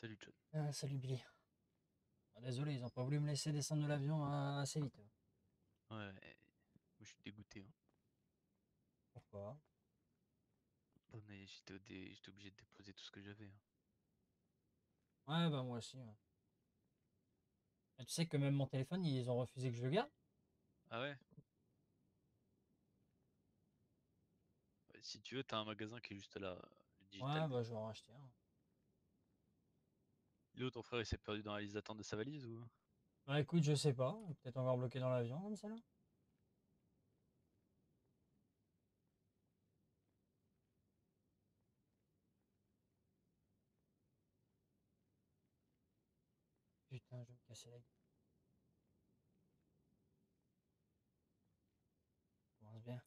Salut John. Ah, salut Billy. Ah, désolé, ils ont pas voulu me laisser descendre de l'avion euh, assez vite. Ouais, moi je suis dégoûté. hein. Pourquoi? Bah, mais j'étais dé- obligé de déposer tout ce que j'avais. hein. Ouais, bah moi aussi. ouais. Et tu sais que même mon téléphone, ils ont refusé que je le garde? Ah ouais? Ouais, Si tu veux, t'as un magasin qui est juste là, le Ouais, bah je vais en racheter un. Léo, ton frère, il s'est perdu dans la liste d'attente de sa valise ou? Bah écoute, je sais pas. Peut-être encore bloqué dans l'avion comme ça là. Putain, je vais me casser la. Ça commence bien.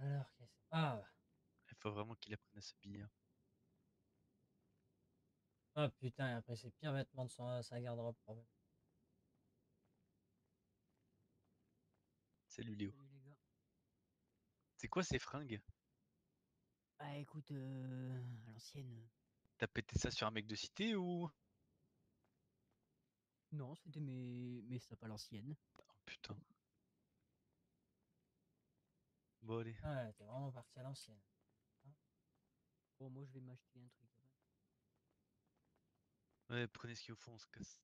Alors, qu'est-ce que Ah, Il faut vraiment qu'il apprenne à s'habiller. hein. ah putain, après ses pires vêtements de son, sa garde-robe. Salut Léo. Salut les gars. C'est quoi ces fringues? Bah écoute, euh, à l'ancienne. T'as pété ça sur un mec de cité ou? Non, c'était mes, mes sapes à l'ancienne. Oh putain. Bon allez. Ouais, t'es vraiment parti à l'ancienne. Bon, moi je vais m'acheter un truc. ouais. Ouais, prenez ce qu'il vous faut, on se casse.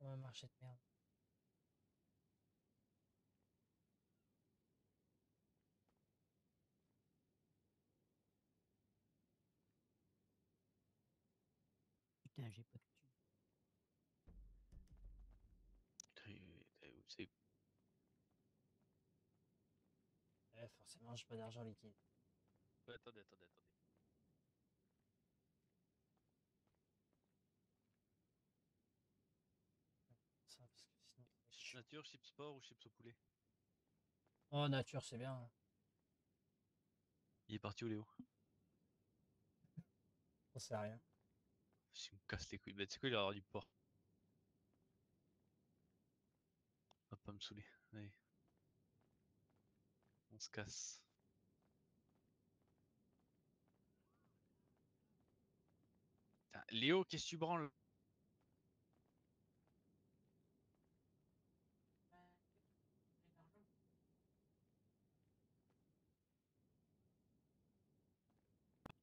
Ouais, marché de merde. Putain, j'ai pas de thune. Putain, euh, vous savez- Forcément, j'ai pas d'argent liquide. Ouais, attendez, attendez, attendez. Ça, parce que sinon, ça va être Chips chaud. nature, chips sport ou chips au poulet? Oh, nature, c'est bien. Il est parti où Léo? On sait rien. Je me casse les couilles. Bah, tu sais quoi, il avoir du porc. On va pas me saouler. Allez. On se casse. Putain, Léo, qu'est-ce que tu branles?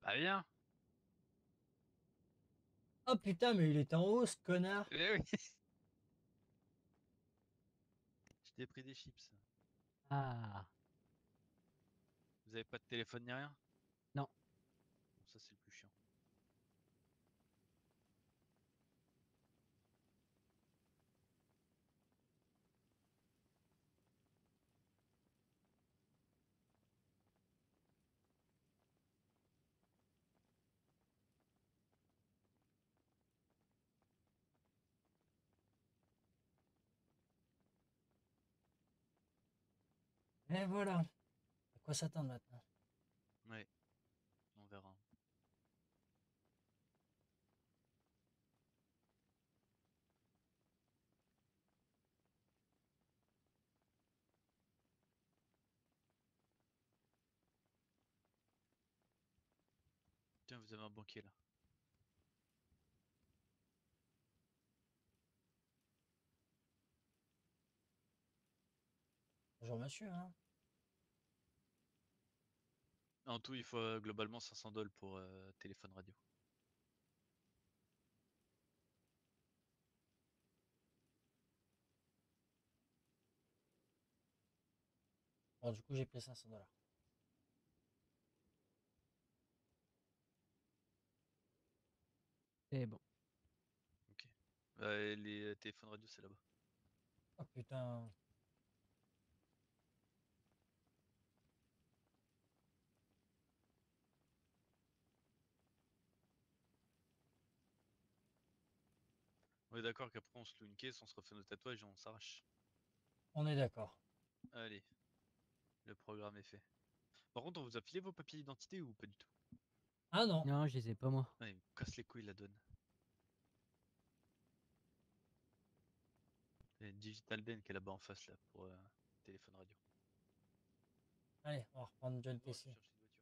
Bah viens! Oh putain, mais il est en haut, ce connard. Eh oui! Je t'ai pris des chips. Ah, Vous avez pas de téléphone ni rien? Non. Bon, ça c'est le plus chiant. Et voilà. Quoi s'attendre maintenant? Ouais. On verra. Tiens, vous avez un banquier là. Bonjour monsieur, hein. En tout, il faut euh, globalement 500 dollars pour euh, téléphone radio. Bon, du coup, j'ai pris 500 dollars. c'est bon. Euh, les euh, téléphones radio, c'est là-bas. Oh putain. On est d'accord qu'après on se loue une caisse, on se refait nos tatouages et on s'arrache. On est d'accord. Allez, le programme est fait. Par contre, on vous a filé vos papiers d'identité ou pas du tout? Ah non, Non, je les ai pas moi. Ouais, il me casse les couilles la donne. Il y a une Digital Ben qui est là-bas en face là pour euh, téléphone radio. allez, on va reprendre John Bon, je Tessie. cherche une voiture.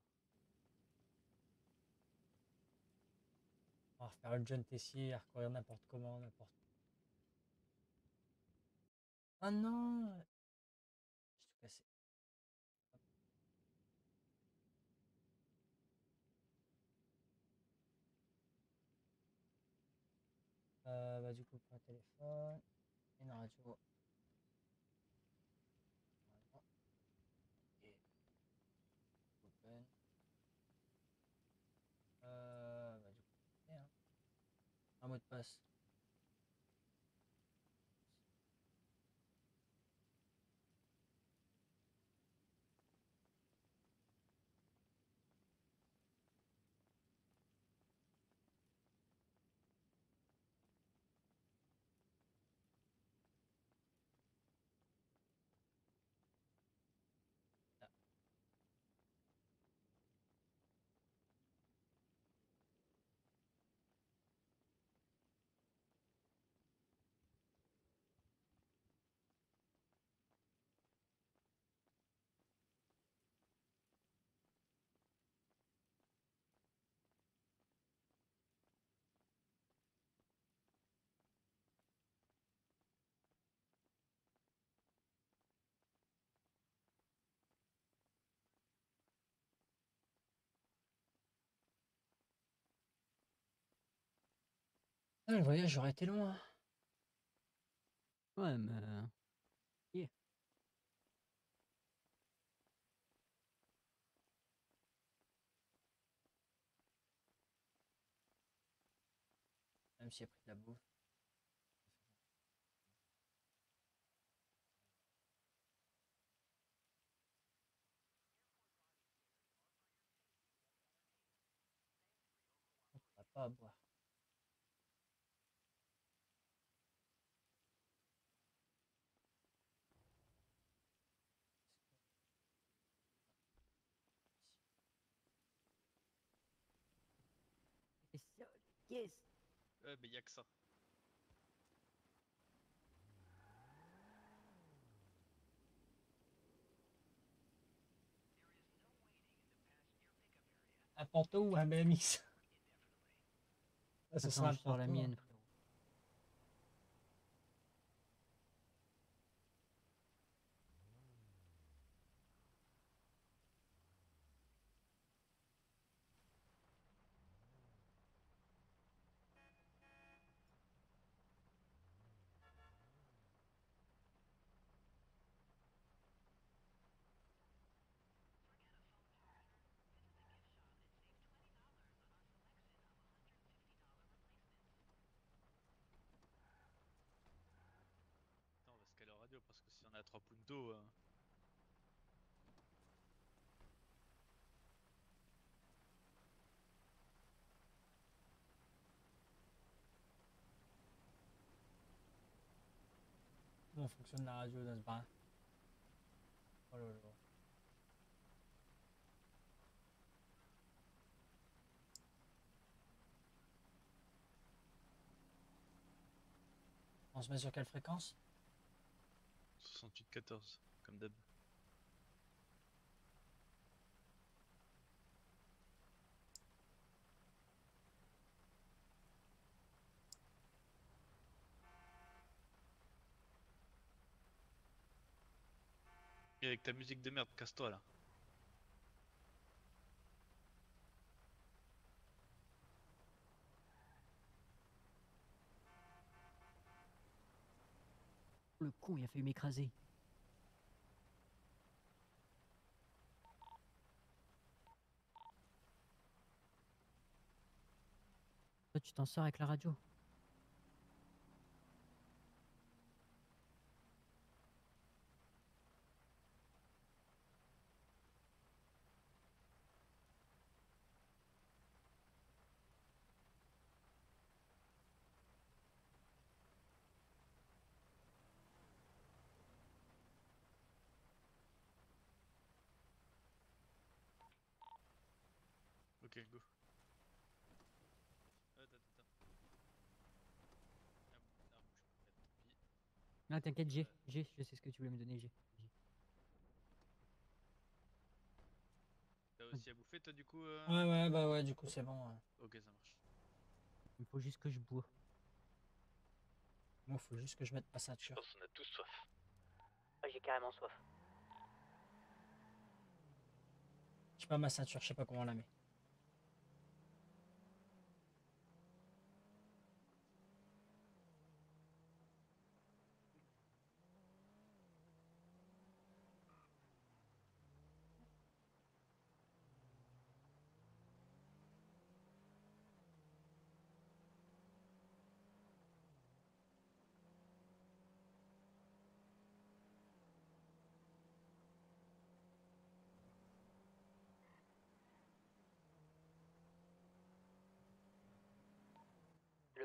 Refaire le John Tessier, à recourir n'importe comment, n'importe. Ah non J'ai tout cassé. Euh, bah du coup, pas un téléphone. Une radio. Voilà. Et open. Euh, bah du coup, c'est, hein. Un mot Ah, le voyage aurait été loin. Ouais, mais. euh, Même s'il a pris de la bouffe. On n'a pas à boire. Et ça, caisses. Ouais, mais y a que ça. Un Panto ou un BMX ce sera sors la mienne, frérot. Attends, on va se caler en radio parce que si on est à 3 puntos. euh, Comment fonctionne la radio dans ce Oh. On se met sur quelle fréquence? 68-14, comme d'hab. Et avec ta musique de merde, casse-toi là. Le con, il a failli m'écraser. Toi, tu t'en sors avec la radio Ok, go. Attends, attends, attends. Ah, bon, ah, bouge pas, tant pis. Non, t'inquiète, j'ai, j'ai, je sais ce que tu voulais me donner, j'ai. j'ai. T'as aussi à bouffer toi du coup euh Ouais, ouais, bah ouais, du coup, c'est bon. ouais. Ok, ça marche. Il faut juste que je bois. Moi, faut juste que je mette ma Je ceinture. pense qu'on a tous soif. J'ai carrément soif. J'ai pas ma ceinture, je sais pas comment on la met.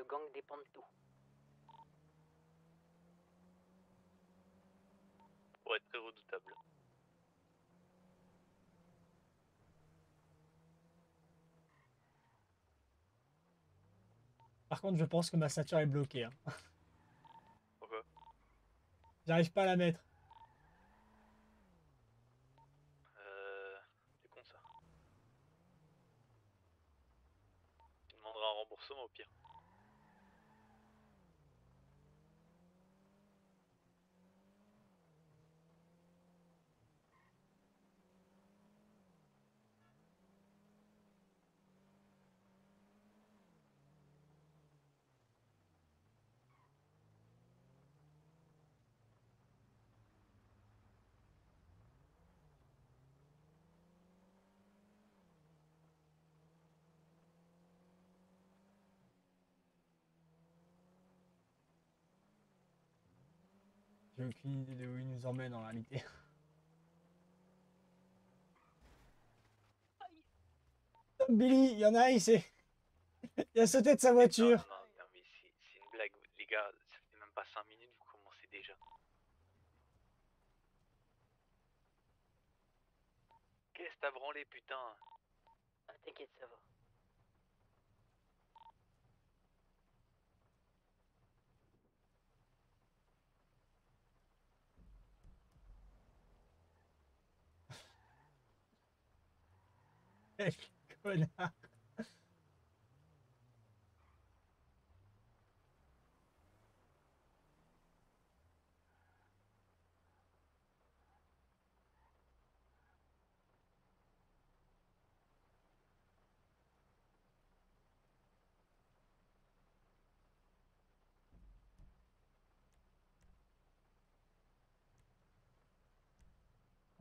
Gang dépend de tout. Pour être très redoutable. Par contre, je pense que ma ceinture est bloquée. hein. Pourquoi? J'arrive pas à la mettre. Euh. C'est con ça. Tu demanderas un remboursement au pire. J'ai aucune idée de où il nous emmène en réalité. Billy, il y en a un, il s'est. Il a sauté de sa voiture. Non, non, non, mais c'est une blague. Les gars, ça fait même pas 5 minutes, vous commencez déjà. Qu'est-ce que t'as branlé, putain? Ah, t'inquiète, ça va.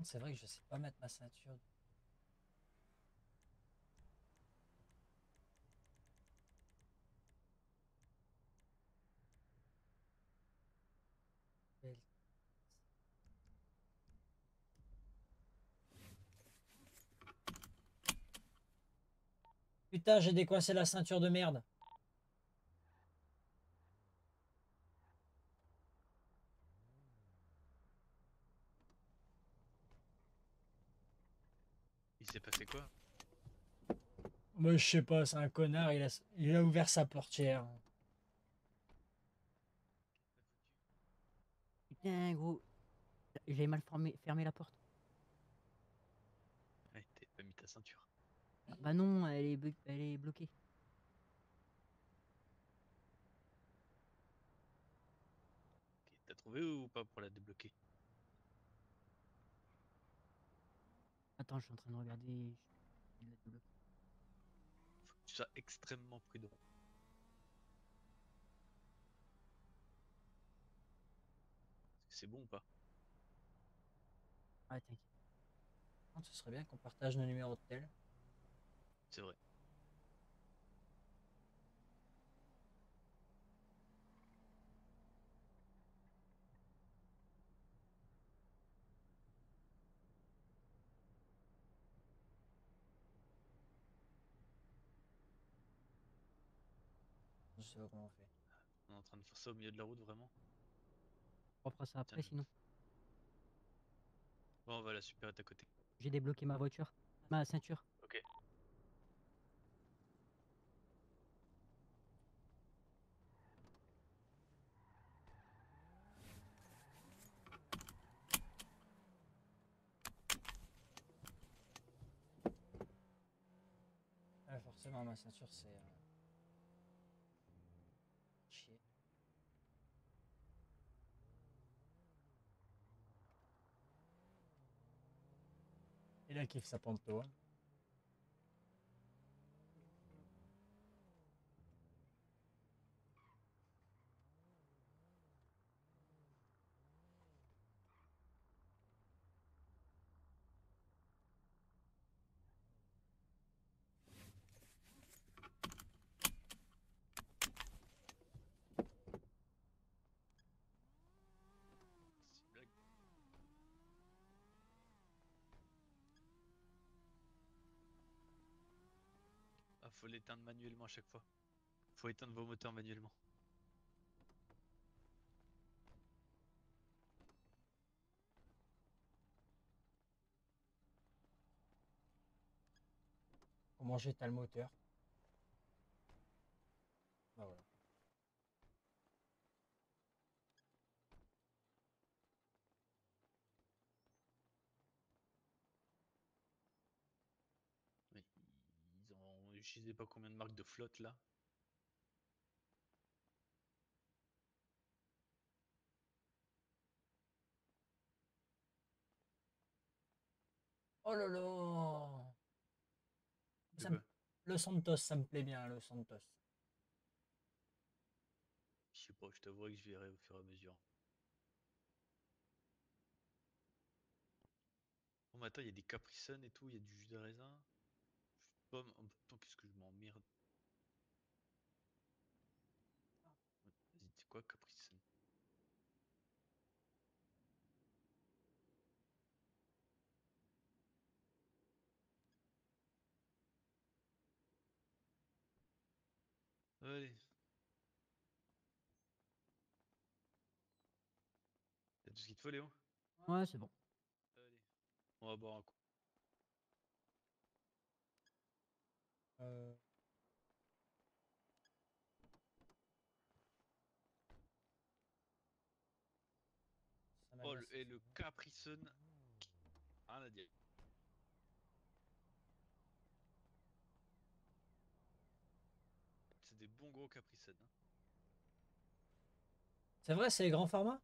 C'est vrai que je sais pas mettre ma ceinture. Putain, j'ai décoincé la ceinture de merde. Il s'est passé quoi? Moi, je sais pas, c'est un connard, il a, il a ouvert sa portière. Putain, gros. J'avais mal fermé la porte. Ouais, t'as pas mis ta ceinture. Bah non, elle est, elle est bloquée. Ok, T'as trouvé ou pas pour la débloquer? Attends, je suis en train de regarder. je- l'a. Faut que tu sois extrêmement prudent. Est-ce que c'est bon ou pas? Ah, t'inquiète. Ce serait bien qu'on partage nos numéros de tel. C'est vrai. Je sais pas comment on fait. On est en train de faire ça au milieu de la route vraiment On fera ça après, Tiens. sinon. Bon, on va la super à côté. J'ai débloqué ma voiture. Ma ceinture. Ok. justement, ma ceinture, c'est. euh, Chier. Il a kiffe sa panto. Hein. C'est une blague. Ah, faut l'éteindre manuellement à chaque fois. Faut éteindre vos moteurs manuellement. Comment j'éteins le moteur Bah voilà. Mais ils ont utilisé pas combien de marques de flotte là. Oh là là Ça me- Le Santos, ça me plaît bien, le Santos. Je sais pas, je t'avouerai que je verrai au fur et à mesure. Bon, mais attends, il y a des Capri Sun et tout, il y a du jus de raisin. Pomme. Oh, Attends, qu'est-ce que je m'emmerde. Vas-y, c'est quoi Capri Sun Allez. T'as tout ce qu'il te faut, Léo? Ouais, c'est bon. Allez. On va boire un coup. Euh, Oh, le, et le Capri Sun. Rien à dire. C'est des bons gros Capri Sun. hein. C'est vrai, c'est les grands formats?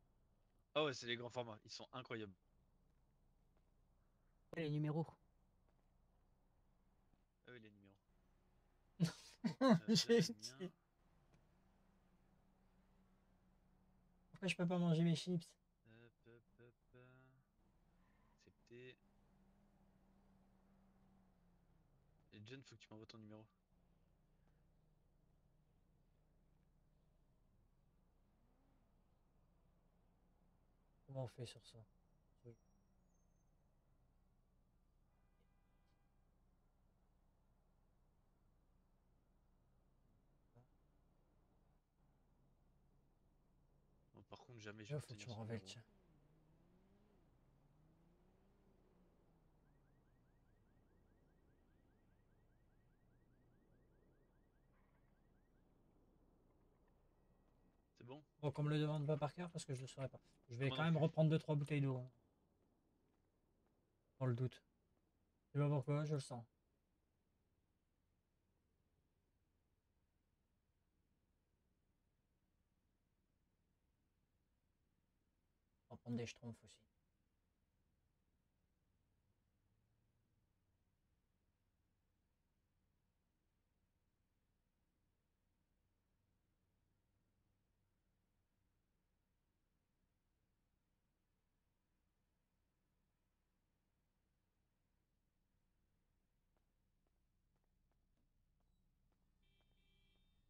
Ah ouais, c'est les grands formats. Ils sont incroyables. Les numéros. Ah oui, les numéros. Euh, J'ai là, le dit. mien. Pourquoi je peux pas manger mes chips? Hop, hop, hop, hop. Accepter. Et John, faut que tu m'envoies ton numéro. Comment on fait sur ça? Par contre, jamais je vais faut que tu me tiens. C'est bon? Bon, qu'on me le demande pas par cœur parce que je le saurais pas. Je vais quand même reprendre 2-3 bouteilles d'eau. hein. Dans le doute. Je sais pas pourquoi, je le sens. Prendre des schtroumpfs aussi.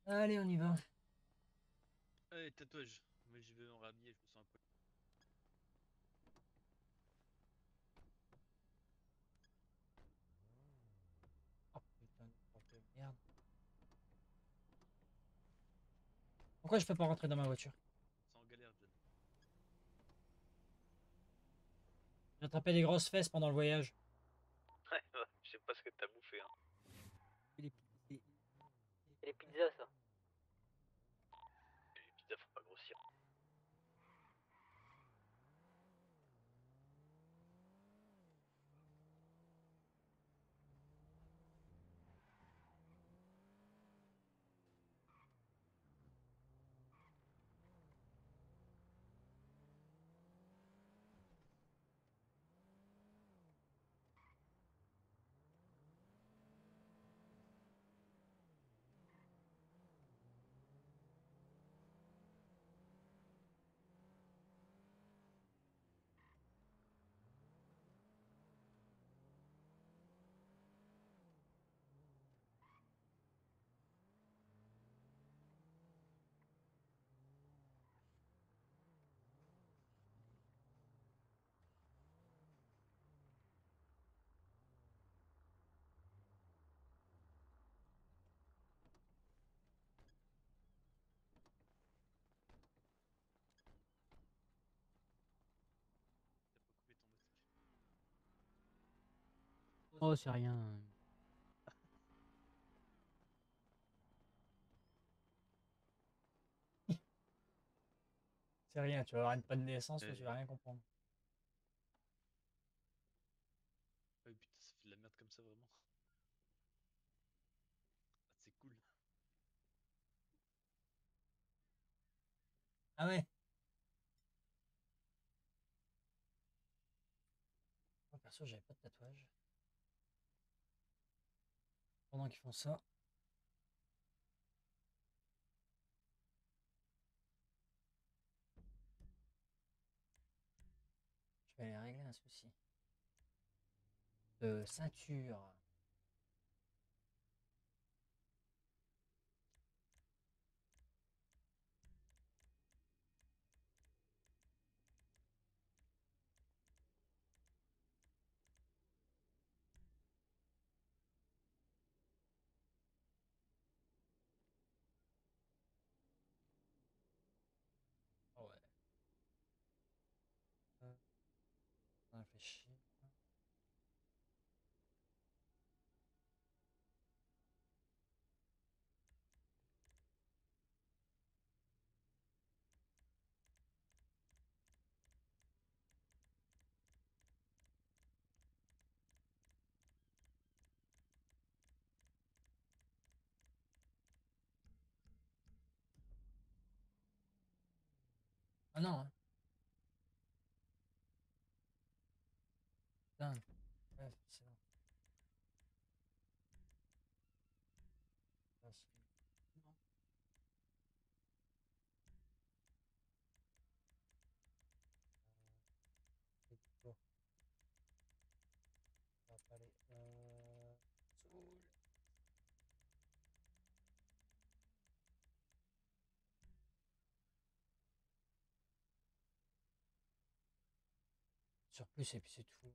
Allez, on y va. Allez, tatouage. Moi, j'y vais en rhabiller, je me sens un peu. Oh putain de porte de merde. Pourquoi je peux pas rentrer dans ma voiture galère, John. J'ai attrapé des grosses fesses pendant le voyage. Ouais, ouais, je sais pas ce que t'as bouffé. Hein. Les, les- les pizzas, ça. Les pizzas, faut pas grossir. Oh, c'est rien. C'est rien, tu vas avoir une panne d'essence, mais Euh. tu vas rien comprendre. Ah oui, putain, ça fait de la merde comme ça, vraiment. Ah, c'est cool. Ah ouais Moi, perso, j'avais pas de tatouage. Pendant qu'ils font ça. Je vais aller régler un souci. De ceinture. Ah ouais. Euh, on réfléchit. Ah non. hein bon. Ah, c'est- non. Euh, et bon. Ça va pas aller. Euh, Soul. Surplus et puis c'est tout.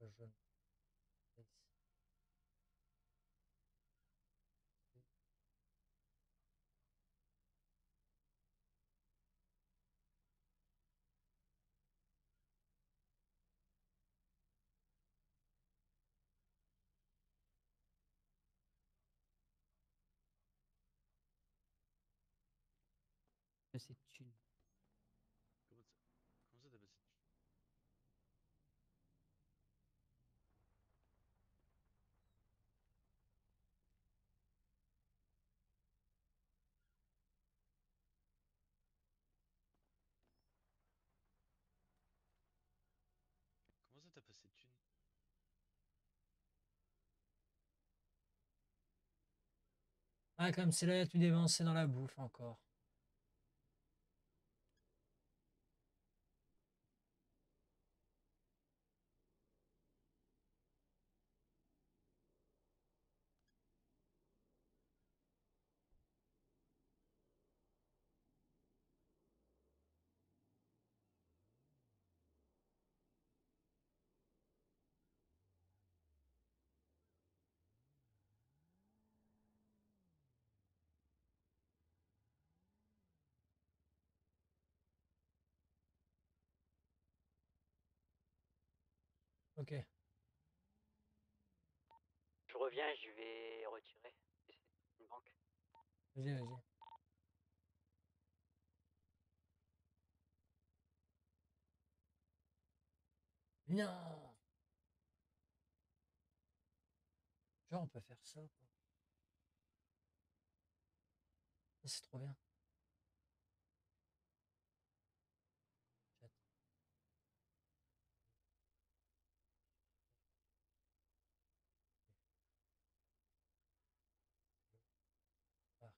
Ok, Comment ça Comment ça t'as Comment ça t'as passé de thunes Ah, comme c'est là, tu dévancé dans la bouffe encore. Ok. Je reviens, je vais retirer. Une banque. Vas-y, vas-y. Non Genre, on peut faire. Ça, C'est trop bien. Chat. Ah.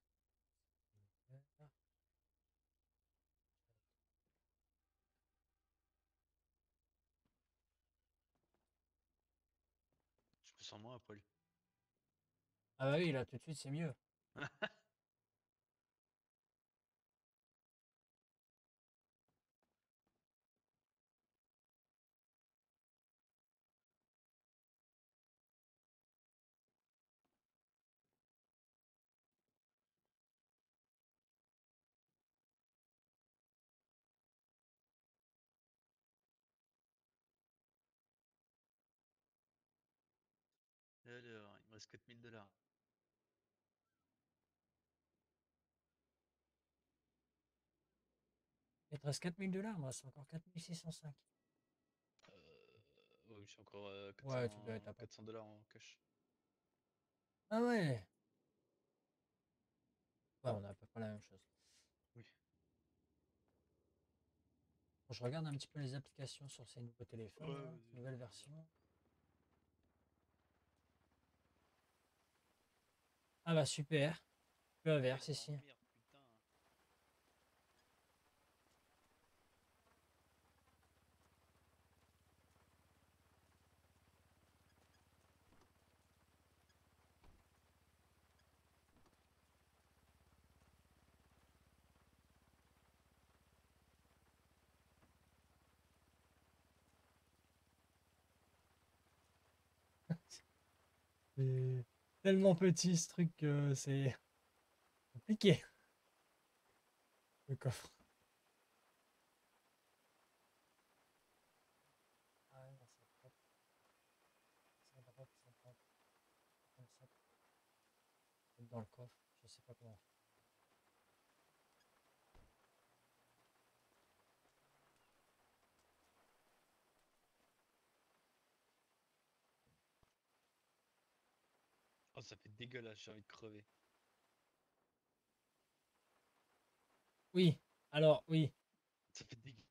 Faire. Sens moins à. Ah bah oui, là, tout de suite, c'est mieux. reste 4000 dollars. Il te reste 4000 dollars, moi, c'est encore 4605. Euh, oui, encore euh, Ouais, tu dois être 400 à peu 400 dollars en cash. Ah ouais Ouais, on a à peu près la même chose. Oui. Bon, je regarde un petit peu les applications sur ces nouveaux téléphones, Ouais, vas-y, nouvelle version. Ah bah super. Tu inverse ici. Tellement petit ce truc que c'est compliqué. Le coffre. Ah ouais, non, ça drop. Ça drop, ça drop. Comme ça. Mettre Dans le coffre, je sais pas comment. faire. Oh, ça fait dégueulasse, j'ai envie de crever. Oui, alors oui. Ça fait dégueulasse.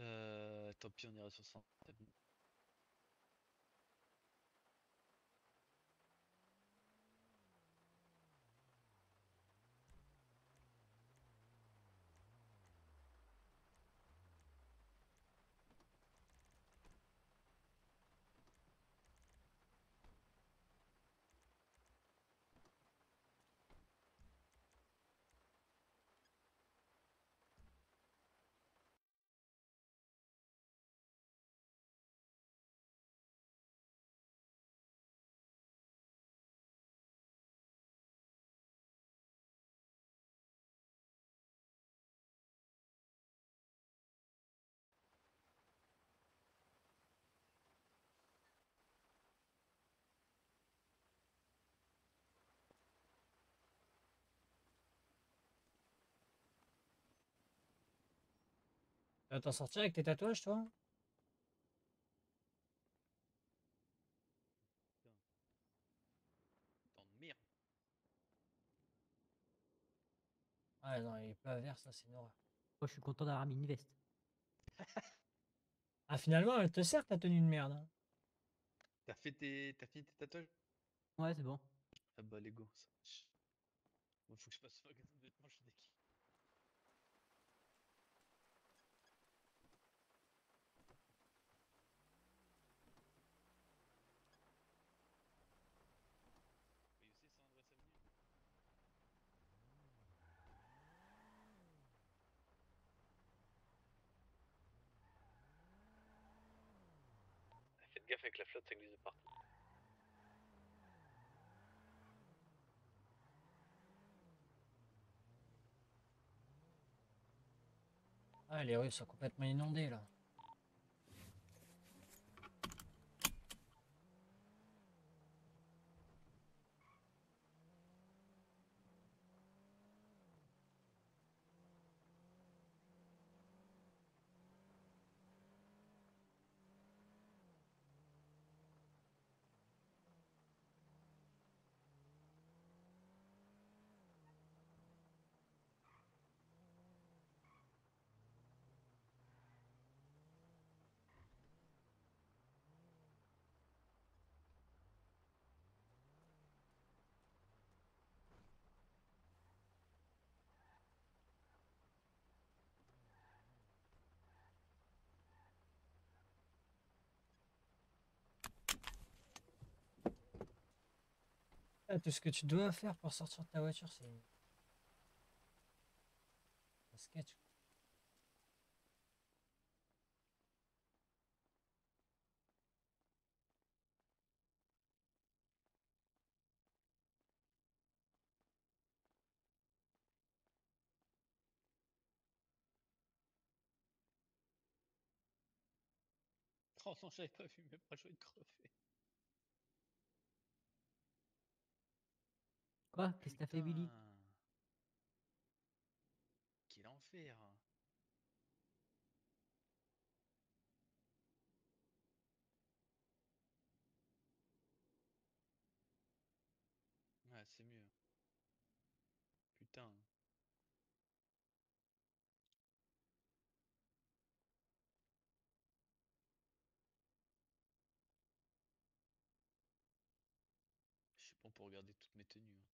Euh, tant pis, on ira sur 100. Tu vas t'en sortir avec tes tatouages, toi? Putain de merde. Ah non, il peut vers ça, c'est une horreur. Moi, je suis content d'avoir mis une veste. Ah, finalement, elle te sert ta tenue de merde. hein. T'as fait tes... T'as fini tes tatouages? Ouais, c'est bon. Ah bah, Lego, ça marche. Bon, faut que je passe au magasin de vêtements, je suis déquille. Mais aussi, c'est André Savigny Faites gaffe avec la flotte, ça glisse partout. Ah, les rues sont complètement inondées, là. Tout ce que tu dois faire pour sortir de ta voiture, c'est un sketch. Oh non, j'avais pas vu mes bras, je vais crevé. Quoi? Qu'est-ce que t'as fait, Billy? Quel enfer. Ouais, c'est mieux. Putain. Je suis bon pour regarder toutes mes tenues. hein.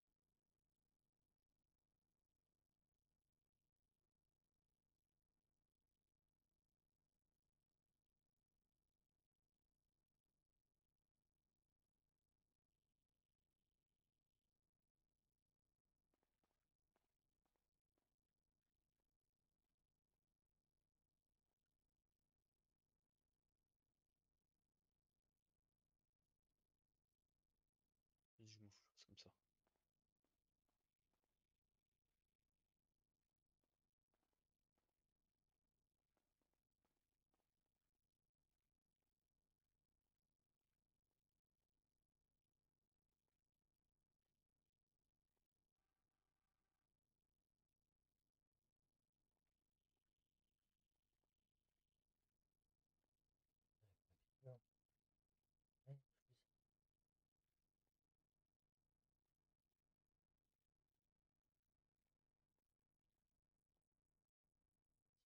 Vas-y, Je m'en fous, c'est comme ça. Ouais, je fais ça.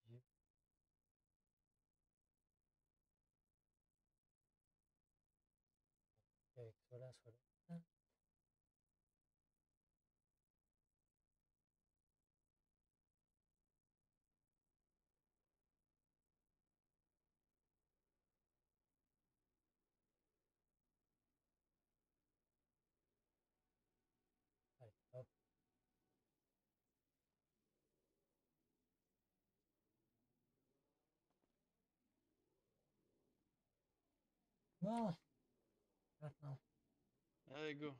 Si j'ai- Avec soit là, soit là. Allez, hop. Maintenant. Allez, go.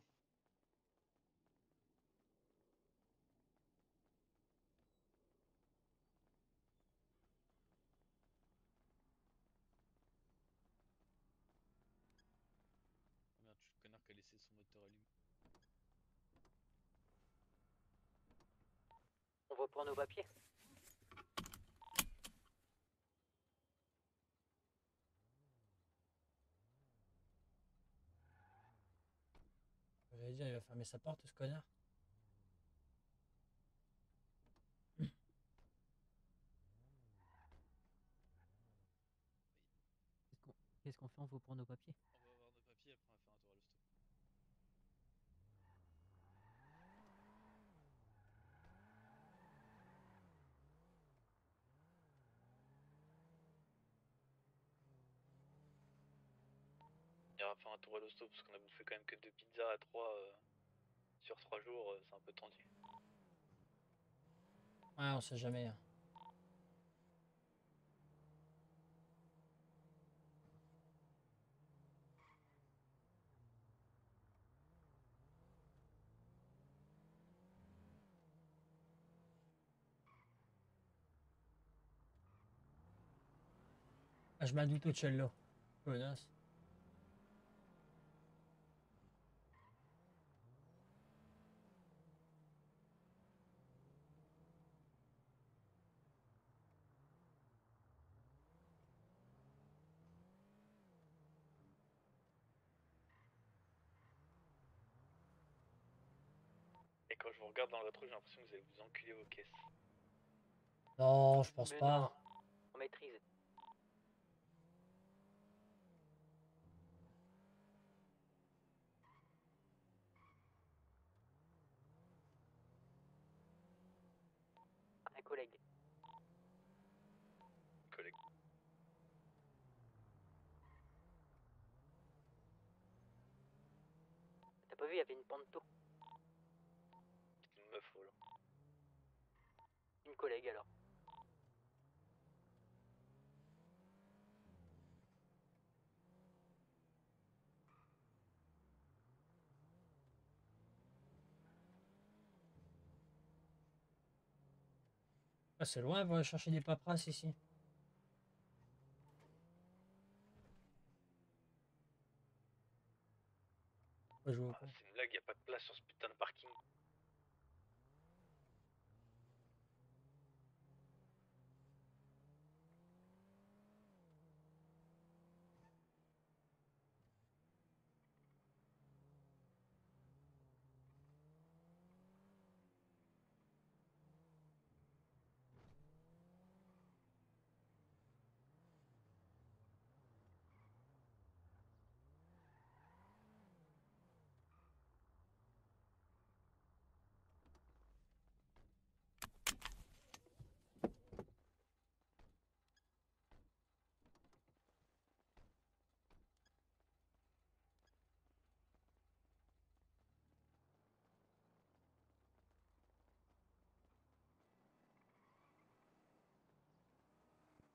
Oh merde, je suis le connard qui a laissé son moteur allumé. On va prendre nos papiers. J'allais dire, il va fermer sa porte, ce connard. Qu'est-ce qu'on fait? On va prendre nos papiers. On va voir nos papiers, après on va faire un tour à l'hosto. Faire un tour à l'hosto parce qu'on a bouffé quand même que deux pizzas à trois euh, sur trois jours, euh, c'est un peu tendu. Ouais, on sait jamais. hein. Ah, je m'en doute au cello. Connasse. Regarde dans votre trou, j'ai l'impression que vous allez vous enculer vos caisses. Non, je pense Mais pas. non, on maîtrise. Un collègue. Collègue. T'as pas vu, il y avait une panto. C'est une collègue alors. Ah, c'est loin, va chercher des paperasses ici. Ah, c'est une blague, y a pas de place sur ce putain de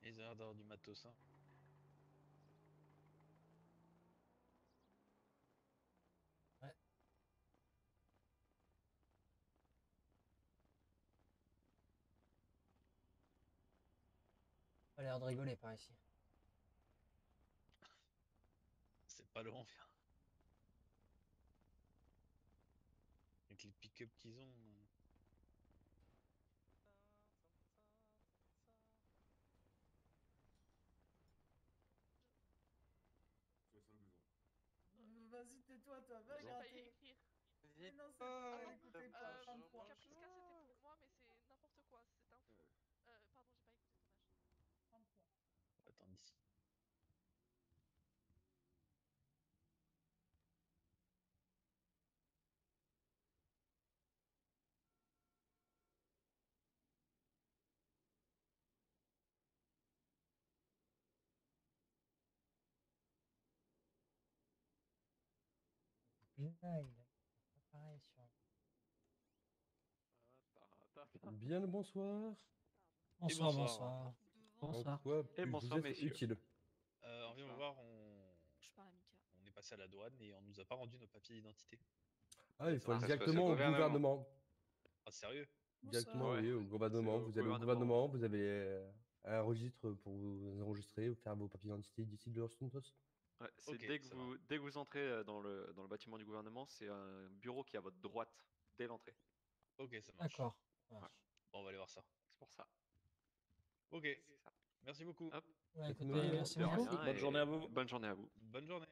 Ils ont l'air d'avoir du matos, hein. Pas l'air de rigoler par ici. C'est pas long. Avec les pick-up qu'ils ont. Euh, tais-toi, toi, va J'ai failli écrire. Mais non, c'est pas Ah, écoutez pas, Euh, 33. Caprica c'était pour moi, mais c'est n'importe quoi, c'est un fou. Euh, pardon, j'ai pas écouté ton âge. 33. Attends ici. Là, il a pas pareil sur. Bien le bonsoir. Bonsoir, bonsoir. bonsoir. Bonsoir. Et bonsoir, vous messieurs. utile Euh, on vient vous voir, on... Je parle à Mika. on est passé à la douane et on nous a pas rendu nos papiers d'identité. Ah, il faut Ça exactement au gouvernement. gouvernement. Ah, sérieux? Directement, Ouais. oui, au gouvernement. Vous allez au gouvernement. vous avez euh, un registre pour vous enregistrer ou faire vos papiers d'identité d'ici de Los Santos. Ouais, c'est dès, que vous, dès que vous entrez euh, dans le, dans le bâtiment du gouvernement, c'est un bureau qui est à votre droite dès l'entrée. Ok, ça marche. D'accord. Bon, on va aller voir ça. C'est pour ça. Ok, C'est ça. merci beaucoup. Hop. Ouais, écoutez, Ouais, merci beaucoup. Bonne journée à vous. Bonne journée à vous. Bonne journée.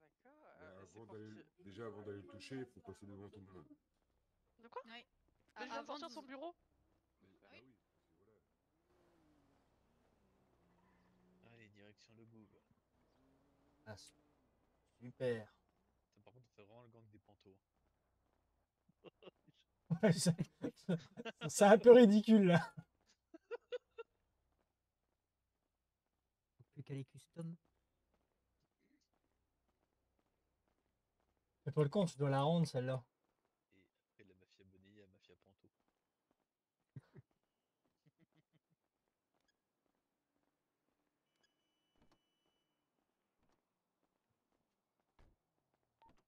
D'accord. Bah, euh, déjà, avant d'aller le toucher, il faut passer devant tout le monde. De quoi? Oui. Mais je viens de sortir son bureau? Mais, ah oui. bah oui, parce que voilà. Allez, direction le bout. Ah, su- super. Ça, par contre, on fait vraiment le gang des pantos. Ouais, c'est c'est un peu ridicule là. Faut plus qu'à les custom. Fais pas le con, tu dois la rendre celle-là. Et après, la mafia Bonnie, la mafia Panto.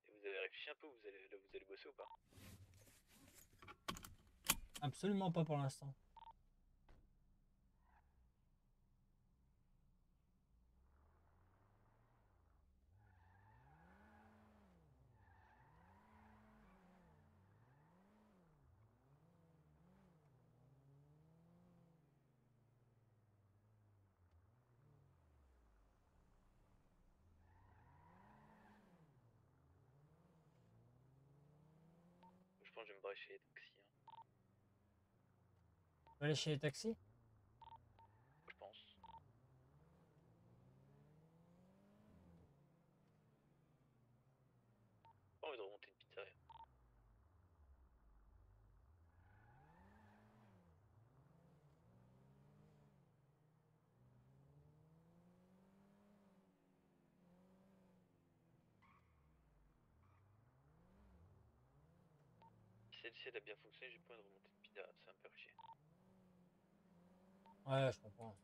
Et vous avez réfléchi un peu, vous allez, là vous allez bosser Absolument pas pour l'instant. Chez les taxis. hein. Tu vas aller chez les taxis Je pense. Pas envie de remonter une pizzeria. Si elle a bien fonctionné, j'ai pas envie de remonter une pizza, c'est un peu chier. Ouais, je comprends.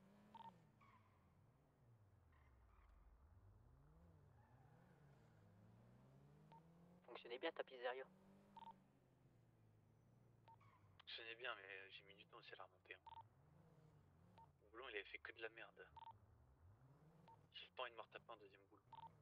Fonctionnez bien ta pizzeria. fonctionnait bien, mais j'ai mis du temps aussi à la remonter. hein. Le boulon, il avait fait que de la merde. J'ai pas envie de me retaper un deuxième boulot.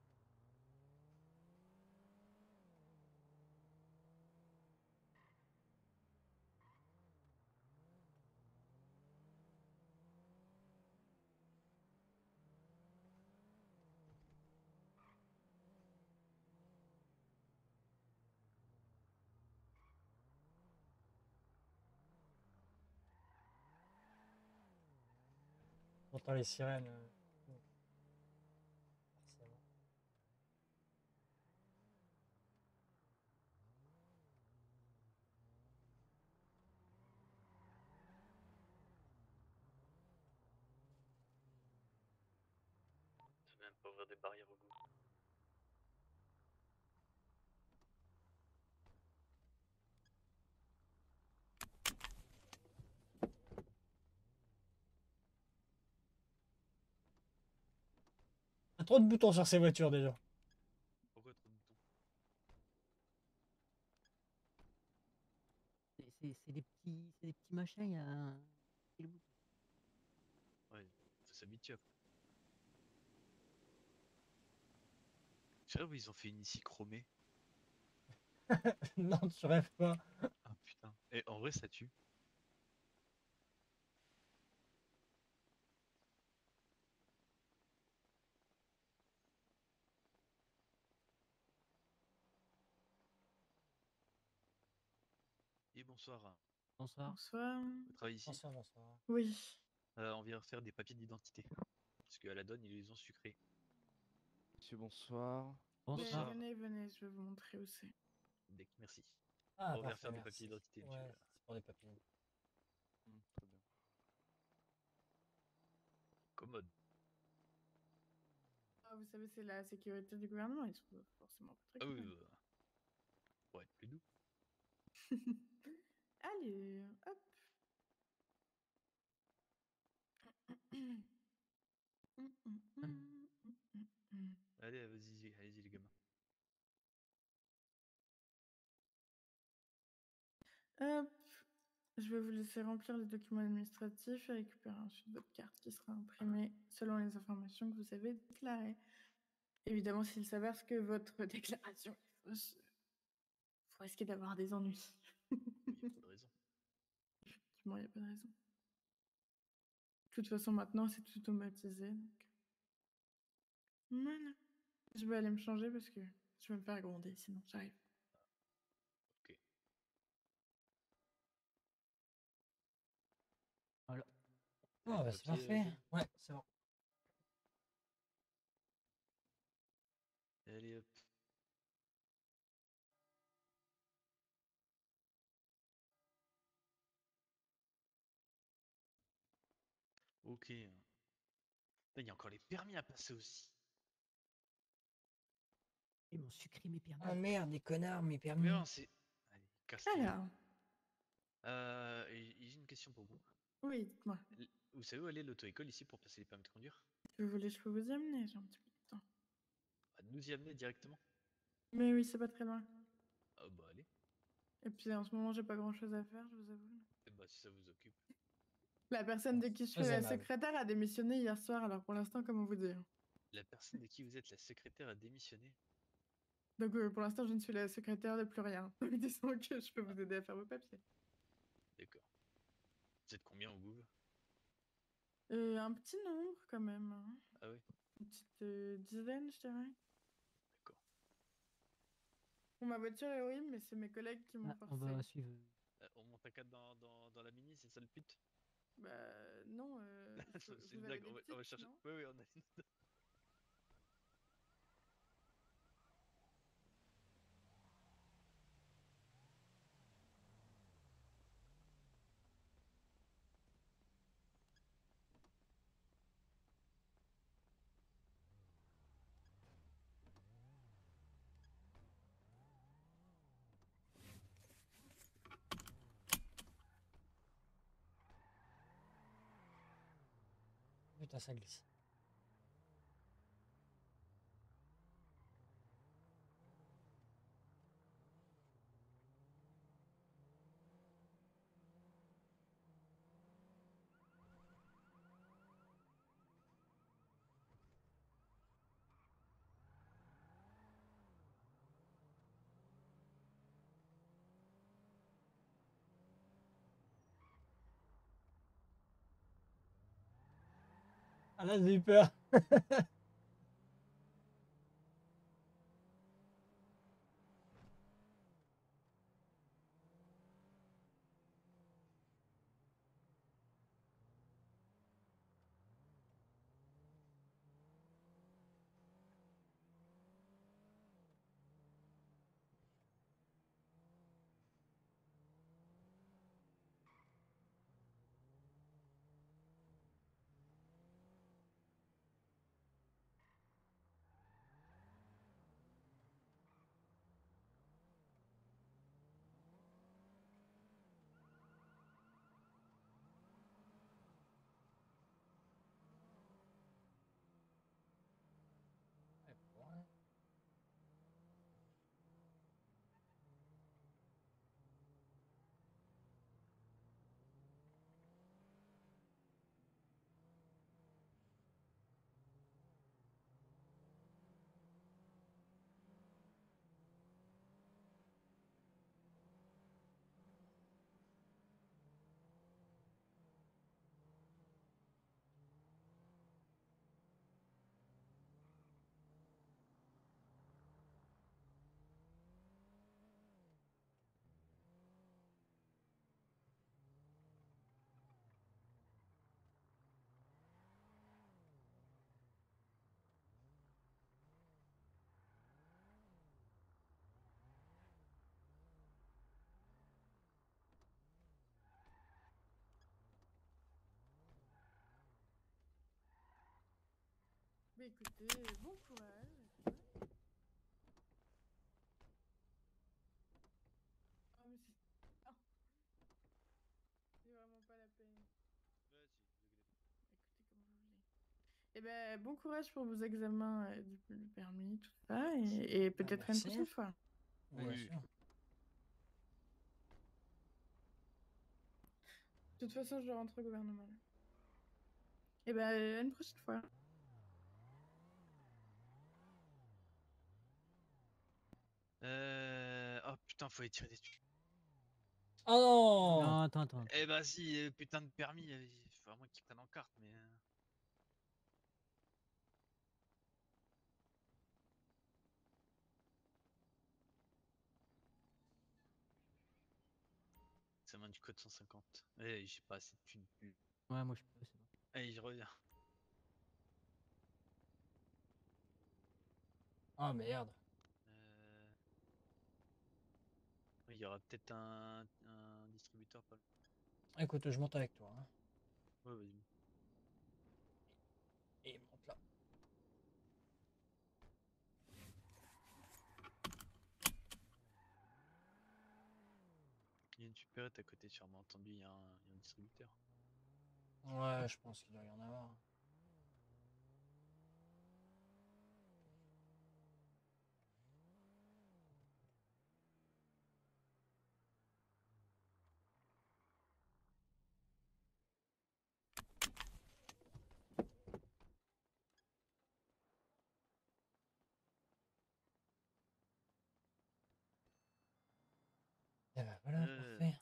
J'entends les sirènes. euh, mm. Forcément. Ça veut même pas ouvrir des barrières au goût. A trop de boutons sur ces voitures déjà. Pourquoi trop de boutons? C'est- des petits, c'est des petits machins. Il y a. Ouais, faut s'habituer après. Je rêve où ils ont fait une ici chromée. non, tu rêves pas. Ah putain. Et en vrai, ça tue. Et bonsoir. Bonsoir. Bonsoir. Vous travaillez ici Bonsoir, bonsoir. Oui. Euh, On vient faire des papiers d'identité. Parce qu'à la donne, ils les ont sucrés. Monsieur, bonsoir. Mais Bonsoir. venez, venez, je vais vous montrer où c'est. Merci. Ah, On vient parfait, faire des papiers d'identité, monsieur. Ouais, c'est pour des papiers. Hmm, très bien. Commode. Ah, vous savez, c'est la sécurité du gouvernement, ils sont forcément pas très Ah oui, euh, pour être plus doux. Allez, hop. Allez, vas-y, allez-y les gamins. Hop. Je vais vous laisser remplir les documents administratifs et récupérer ensuite votre carte qui sera imprimée selon les informations que vous avez déclarées. Évidemment, s'il s'avère que votre déclaration est fausse, vous risquez d'avoir des ennuis. Il n'y a pas de raison. Effectivement, il n'y a pas de raison. De toute façon, maintenant, c'est tout automatisé. donc. Voilà. Je vais aller me changer parce que je vais me faire gronder, sinon j'arrive. Ok. Voilà. Ah, bah, c'est parfait. Ouais, c'est bon. Allez hop. Ok. Il y a encore les permis à passer aussi. Ils m'ont sucré mes permis. Ah merde, les connards, mes permis. Mais non, c'est. Allez, casse-toi. Alors, Euh, et- et j'ai une question pour vous. oui, dites-moi. Vous savez où aller l'auto-école ici pour passer les permis de conduire? Si vous voulez, je peux vous y amener, j'ai un petit peu de temps. À nous y amener directement? Mais oui, c'est pas très loin. Ah bah allez. Et puis en ce moment, j'ai pas grand chose à faire, je vous avoue. Eh bah si ça vous occupe. La personne de qui je fais la secrétaire a démissionné hier soir, alors pour l'instant, comment vous dire? La personne de qui vous êtes la secrétaire a démissionné. Donc euh, pour l'instant, je ne suis la secrétaire de plus rien. Disons que je peux vous aider à faire vos papiers. D'accord. Vous êtes combien au Gouv Euh, un petit nombre quand même. hein. Ah ouais? Une petite euh, dizaine, je dirais. D'accord. Bon, ma voiture est horrible, mais c'est mes collègues qui m'ont Ah, forcé. on va suivre. Euh, On monte à 4 dans, dans, dans la mini, c'est ça le pute Bah non, euh, vous une avez blague, des on va, on va petites, chercher. non? Oui, oui, on a une. Putain, Là, j'ai eu peur. Bah écoutez, bon courage. toi. Oh mais c'est... Ah. C'est vraiment pas la peine. Écoutez comme vous voulez. Eh ben, bon courage pour vos examens euh, du du permis, tout ça, et, et peut-être une merci. prochaine fois. Bien Oui. sûr. De toute façon, je dois rentrer au gouvernement. là. Eh ben, à une prochaine fois. Euh... Oh putain, faut aller tirer des trucs. Oh non Non, attends, attends. Eh bah si, euh, putain de permis, euh, il faut vraiment qu'ils prennent en carte, mais... euh, Ça main du code 150. Eh, j'ai pas assez de thunes. Ouais, moi je peux, c'est bon. Allez, je reviens. Ah merde. Euh, Il y aura peut-être un... un distributeur pas. Écoute, je monte avec toi. hein. Ouais, vas-y. Et monte là. Il y a une supérette à côté, sûrement entendu, il y, a un- il y a un distributeur. Ouais, je pense qu'il doit y en avoir. Eh ben voilà, Euh. parfait.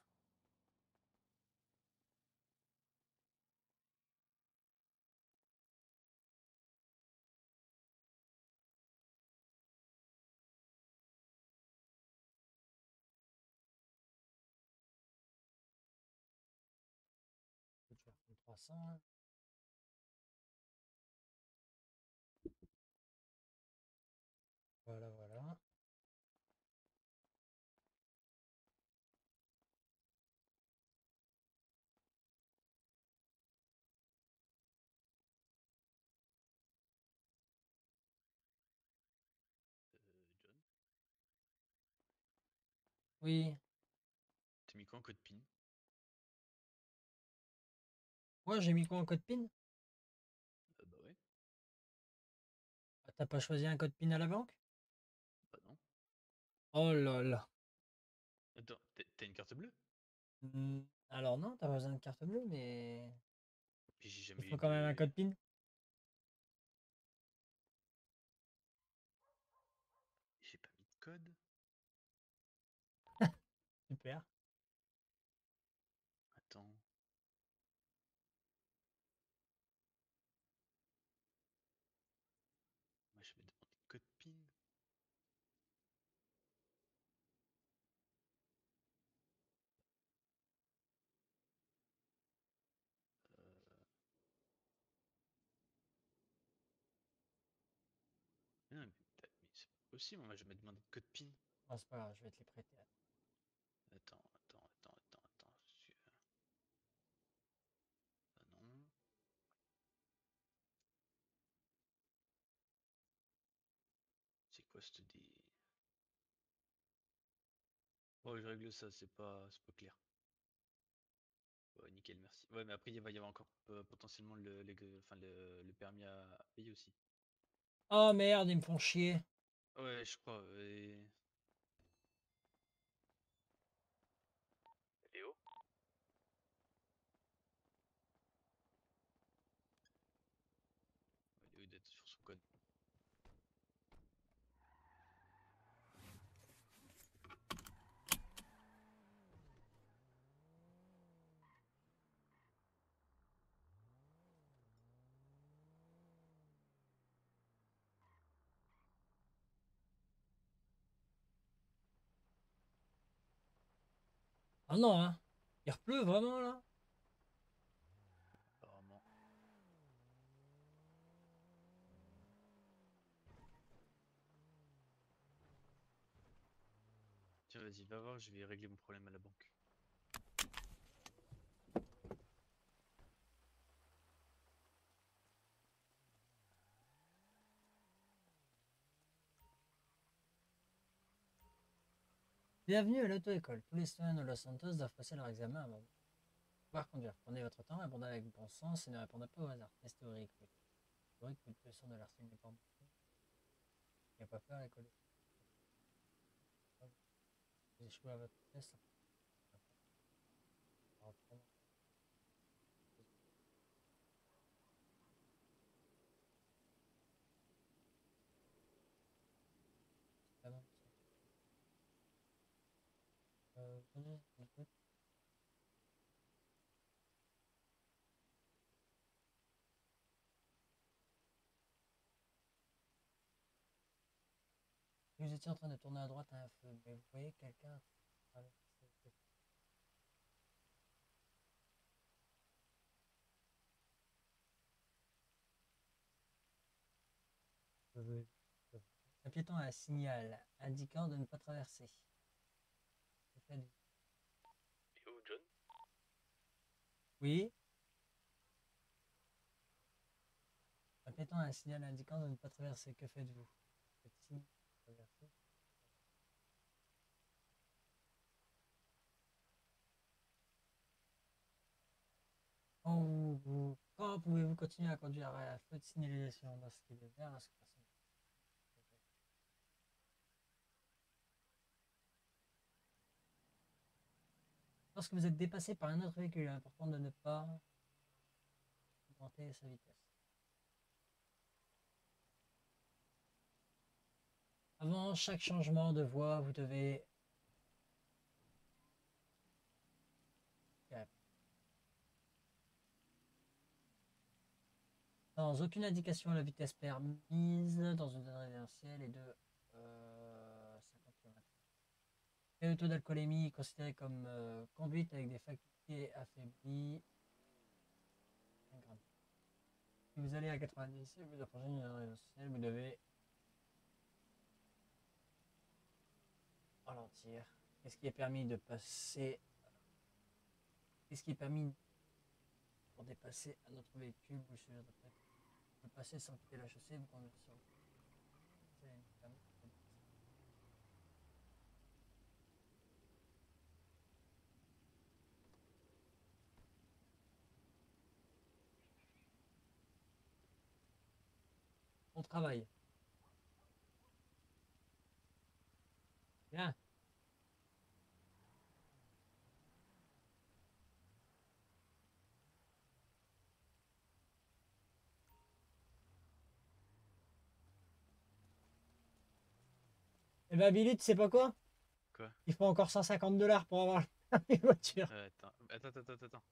Je vais faire comme 300. hein. Voilà, voilà. Euh, John, Oui. t'as mis quoi en code PIN? Ouais, j'ai mis quoi en code PIN? Euh, Bah ouais, Ah, T'as pas choisi un code PIN à la banque? Bah non. Oh là là. Attends, t'as- une carte bleue? Hmm, Alors non, t'as pas besoin de carte bleue, mais Puis j'ai jamais il eu faut quand même un de- code PIN. J'ai pas mis de code. Super. Attends. Moi, je vais demander le code PIN. Euh, Mais non, mais, mais c'est pas possible, moi je vais demander de code PIN. Ah, c'est pas grave, je vais te les prêter. Attends, attends, attends, attends, attends. je- Ah non. C'est quoi ce dé... Oh, je règle ça, c'est pas, c'est pas clair. Ouais, nickel, merci. Ouais, mais après, il va y avoir encore euh, potentiellement le, enfin, le, le permis à, à payer aussi. Oh merde, ils me font chier. Ouais, je crois. Et... Léo Ouais, Léo, il doit être sur son code. Ah non, hein. Il repleut vraiment là. Tiens, vas-y, va voir, je vais régler mon problème à la banque. Bienvenue à l'auto-école. Tous les citoyens de Los Santos doivent passer leur examen avant de pouvoir conduire. Prenez votre temps, répondez avec bon sens et ne répondez pas au hasard. Test théorique, oui. Théorique, toute leçon de l'arsenal pas beaucoup. Il n'y a pas peur à l'école. Vous échouez à votre test. On va reprendre. Ah non, ça- Euh, venez, écoute. Vous étiez en train de tourner à droite à un feu, mais vous voyez quelqu'un Un piéton a un signal indiquant de ne pas traverser. Que faites-vous Et où, John Oui. Piéton a un signal indiquant de ne pas traverser. Que faites-vous? Quand, vous- pouvez-vous continuer à conduire? À feu de signalisation lorsqu'il est vert, Lorsque vous êtes dépassé par un autre véhicule, il est important de ne pas augmenter sa vitesse. Avant chaque changement de voie, vous devez sans aucune indication la vitesse permise dans une zone résidentielle et de euh, 50 km. Et le taux d'alcoolémie considéré comme euh, conduite avec des facultés affaiblies. Si vous allez à 90 et vous approchez d'une résidentielle, vous devez ralentir. Qu'est-ce qui est permis de passer Qu'est-ce qui est permis pour dépasser un autre véhicule Vous. Vous passer sans quitter la chaussée, vous conduisez sur C'est une permis de dépasser. On travaille. Bien. Eh ben Billy, tu sais pas quoi? Quoi? Il faut encore 150 dollars pour avoir une voiture. Euh, attends, attends, attends, attends, attends.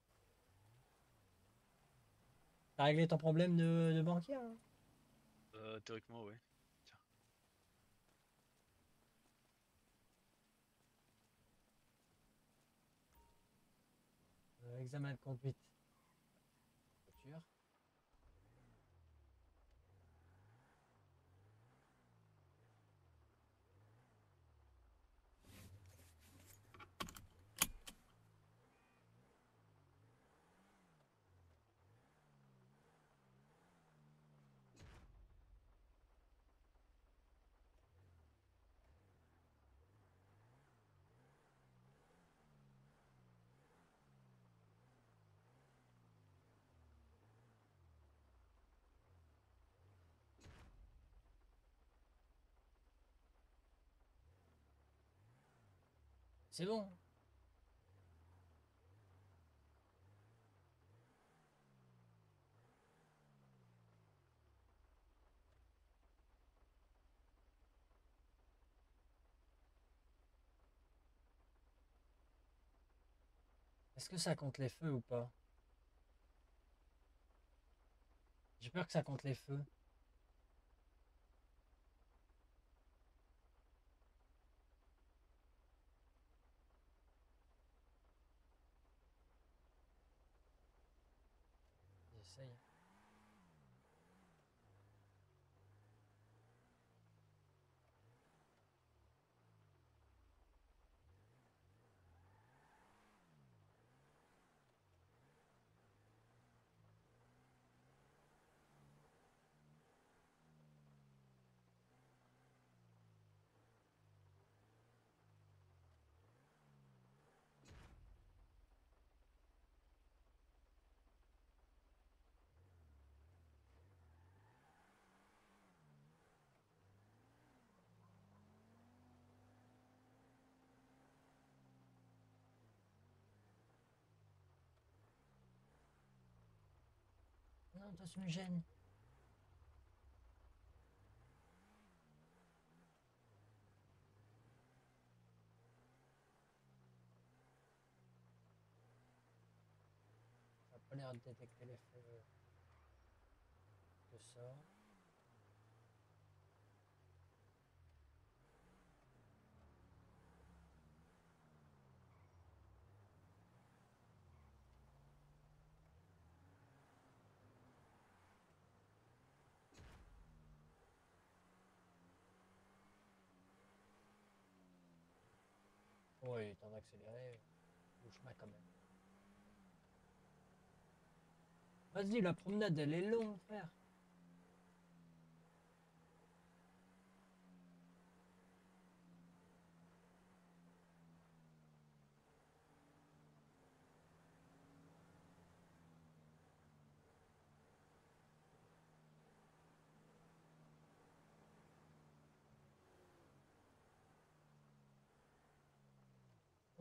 T'as réglé ton problème de, de banquier hein? Euh, théoriquement, ouais. Tiens. Euh, Examen de conduite. Voiture. Est-ce que ça compte les feux ou pas? J'ai peur que ça compte les feux. Non, toi, tu. Ça n'a pas l'air de détecter les feux de ça. Est temps d'accélérer. Le chemin quand même. Vas-y, la promenade, elle est longue, frère.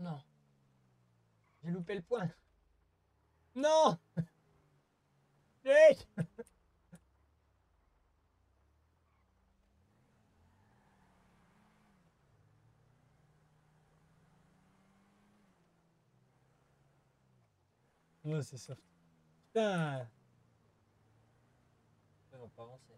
Non. J'ai loupé le point. Non Jake Ouais, c'est soft. Putain Ils vont pas avancer.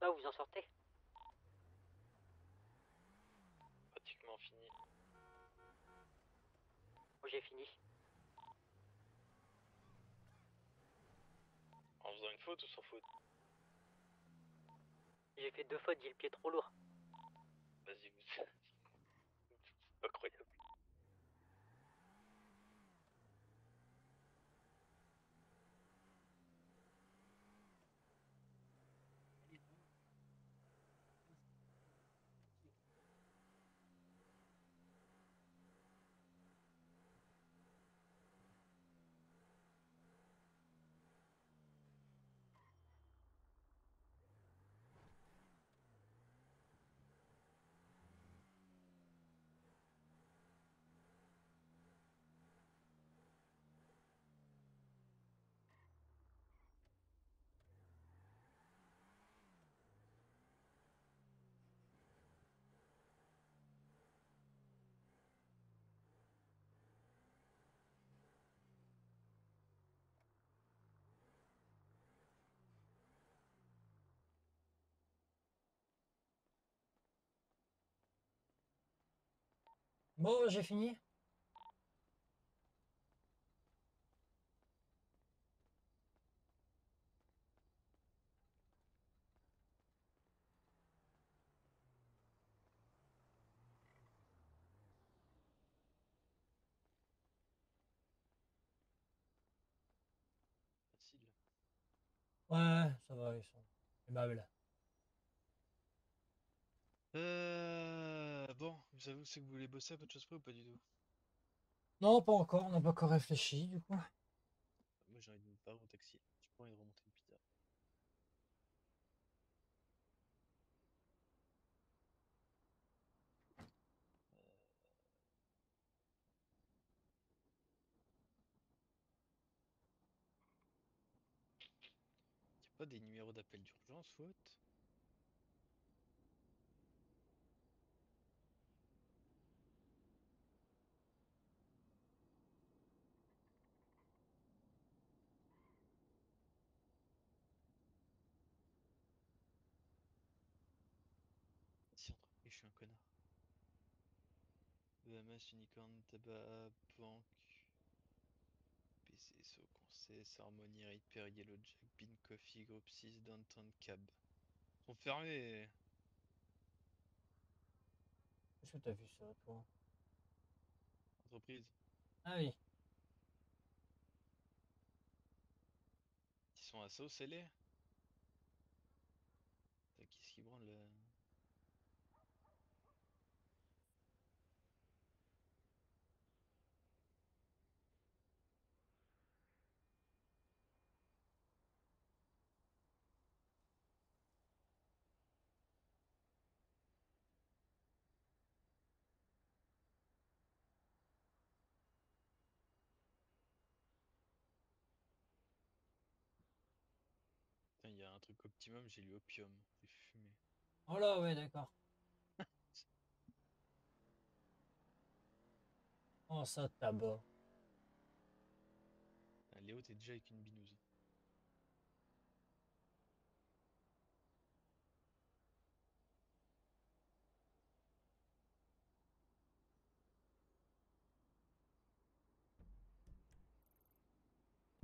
Là, vous en sortez Pratiquement fini. Moi, j'ai fini. En faisant une faute ou sans faute? J'ai fait deux fautes, j'ai le pied trop lourd. Vas-y, vous. C'est incroyable. Bon, j'ai fini. Facile. Ouais, ça va, ils sont aimables. Euh, vous savez c'est que vous voulez bosser à peu de choses près ou pas du tout? Non, pas encore, on n'a pas encore réfléchi, du coup. Moi j'ai envie de me parer au taxi. J'ai pas envie de remonter une pizza. Y'a pas des numéros d'appel d'urgence ou autre Si entreprise, je suis un connard. EMS, Unicorn, Tabac, Banque, PCSO, Conseil, Harmony, Repair, Yellow Jack, Bean Coffee, Group 6, Downtown Cab. Ils sont fermés Est-ce que t'as vu ça, toi? Entreprise. Ah oui. Ils sont à Sao Scellé T'as qui ce qui branle là Putain, il y a un truc optimum, j'ai lu opium, j'ai fumé. Oh là, ouais, d'accord. Oh, ça, tabac. Ah, Léo, t'es déjà avec une binouse.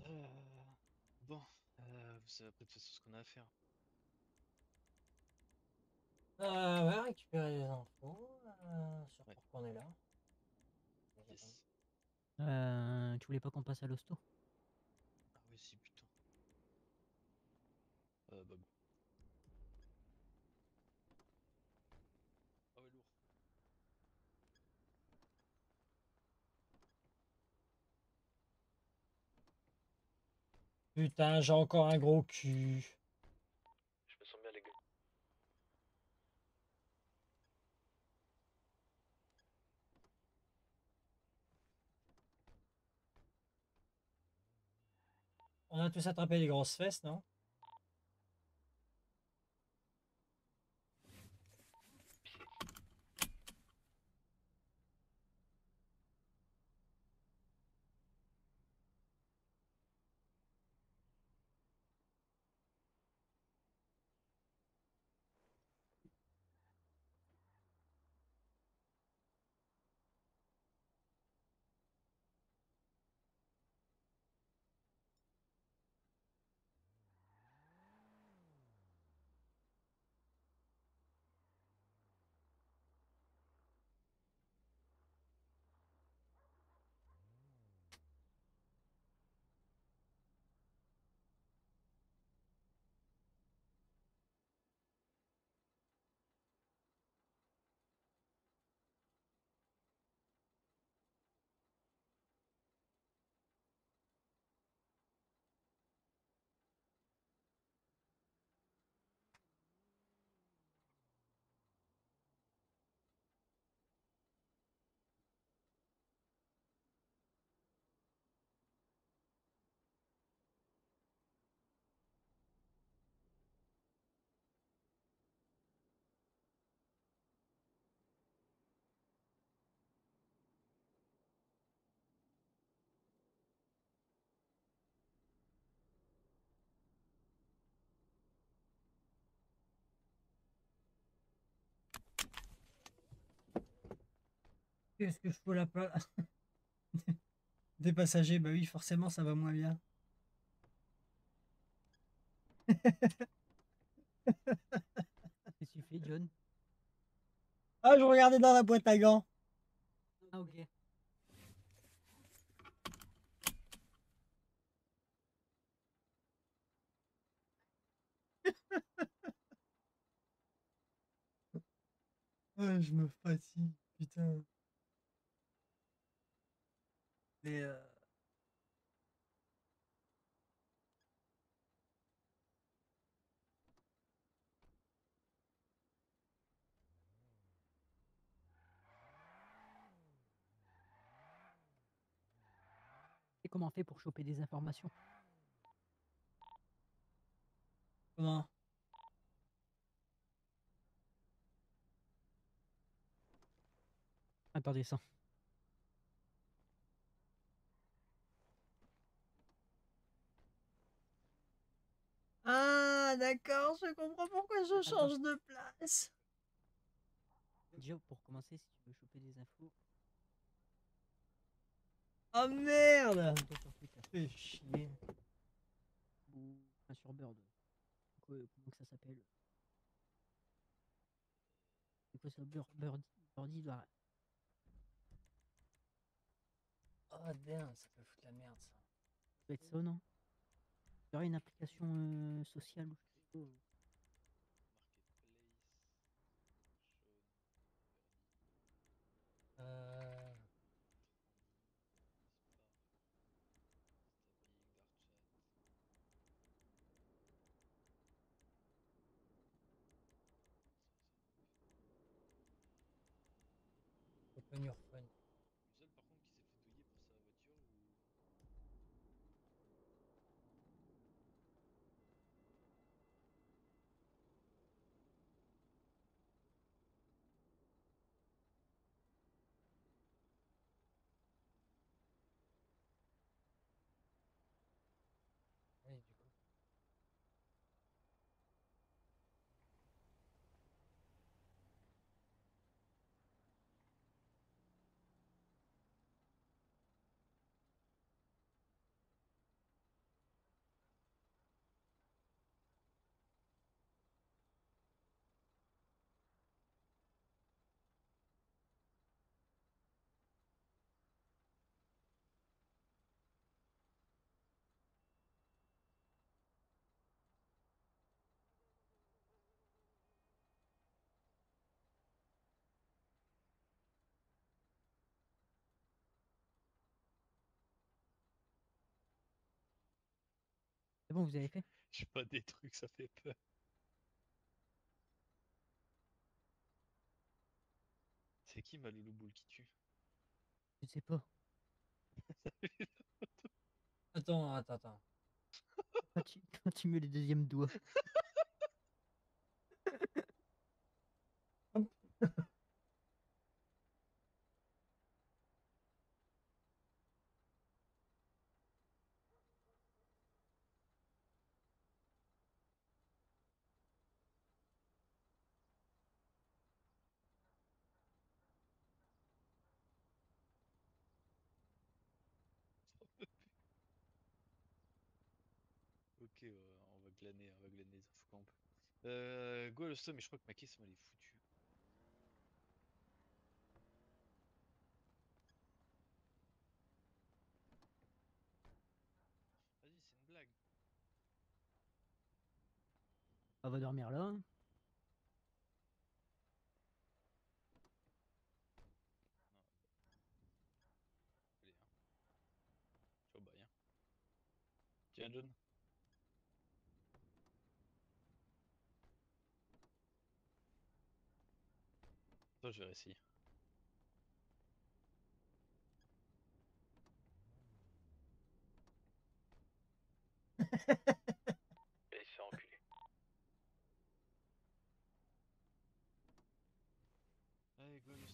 Euh, Bon, savez après de toute façon ce qu'on a à faire. Euh, ouais, récupérer les infos euh, sur Ouais. pourquoi on est là. Yes. Euh, tu voulais pas qu'on passe à l'hosto? Ah ouais, si, putain. Euh, bah go. Ah ouais, lourd. Putain, j'ai encore un gros cul. Je me sens bien, les gars. On a tous attrapé les grosses fesses, non? Qu'est-ce que je fous la place Des passagers, bah oui, forcément, ça va moins bien. Qu'est-ce que tu fais, John? Ah, je regardais dans la boîte à gants. Ah, ok. Je me fatigue, putain. Mais euh, Et comment on fait pour choper des informations? Comment? Attendez ça. Ah, je comprends pourquoi je change de place. Déjà, pour commencer, si tu veux choper des infos, Oh merde. Fais chier. Ou enfin, sur Bird. Quoi, comment que ça s'appelle C'est quoi ça Bird, Birdie Birdie doit... Oh damn, ça peut foutre la merde ça. ça doit être ça, non Il y aurait une application euh, sociale ou your friend. C'est bon, vous avez fait J'ai pas des trucs, ça fait peur. C'est qui ma loulou boule qui tue? Je sais pas. Attends, attends, attends. Quand tu, quand tu mets le deuxième doigt. Ok, ouais, on va glaner, on va glaner infos qu'on peut. Euh, go le mais je crois que ma caisse elle est foutue. Vas-y, c'est une blague. On va dormir là. hein. Allez, hein. Ciao, bye. Hein. Tiens, John. Toi, je vais réessayer. Et il se fait enculer. Allez, go le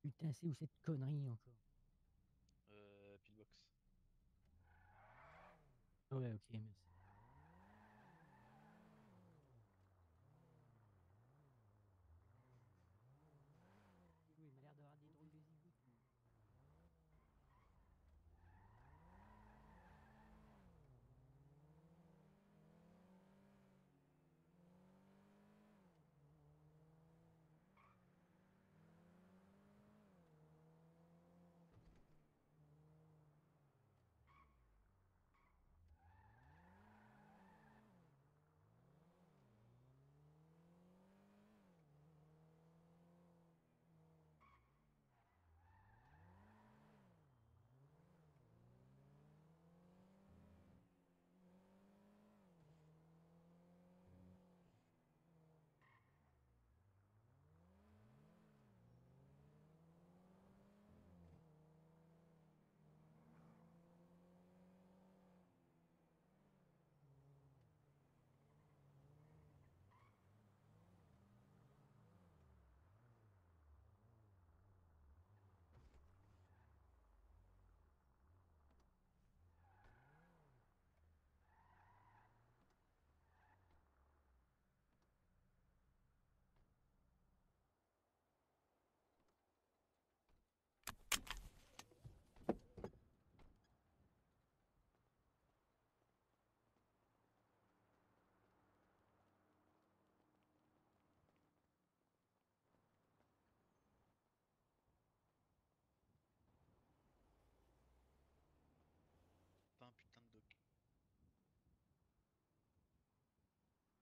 Putain, c'est où cette connerie encore Euh, pillbox. Ouais, ok, merci.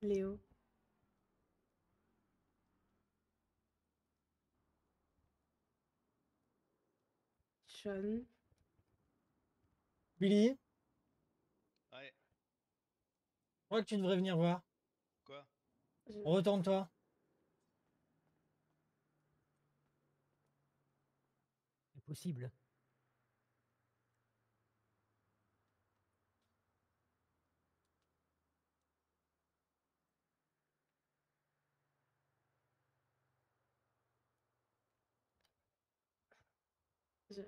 Léo. John. Billy, Ouais, je crois que tu devrais venir voir. quoi? Je- Retourne-toi. C'est possible. je-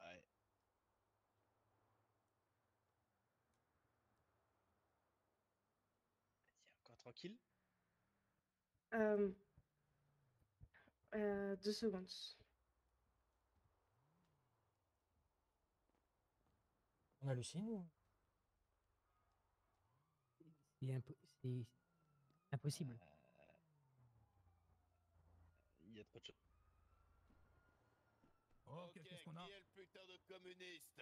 Ouais. Euh, euh, deux secondes. On hallucine ou? C'est impo- c'est impossible. Il y a trop de choses. Ok, qu'est-ce qu'on a? Le putain de communiste?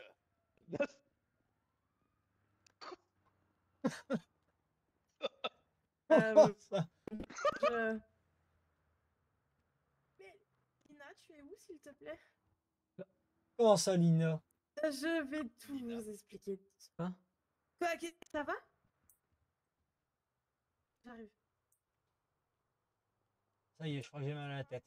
Euh, Ça. je- Mais Lina, tu es où, s'il te plaît? Comment ça, Lina? Je vais tout vous expliquer. Quoi Quoi, ça va? J'arrive. Ça y est, je crois que j'ai mal à la tête.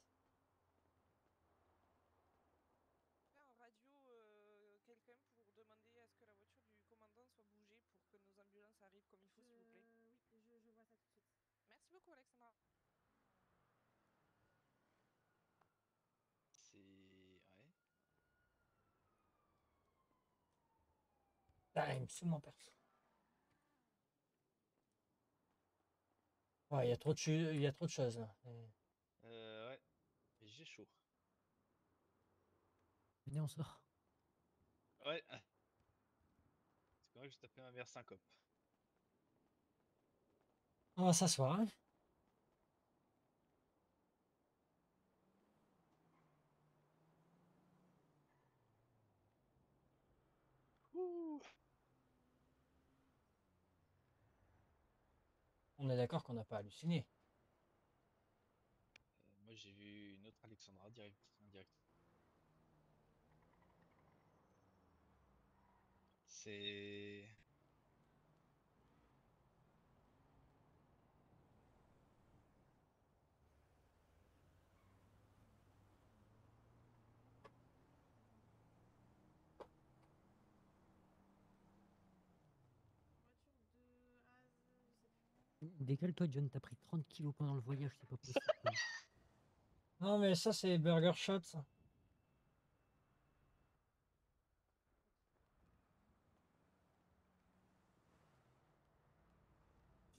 Faire un radio euh, quelqu'un pour demander à ce que la voiture du commandant soit bougée pour que nos ambulances arrivent comme il faut, s'il vous plaît. Euh, oui, je, je vois ça tout de suite. Merci beaucoup, Alexandra. C'est. Ouais. Ah, il me saoule mon perso. Ouais, il y a trop de, il y a trop de choses là. Euh, ouais. J'ai chaud. Venez, on sort. Ouais. C'est quand même que je tapais ma mère syncope. On va s'asseoir. hein. On est d'accord qu'on n'a pas halluciné. Euh, moi j'ai vu une autre Alexandra direct. C'est. Décale-toi, John, t'as pris 30 kilos pendant le voyage, c'est pas possible. Non, mais ça, c'est Burger Shot. ça.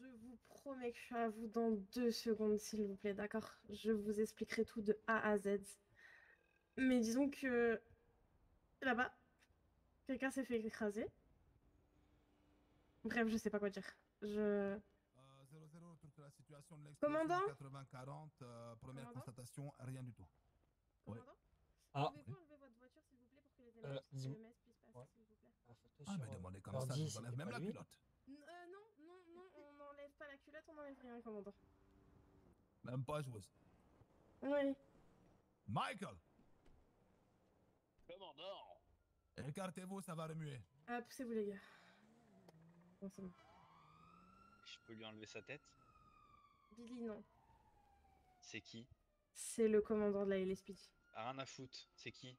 Je vous promets que je suis à vous dans deux secondes, s'il vous plaît, d'accord? Je vous expliquerai tout de A à Z. Mais disons que là-bas, quelqu'un s'est fait écraser. Bref, je sais pas quoi dire. Je. 00 toute la situation de Commandant 80-40, euh, première Commandant constatation, rien du tout. Oui. Commandant Ah. Pouvez-vous enlever votre voiture, s'il vous plaît, pour que les Euh, puissent passer, ouais. s'il vous plaît? Ah, sur, mais demandez comme ça, je vous enlève même la culotte. Euh, non, non, non, on n'enlève pas la culotte, on n'enlève rien, commandant. Même pas joueuse. Oui. Michael, Commandant écartez-vous, ça va remuer. Ah, poussez-vous, les gars. Bon, c'est bon. Je peux lui enlever sa tête? Billy, non. C'est qui? C'est le commandant de la LSPD. Ah, Rien à foutre. C'est qui?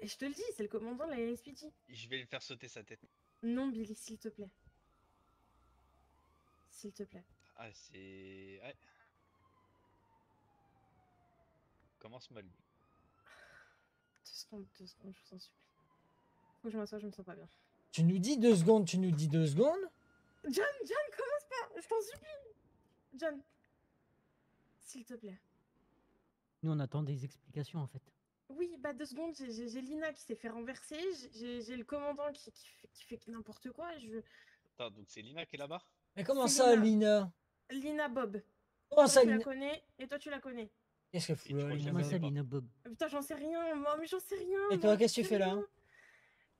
Et je te le dis, c'est le commandant de la LSPD. Je vais lui faire sauter sa tête. Non, Billy, s'il te plaît. S'il te plaît. Ah, c'est. Ouais. Commence mal. Deux secondes, deux secondes, je vous en supplie. Faut que je m'assoie, je me sens pas bien. Tu nous dis deux secondes, tu nous dis deux secondes? John, John, commence pas Je t'en supplie John S'il te plaît. Nous, on attend des explications, en fait. Oui, bah deux secondes, j'ai- Lina qui s'est fait renverser, j'ai- le commandant qui, qui fait, qui fait n'importe quoi, je... Attends, donc c'est Lina qui est là-bas? Mais comment ça, Lina. Lina? Lina Bob. Comment toi, ça, tu la connais, et toi, tu la connais. Qu'est-ce que fout là, Lina ça, Bob? Putain, j'en sais rien, moi, mais j'en sais rien Et toi, qu'est-ce que tu fais là.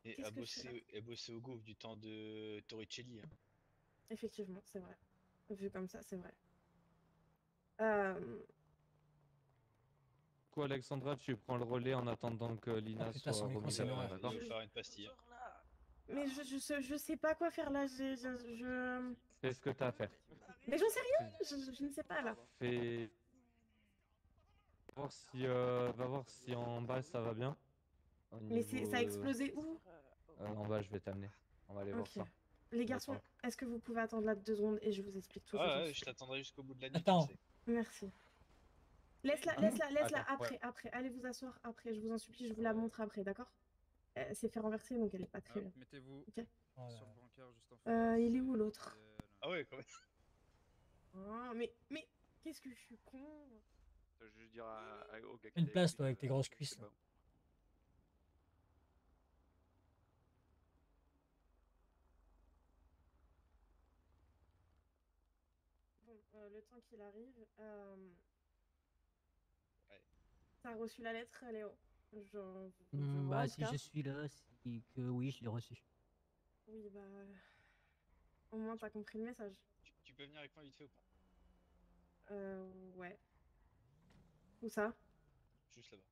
Et bossé, a bossé au gouffre du temps de Torricelli. hein. Effectivement, c'est vrai. Vu comme ça, c'est vrai. Euh, Du coup, Alexandra, tu prends le relais en attendant que Lina putain, soit remise d'accord Je vais faire une pastille. Mais je, je, sais- je sais pas quoi faire là. Je, je... Fais ce que t'as à faire. Mais j'en sais rien. Je, je- je ne sais pas là. Fais. Va voir si, euh, va voir si en bas ça va bien. Mais ça a euh, explosé où? euh, En bas, je vais t'amener. On va aller voir ça. Les garçons, est-ce que vous pouvez attendre là deux secondes et je vous explique tout Ah ça ouais, je t'attendrai jusqu'au bout de la nuit. Attends. Merci. Laisse-la, laisse-la, laisse-la Attends, après, ouais. après. Allez vous asseoir après, je vous en supplie, je vous la montre après, d'accord? Elle s'est fait renverser donc elle est pas très bien. Mettez-vous sur le brancard juste en face. Euh, il est où l'autre? Ah ouais, quand même. Ah, Mais, mais, qu'est-ce que je suis con? Je vais juste dire à, à- au gars une place, toi, avec tes grosses cuisses. Bon, euh, le temps qu'il arrive, euh... Ouais. t'as reçu la lettre, Léo je, je Hmm, bah, si je suis là, c'est que oui, je l'ai reçu. Oui, bah... Au moins, t'as compris le message. Tu, tu peux venir avec moi vite fait ou pas? Euh, ouais. Où ça? Juste là-bas.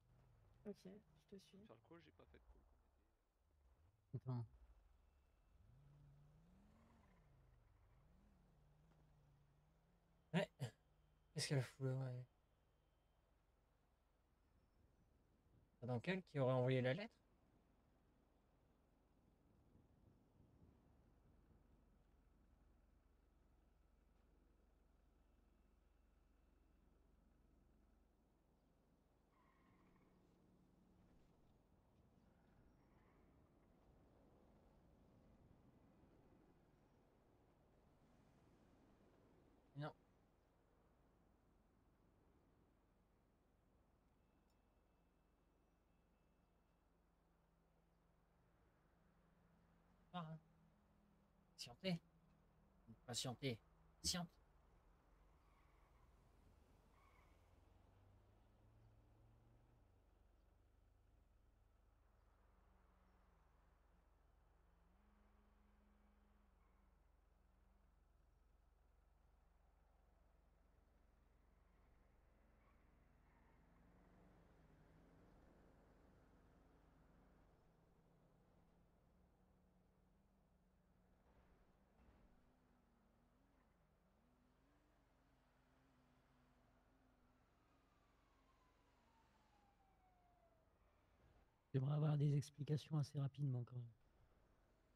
Ok, je te suis. Sur le j'ai pas fait de. Attends. Ouais. Qu'est-ce qu'elle fout là ouais. Donc elle qui aurait envoyé la lettre Non. Pas, hein. Patientez. Patientez. Patiente. J'aimerais avoir des explications assez rapidement quand même.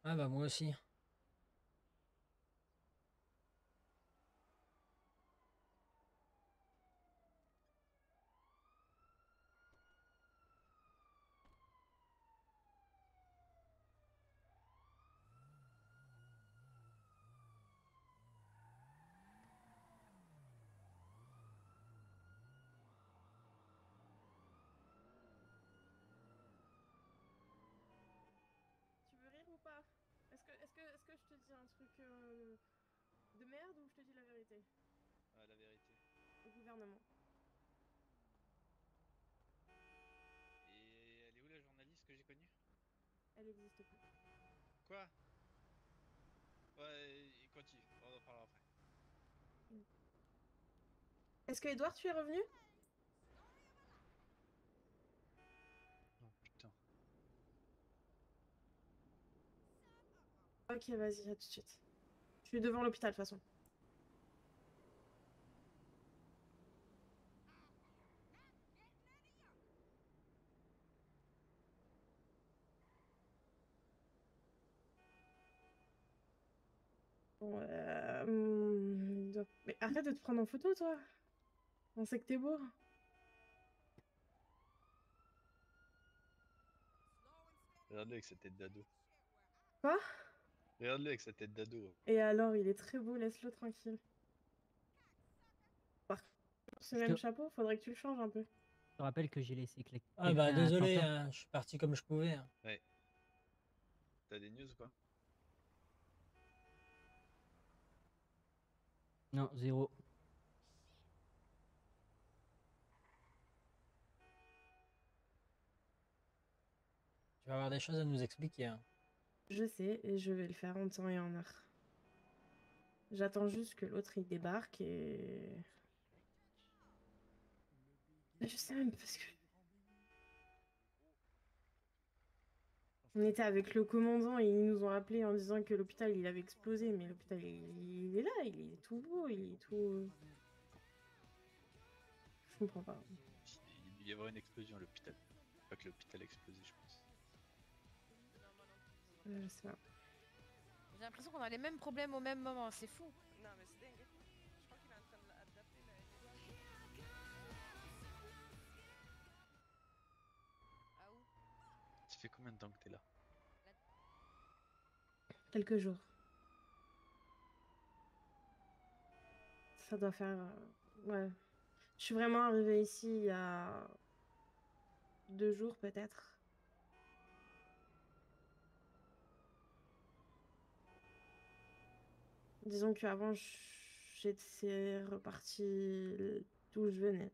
Ah bah moi aussi. Tu veux rire ou pas Est-ce que, est-ce que, est-ce que je te dis un truc euh, de merde ou je te dis la vérité Ah, la vérité. Au gouvernement. Et elle est où la journaliste que j'ai connue? Elle existe plus. Quoi? Ouais, et continue, on en parlera après. Est-ce que Edouard, tu es revenu? Oh putain. Ok, vas-y, à tout de suite. Je suis devant l'hôpital de toute façon. Bon, euh, hum, il doit- Mais arrête de te prendre en photo, toi. On sait que t'es beau. Regarde-le avec sa tête d'ado. Quoi? Regarde-le avec sa tête d'ado. Et alors, il est très beau, laisse-le tranquille. Par contre, ce même te- chapeau, faudrait que tu le changes un peu. Je te rappelle que j'ai laissé clé. Ah bah à désolé, hein, je suis parti comme je pouvais. hein. Ouais. T'as des news ou quoi Non, zéro. Tu vas avoir des choses à nous expliquer. hein. Je sais, et je vais le faire en temps et en heure. J'attends juste que l'autre il débarque et. Je sais même parce que. On était avec le commandant et ils nous ont appelé en disant que l'hôpital il avait explosé, mais l'hôpital il, il est là, il est tout beau, il est tout. Je comprends pas. Il y avoir une explosion à l'hôpital. Pas que l'hôpital a explosé, je pense. Euh, Je sais pas. J'ai l'impression qu'on a les mêmes problèmes au même moment, c'est fou. Non, mais c'est combien de temps que t'es là Quelques jours. Ça doit faire. euh, Ouais. Je suis vraiment arrivée ici il y a. deux jours peut-être. Disons qu'avant, j'étais repartie d'où je venais.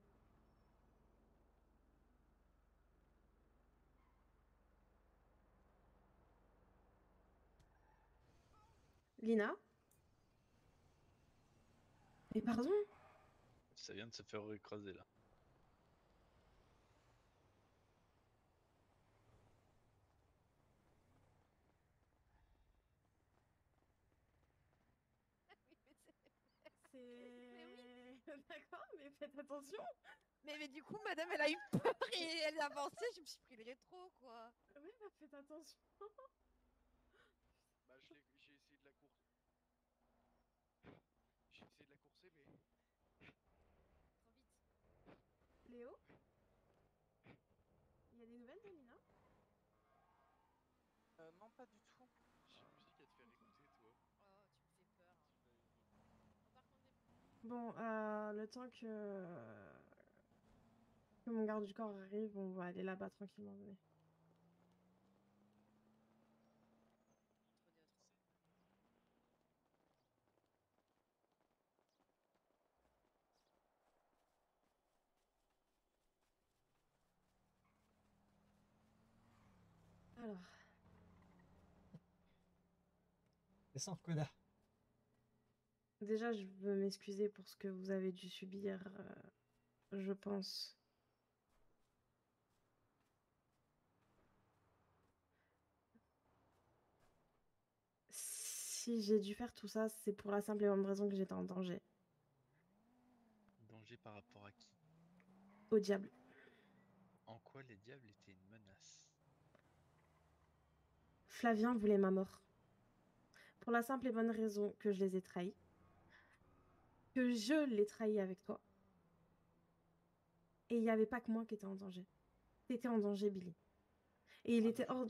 Lina Mais pardon Ça vient de se faire écraser là. D'accord, mais faites attention Mais, mais du coup, madame, elle a eu peur et elle a avancé, je me suis pris le rétro, quoi. Oui, bah faites attention Bah, je l'ai- j'ai essayé de la courser. J'ai essayé de la courser, mais. Trop vite. Léo Il y a des nouvelles de Lina Euh, non, pas du tout. J'ai une musique à te faire écouter, toi. Oh, tu me fais peur. hein. Par contre, Bon, euh, le temps que... que mon garde du corps arrive, on va aller là-bas tranquillement. venez. Alors, Déjà, je veux m'excuser pour ce que vous avez dû subir, euh, je pense. Si j'ai dû faire tout ça, c'est pour la simple et bonne raison que j'étais en danger. Danger par rapport à qui? Au diable. En quoi les diables étaient une menace? Flavien voulait ma mort. Pour la simple et bonne raison que je les ai trahis. Que je les trahis avec toi. Et il n'y avait pas que moi qui était en danger. T'étais en danger, Billy. Et il était hors...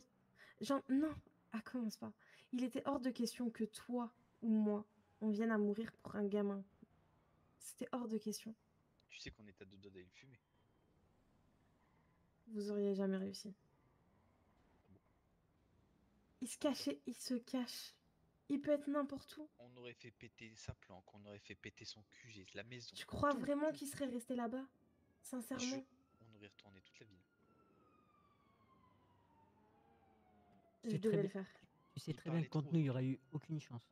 Genre, non, ah, commence pas. Il était hors de question que toi ou moi, on vienne à mourir pour un gamin. C'était hors de question. Tu sais qu'on est à deux doigts d'aller le fumer. Vous auriez jamais réussi. Il se cachait, il se cache. Il peut être n'importe où. On aurait fait péter sa planque, on aurait fait péter son QG, la maison. Tu crois tout, vraiment qu'il serait resté là-bas? Je- Sincèrement On aurait retourné toute la ville. Je devais très le bien- faire. Tu sais Il très bien que contre nous, il n'y aurait eu aucune chance.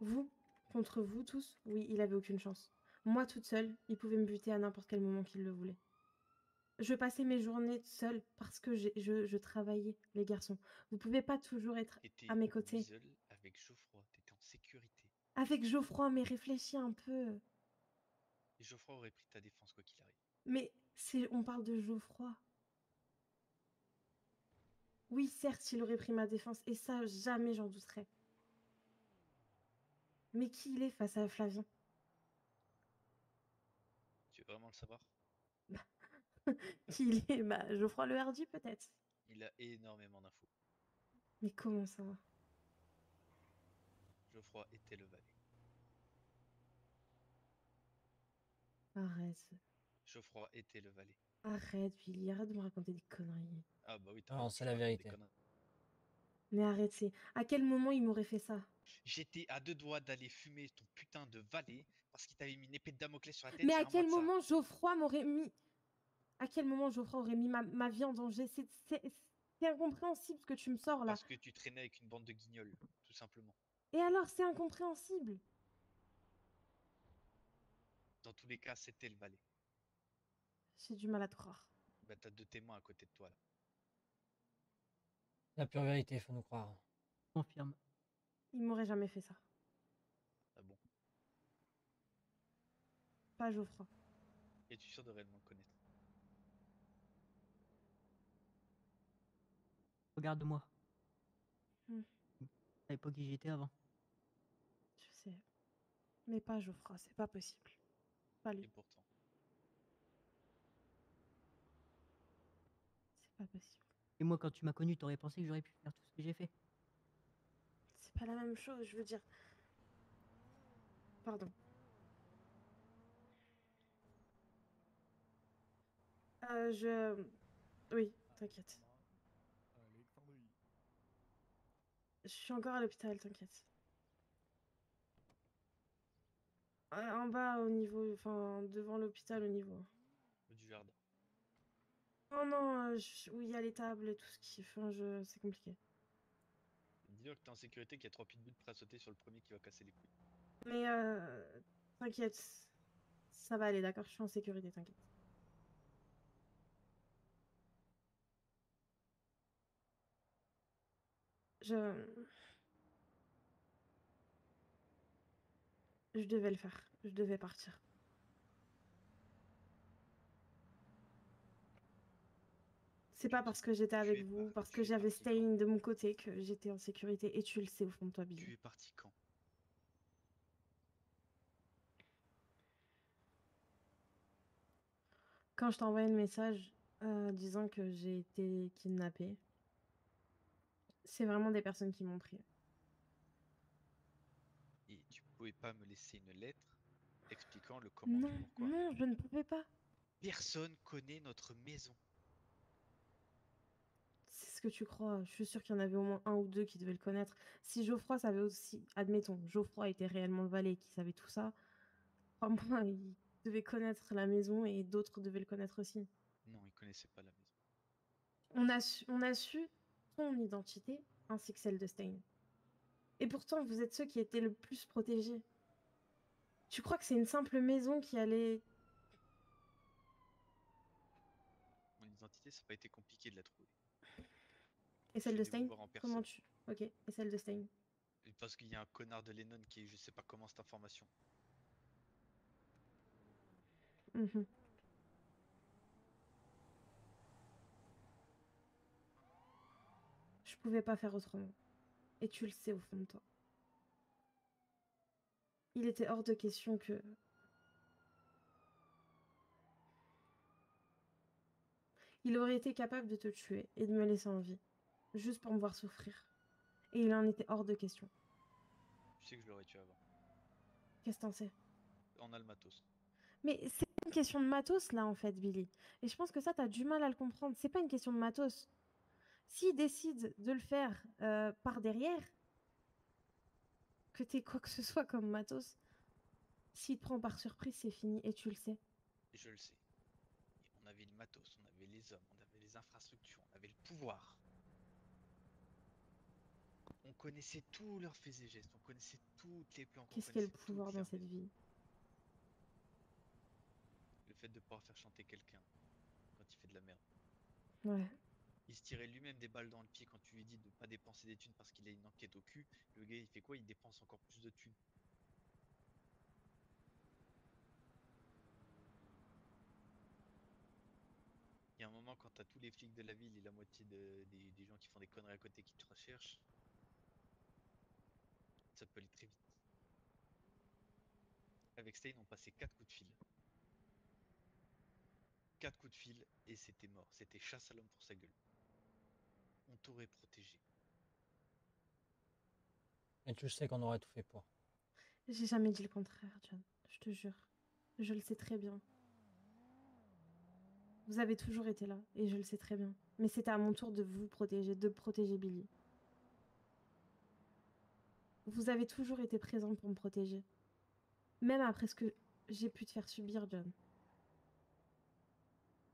Vous, contre vous tous, oui, il avait aucune chance. Moi, toute seule, il pouvait me buter à n'importe quel moment qu'il le voulait. Je passais mes journées seule parce que je, je travaillais, les garçons. Vous pouvez pas toujours être à mes côtés. seul avec Geoffroy, t'étais en sécurité. Avec Geoffroy, mais réfléchis un peu. Et Geoffroy aurait pris ta défense quoi qu'il arrive. Mais c'est, on parle de Geoffroy. Oui, certes, il aurait pris ma défense, et ça, jamais j'en douterais. Mais qui il est face à Flavien? Tu veux vraiment le savoir? il est Bah, Geoffroy le Hardy, peut-être. Il a énormément d'infos. Mais comment ça Geoffroy était le valet. Arrête. Geoffroy était le valet. Arrête, Billy, arrête de me raconter des conneries. Ah bah oui, t'as Non, c'est la vérité. Mais arrêtez. À quel moment il m'aurait fait ça? J'étais à deux doigts d'aller fumer ton putain de valet parce qu'il t'avait mis une épée de Damoclès sur la tête. Mais à quel moment Geoffroy m'aurait mis... À quel moment Geoffroy aurait mis ma, ma vie en danger C'est incompréhensible ce que tu me sors là. Parce que tu traînais avec une bande de guignols, tout simplement. Et alors, c'est incompréhensible. Dans tous les cas, c'était le valet. J'ai du mal à te croire. Bah, t'as deux témoins à côté de toi là. La pure vérité, faut nous croire. Confirme. Il m'aurait jamais fait ça. Ah bon? Pas Geoffroy. Es-tu sûr de réellement le connaître? Regarde-moi. Hmm. Tu savais pas qui j'étais avant. Je sais. Mais pas Geoffroy, c'est pas possible. Pas lui. Et pourtant. C'est pas possible. Et moi, quand tu m'as connu, t'aurais pensé que j'aurais pu faire tout ce que j'ai fait. C'est pas la même chose, je veux dire. Pardon. Euh, je. Oui, t'inquiète. Je suis encore à l'hôpital, t'inquiète. Euh, en bas, au niveau. Enfin, devant l'hôpital, au niveau. Du jardin. Oh non, euh, je- où il y a les tables et tout ce qui. Enfin, je... c'est compliqué. Dis-leur que t'es en sécurité, qu'il y a trois pitbulls prêts à sauter sur le premier qui va casser les couilles. Mais euh, t'inquiète, ça va aller, d'accord Je suis en sécurité, t'inquiète. Je... Je devais le faire, je devais partir. C'est pas parce que j'étais avec vous, parce que j'avais Stain de mon côté que j'étais en sécurité, et tu le sais au fond de toi, Billy. Tu es parti quand? Quand je t'ai envoyé le message euh, disant que j'ai été kidnappée, c'est vraiment des personnes qui m'ont pris. Et tu pouvais pas me laisser une lettre expliquant le comment Non, et pourquoi. non, je ne pouvais pas. Personne connaît notre maison. C'est ce que tu crois. Je suis sûre qu'il y en avait au moins un ou deux qui devaient le connaître. Si Geoffroy savait aussi, admettons, Geoffroy était réellement le valet qui savait tout ça, crois-moi, il devait connaître la maison et d'autres devaient le connaître aussi. Non, ils connaissaient pas la maison. On a su, on a su identité ainsi que celle de Stein. Et pourtant, vous êtes ceux qui étaient le plus protégés. Tu crois que c'est une simple maison qui allait... Mon identité, ça n'a pas été compliqué de la trouver. Et celle de Stein Comment tu... Ok, et celle de Stein Et Parce qu'il y a un connard de Lennon qui est je sais pas comment cette information. Mhm. Pouvais pas faire autrement. Et tu le sais au fond de toi. Il était hors de question que... Il aurait été capable de te tuer et de me laisser en vie, juste pour me voir souffrir. Et il en était hors de question. Tu sais que je l'aurais tué avant. Qu'est-ce que t'en sais? On a le matos. Mais c'est une question de matos là en fait, Billy. Et je pense que ça, t'as du mal à le comprendre. C'est pas une question de matos. S'il décide de le faire euh, par derrière, que t'aies quoi que ce soit comme matos, s'il te prend par surprise, c'est fini et tu le sais. Je le sais. On avait le matos, on avait les hommes, on avait les infrastructures, on avait le pouvoir. On connaissait tous leurs faits et gestes, on connaissait toutes les plans. qu'on Qu'est-ce a le pouvoir dans cette vie? Le fait de pouvoir faire chanter quelqu'un quand il fait de la merde. Ouais. Il se tirait lui-même des balles dans le pied quand tu lui dis de pas dépenser des thunes parce qu'il a une enquête au cul. Le gars il fait quoi? Il dépense encore plus de thunes. Il y a un moment quand t'as tous les flics de la ville et la moitié de- des, gens qui font des conneries à côté qui te recherchent, ça peut aller très vite. Avec Stein, on passait 4 coups de fil. 4 coups de fil et c'était mort. C'était chasse à l'homme pour sa gueule. On t'aurait protégé. Et tu sais qu'on aurait tout fait pour. J'ai jamais dit le contraire, John. Je te jure. Je le sais très bien. Vous avez toujours été là, et je le sais très bien. Mais c'était à mon tour de vous protéger, de protéger Billy. Vous avez toujours été présent pour me protéger. Même après ce que j'ai pu te faire subir, John.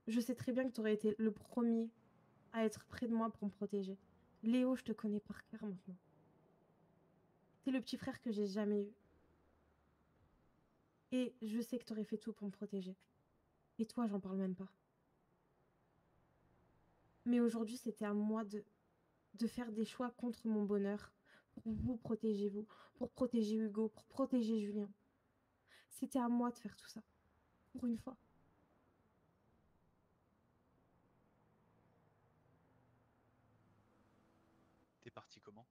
Je sais très bien que tu aurais été le premier à être près de moi pour me protéger. Léo, je te connais par cœur maintenant. T'es le petit frère que j'ai jamais eu. Et je sais que t'aurais fait tout pour me protéger. Et toi, j'en parle même pas. Mais aujourd'hui, c'était à moi de, de faire des choix contre mon bonheur. Pour vous protéger, vous. Pour protéger Hugo. Pour protéger Julien. C'était à moi de faire tout ça. Pour une fois. T'es parti comment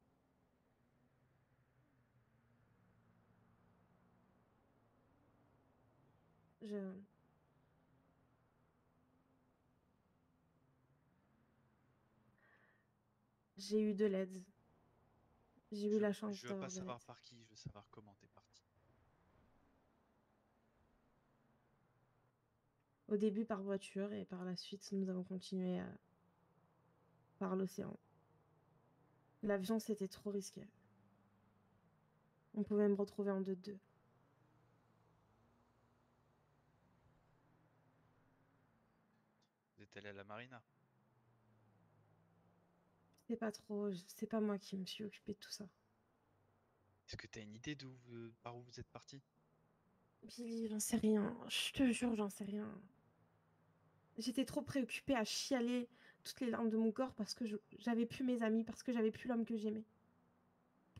Je... J'ai eu de l'aide. J'ai eu la chance Je veux pas de savoir par qui, je veux savoir comment t'es parti. Au début par voiture et par la suite, nous avons continué à- par l'océan. L'avion, c'était trop risqué. On pouvait me retrouver en deux-deux. Vous allé à la marina C'est pas trop, c'est pas moi qui me suis occupée de tout ça. Est-ce que t'as une idée d'où par où vous êtes parti Billy, j'en sais rien. Je te jure, j'en sais rien. J'étais trop préoccupée à chialer toutes les larmes de mon corps parce que j'avais plus mes amis, parce que j'avais plus l'homme que j'aimais.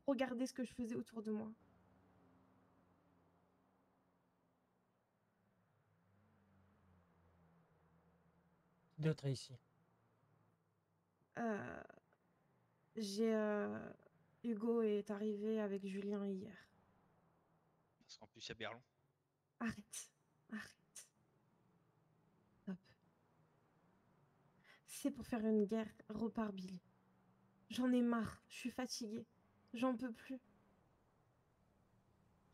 Pour regarder ce que je faisais autour de moi. D'autre ici? Euh, J'ai. euh, Hugo est arrivé avec Julien hier. Parce qu'en plus, il y a Berlon. Arrête. Arrête. Stop. C'est pour faire une guerre, repart Billy. J'en ai marre, je suis fatiguée. J'en peux plus.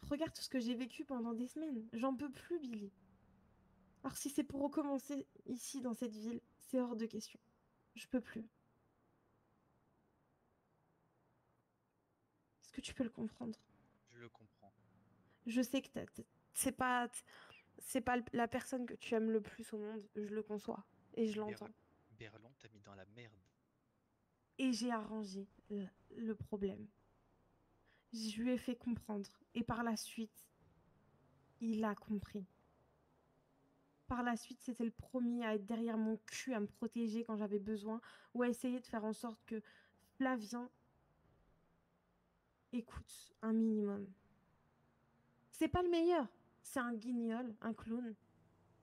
Regarde tout ce que j'ai vécu pendant des semaines. J'en peux plus, Billy. Alors si c'est pour recommencer ici, dans cette ville, c'est hors de question. Je peux plus. Est-ce que tu peux le comprendre? Je le comprends. Je sais que c'est pas c'est pas la personne que tu aimes le plus au monde, je le conçois et je l'entends. Berlon t'a mis dans la merde. Et j'ai arrangé le, le problème. Je lui ai fait comprendre et par la suite, il a compris. Par la suite, c'était le premier à être derrière mon cul, à me protéger quand j'avais besoin ou à essayer de faire en sorte que Flavien écoute un minimum. C'est pas le meilleur. C'est un guignol, un clown,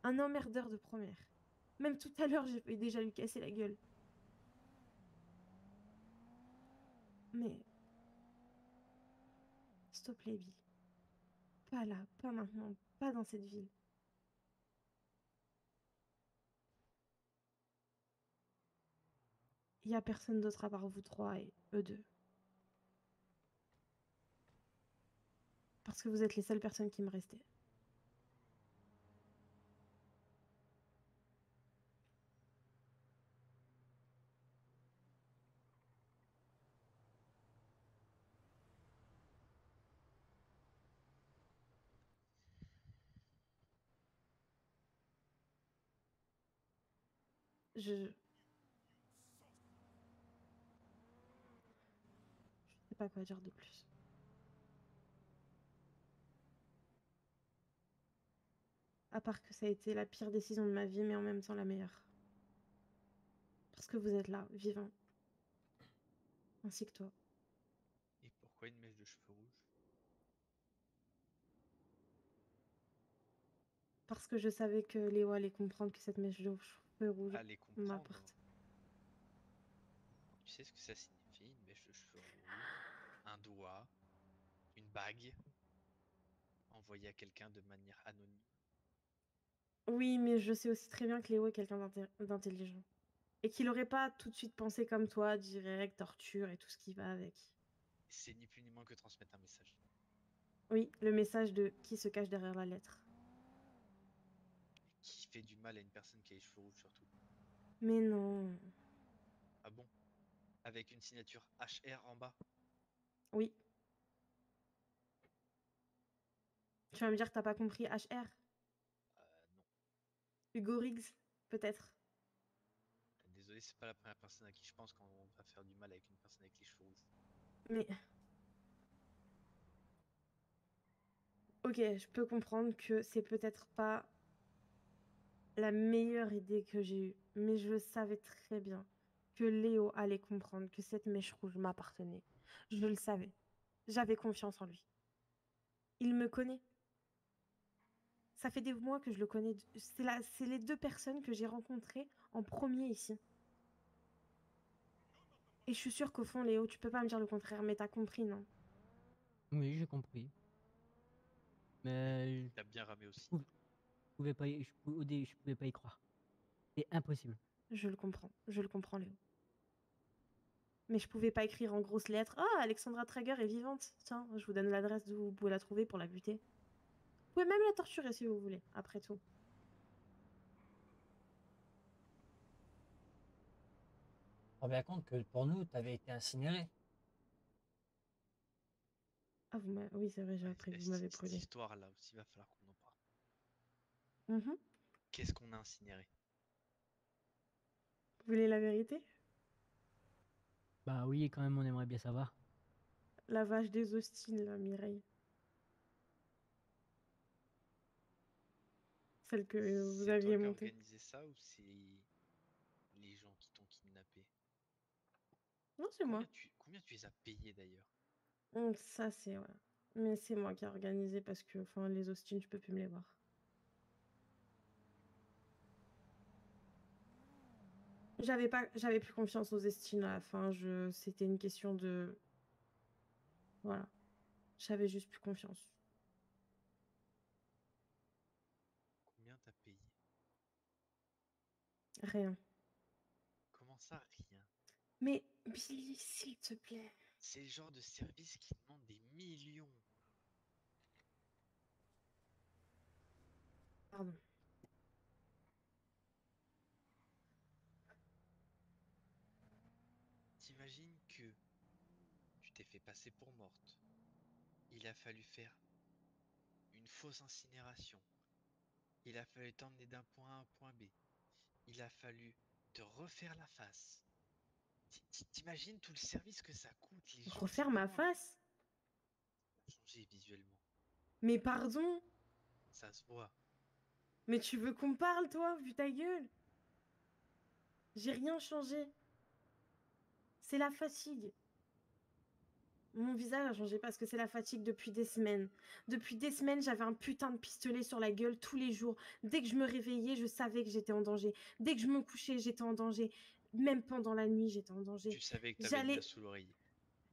un emmerdeur de première. Même tout à l'heure, j'ai déjà lui casser la gueule. Mais. S'il te plaît, Bill. Pas là, pas maintenant, pas dans cette ville. Il n'y a personne d'autre à part vous trois et eux deux. Parce que vous êtes les seules personnes qui me restaient. Je. Sais pas quoi dire de plus. À part que ça a été la pire décision de ma vie, mais en même temps la meilleure. Parce que vous êtes là, vivant. Ainsi que toi. Et pourquoi une mèche de cheveux rouges? Parce que je savais que Léo allait comprendre que cette mèche de cheveux rouges m'apporte. Tu sais ce que ça signifie Une mèche de cheveux rouges, un doigt, une bague, envoyée à quelqu'un de manière anonyme. Oui, mais je sais aussi très bien que Léo est quelqu'un d'intelligent. Et qu'il aurait pas tout de suite pensé comme toi, direct, torture et tout ce qui va avec. C'est ni plus ni moins que transmettre un message. Oui, le message de qui se cache derrière la lettre. Qui fait du mal à une personne qui a les cheveux rouges surtout. Mais non. Ah bon? Avec une signature HR en bas? Oui. Tu vas me dire que t'as pas compris HR Hugo Riggs, peut-être? Désolé, c'est pas la première personne à qui je pense quand on va faire du mal avec une personne avec les cheveux rouges. Mais. Ok, je peux comprendre que c'est peut-être pas la meilleure idée que j'ai eue, mais je savais très bien que Léo allait comprendre que cette mèche rouge m'appartenait. Je le savais. J'avais confiance en lui. Il me connaît. Ça fait des mois que je le connais. C'est la- c'est les deux personnes que j'ai rencontrées en premier ici. Et je suis sûre qu'au fond, Léo, tu peux pas me dire le contraire, mais t'as compris, non? Oui, j'ai compris. Mais T'as bien ramé aussi. je pouvais pas y, je, je pouvais pas y croire. C'est impossible. Je le comprends, je le comprends, Léo. Mais je pouvais pas écrire en grosses lettres Ah, Alexandra Trager est vivante. Tiens, je vous donne l'adresse d'où vous pouvez la trouver pour la buter. Vous pouvez même la torturer si vous voulez, après tout. Tu te rends bien compte que pour nous, tu avais été incinéré. Ah, vous m'avez- Oui, c'est vrai, j'ai appris que vous m'avez Cette brûlé. histoire-là aussi, va falloir qu'on en parle. Mhm. Qu'est-ce qu'on a incinéré? Vous voulez la vérité? Bah oui, quand même, on aimerait bien savoir. La vache des Austin, là, Mireille. Celle que vous C'est aviez toi qui as montée. organisé ça ou c'est les gens qui t'ont kidnappé? Non, c'est moi. Combien tu, combien tu les as payés d'ailleurs? Hum, Ça, c'est... Ouais. Mais c'est moi qui ai organisé parce que, enfin, les Austin, je peux plus me les voir. J'avais pas, j'avais plus confiance aux Austin à la fin. Je, c'était une question de, voilà. J'avais juste plus confiance. Combien t'as payé Rien. Comment ça, rien? Mais Billy, s'il te plaît. C'est le genre de service qui demande des millions. Pardon. T'imagines que tu t'es fait passer pour morte. Il a fallu faire une fausse incinération. Il a fallu t'emmener d'un point A à un point B. Il a fallu te refaire la face. Ti- ti- T'imagines tout le service que ça coûte les gens Refaire ma face changer visuellement. Mais pardon Ça se voit. Mais tu veux qu'on parle, toi, vu ta gueule J'ai rien changé. C'est la fatigue. Mon visage a changé parce que c'est la fatigue depuis des semaines. Depuis des semaines, j'avais un putain de pistolet sur la gueule tous les jours. Dès que je me réveillais, je savais que j'étais en danger. Dès que je me couchais, j'étais en danger. Même pendant la nuit, j'étais en danger. Tu savais que t'avais sous l'oreiller.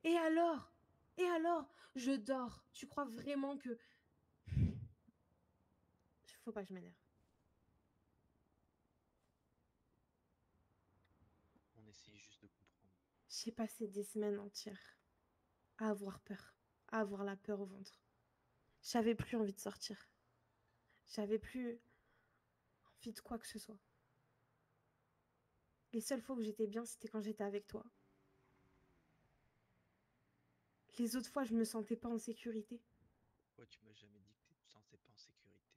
Et alors? Et alors? Je dors. Tu crois vraiment que... Faut pas que je m'énerve. On essayait juste de comprendre. J'ai passé des semaines entières à avoir peur, à avoir la peur au ventre. J'avais plus envie de sortir. J'avais plus envie de quoi que ce soit. Les seules fois où j'étais bien, c'était quand j'étais avec toi. Les autres fois, je me sentais pas en sécurité. Pourquoi tu m'as jamais dit que tu te sentais pas en sécurité?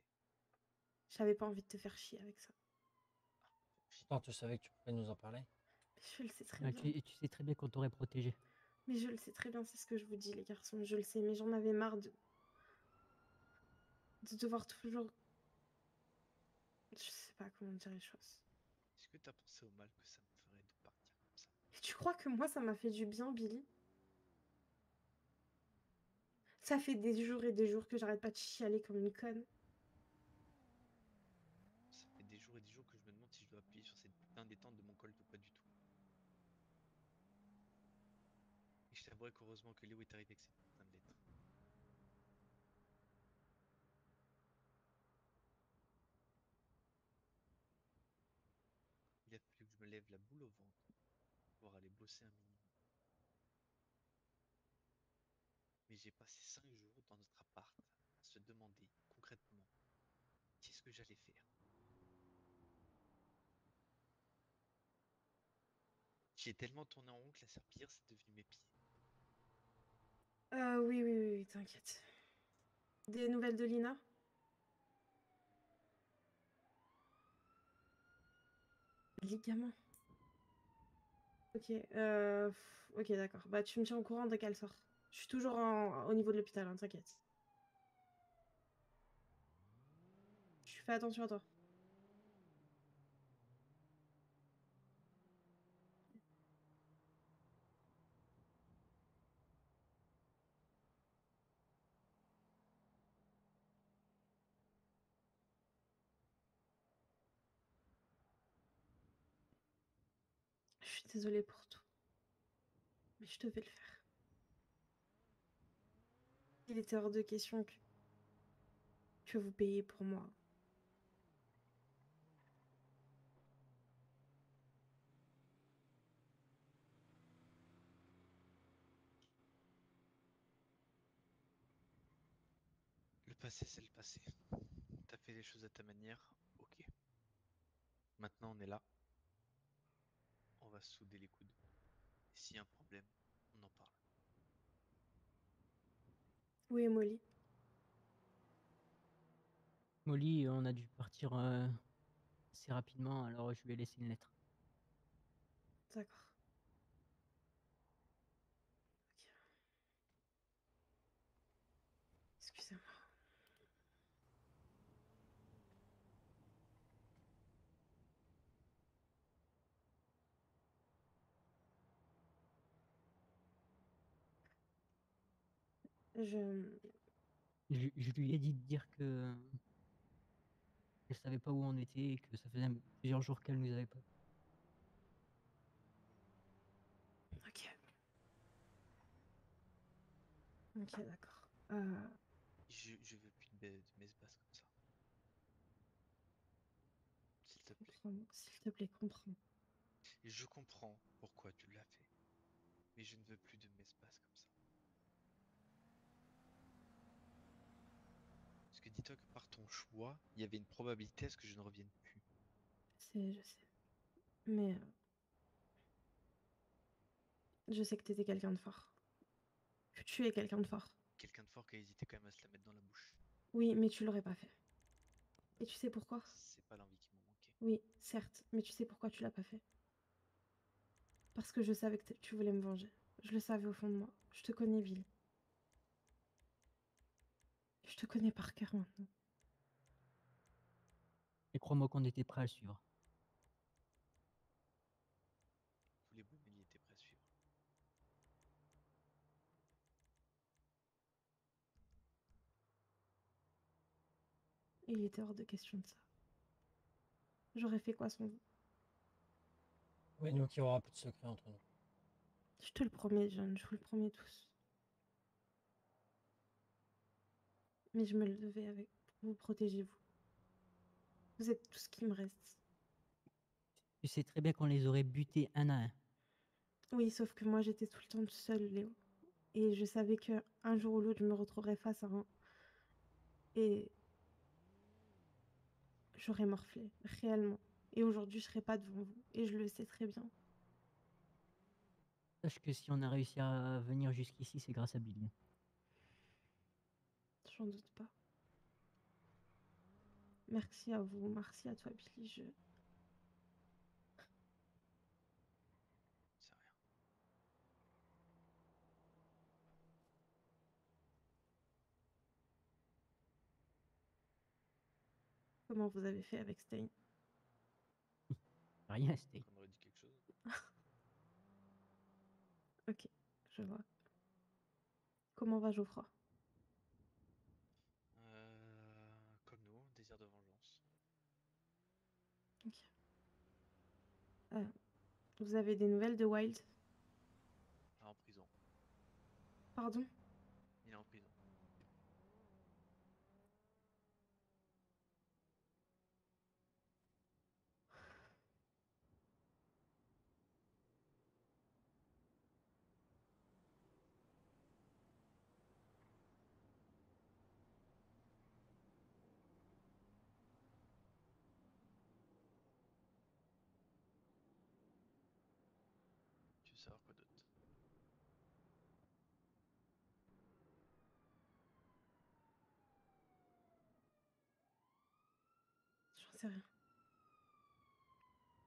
J'avais pas envie de te faire chier avec ça. Pourtant, tu savais que tu pouvais nous en parler. Je le sais très Ah, bien. tu, et tu sais très bien qu'on t'aurait protégé. Mais je le sais très bien, c'est ce que je vous dis, les garçons. Je le sais, mais j'en avais marre de. de devoir toujours. Je sais pas comment dire les choses. Est-ce que t'as pensé au mal que ça me ferait de partir comme ça? Et tu crois que moi, ça m'a fait du bien, Billy? Ça fait des jours et des jours que j'arrête pas de chialer comme une conne. Ça fait des jours et des jours que je me demande si je dois appuyer sur cette putain détente de mon colt ou pas du tout. T'avouerai qu'heureusement que Léo est arrivé avec cette putain de lettre. Il a fallu que je me lève la boule au ventre pour aller bosser un minimum. Mais j'ai passé 5 jours dans notre appart à se demander concrètement qu'est-ce que j'allais faire. J'ai tellement tourné en rond que la serpillière c'est devenu mes pieds. Euh, oui, oui, oui, t'inquiète. Des nouvelles de Lina? Ligament. Ok, euh, ok, d'accord. Bah, tu me tiens au courant dès qu'elle sort. Je suis toujours au niveau de l'hôpital, hein, t'inquiète. Fais attention à toi. Je suis désolée pour tout. Mais je devais le faire. Il était hors de question que, que vous payiez pour moi. Le passé, c'est le passé. T'as fait les choses à ta manière, ok. Maintenant, on est là. On va se souder les coudes. Et s'il y a un problème, on en parle. Où est Molly? Molly, on a dû partir euh, assez rapidement, alors je lui ai laissé une lettre. D'accord. Ok. Excusez-moi. Je... Je, je lui ai dit de dire que elle savait pas où on était et que ça faisait plusieurs jours qu'elle nous avait pas. Ok. Ok, d'accord. Euh, Je, je veux plus de, de messe basse comme ça. S'il te plaît. comprends- S'il te plaît, comprends. Et je comprends pourquoi tu l'as fait. Mais je ne veux plus de messe basse comme ça. Parce que choix, il y avait une probabilité à ce que je ne revienne plus. Sais, je sais. Mais... euh, Je sais que t'étais quelqu'un de fort. Que tu es quelqu'un de fort. Quelqu'un de fort qui a hésité quand même à se la mettre dans la bouche. Oui, mais tu l'aurais pas fait. Et tu sais pourquoi? C'est pas l'envie qui me manquait. Oui, certes, mais tu sais pourquoi tu l'as pas fait Parce que je savais que tu voulais me venger. Je le savais au fond de moi. Je te connais, Bill. Je te connais par cœur maintenant. Et crois-moi qu'on était prêt à le suivre. Tous les étaient prêts à suivre. Il était hors de question de ça. J'aurais fait quoi sans vous? Oui, nous qui aura plus de secret entre nous. Je te le promets, John, je vous le promets tous. Mais je me le devais avec pour vous protéger, vous. Vous êtes tout ce qui me reste. Tu sais très bien qu'on les aurait butés un à un. Oui, sauf que moi j'étais tout le temps seule, Léo. Et je savais que un jour ou l'autre je me retrouverais face à un. Et j'aurais morflé, réellement. Et aujourd'hui je serais pas devant vous. Et je le sais très bien. Sache que si on a réussi à venir jusqu'ici, c'est grâce à Billy. J'en doute pas. Merci à vous, merci à toi, Billy. Je... C'est rien. Comment vous avez fait avec Stein? Rien, c'était. On aurait dit quelque chose? Ok, je vois. Comment va Geoffroy Euh, comme nous, désir de vengeance. Ok. Euh, vous avez des nouvelles de Wild? En prison. Pardon?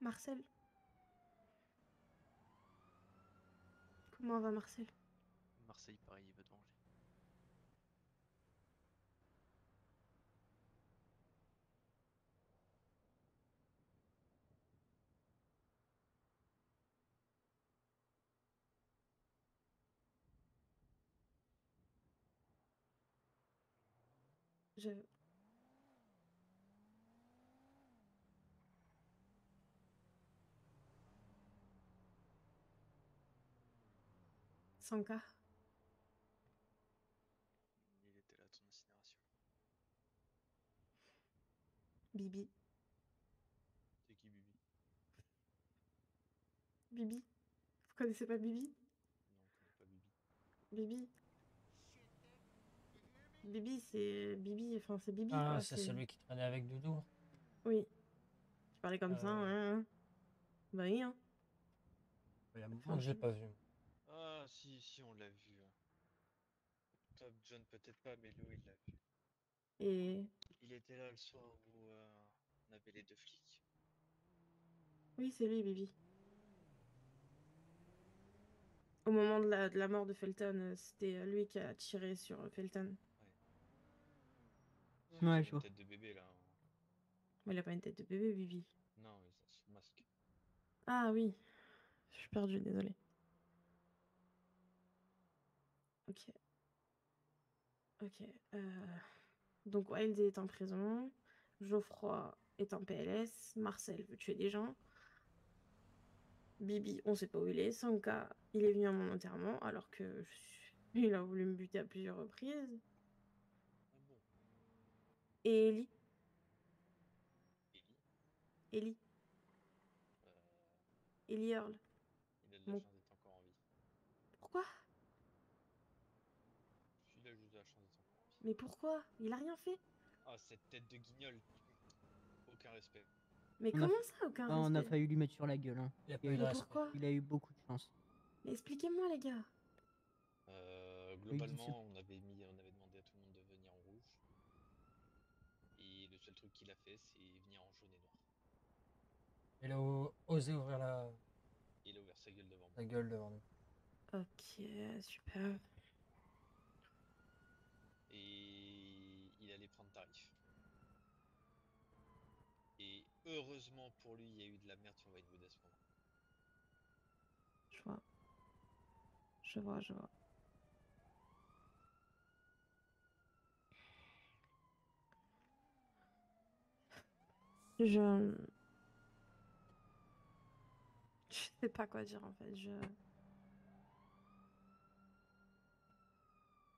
Marcel. Comment va Marcel? Marseille, pareil, il va te. Je... Sanka. Il était là, ton incinération. Bibi. C'est qui, Bibi? Bibi. Vous connaissez pas Bibi? Non, on connaît pas Bibi. Bibi. Bibi, c'est Bibi, enfin c'est Bibi. Ah, c'est celui qui traînait avec Doudou. Oui. Tu parlais comme ça, Euh. hein. Bah oui, hein. Il y a un moment que je l'ai pas vu. Ah, si, si, on l'a vu. hein. Top John, peut-être pas, mais Lou, il l'a vu. Et Il était là le soir où euh, on avait les deux flics. oui, c'est lui, Bibi. Au moment de la, de la mort de Felton, euh, c'était euh, lui qui a tiré sur Felton. Ouais, Il je a vois. une tête de bébé là. hein. Mais il a pas une tête de bébé, Bibi. Non, mais ça, son masque. Ah oui. Je suis perdue, désolée. Ok. Ok. euh, Donc Wild est en prison. Geoffroy est en PLS. Marcel veut tuer des gens. Bibi, on sait pas où il est. Sanka, il est venu à mon enterrement alors que je suis- il a voulu me buter à plusieurs reprises. Ah bon Et Ellie Ellie Ellie euh, Ellie Earl. Il a de la Mon- chance d'être encore en vie. Pourquoi Il a juste de la chance d'être encore en vie. Mais pourquoi? Il a rien fait. Ah, cette tête de guignol. Aucun respect. Mais On comment ça, aucun Ah, on a respect? failli lui mettre sur la gueule. Hein. Il a pas eu de respect. Pourquoi? il a eu beaucoup de chance. Mais expliquez-moi, les gars. Euh, globalement, on avait, mis, on avait demandé à tout le monde de venir en rouge. Et le seul truc qu'il a fait, c'est venir en jaune et noir. Il a osé ouvrir la, Il a ouvert sa gueule devant moi. la gueule devant nous. Ok, super. Et il allait prendre tarif. Et heureusement pour lui, il y a eu de la merde sur Winewood à ce moment. Je vois. Je vois, je vois. Je... Je sais pas quoi dire en fait. Je...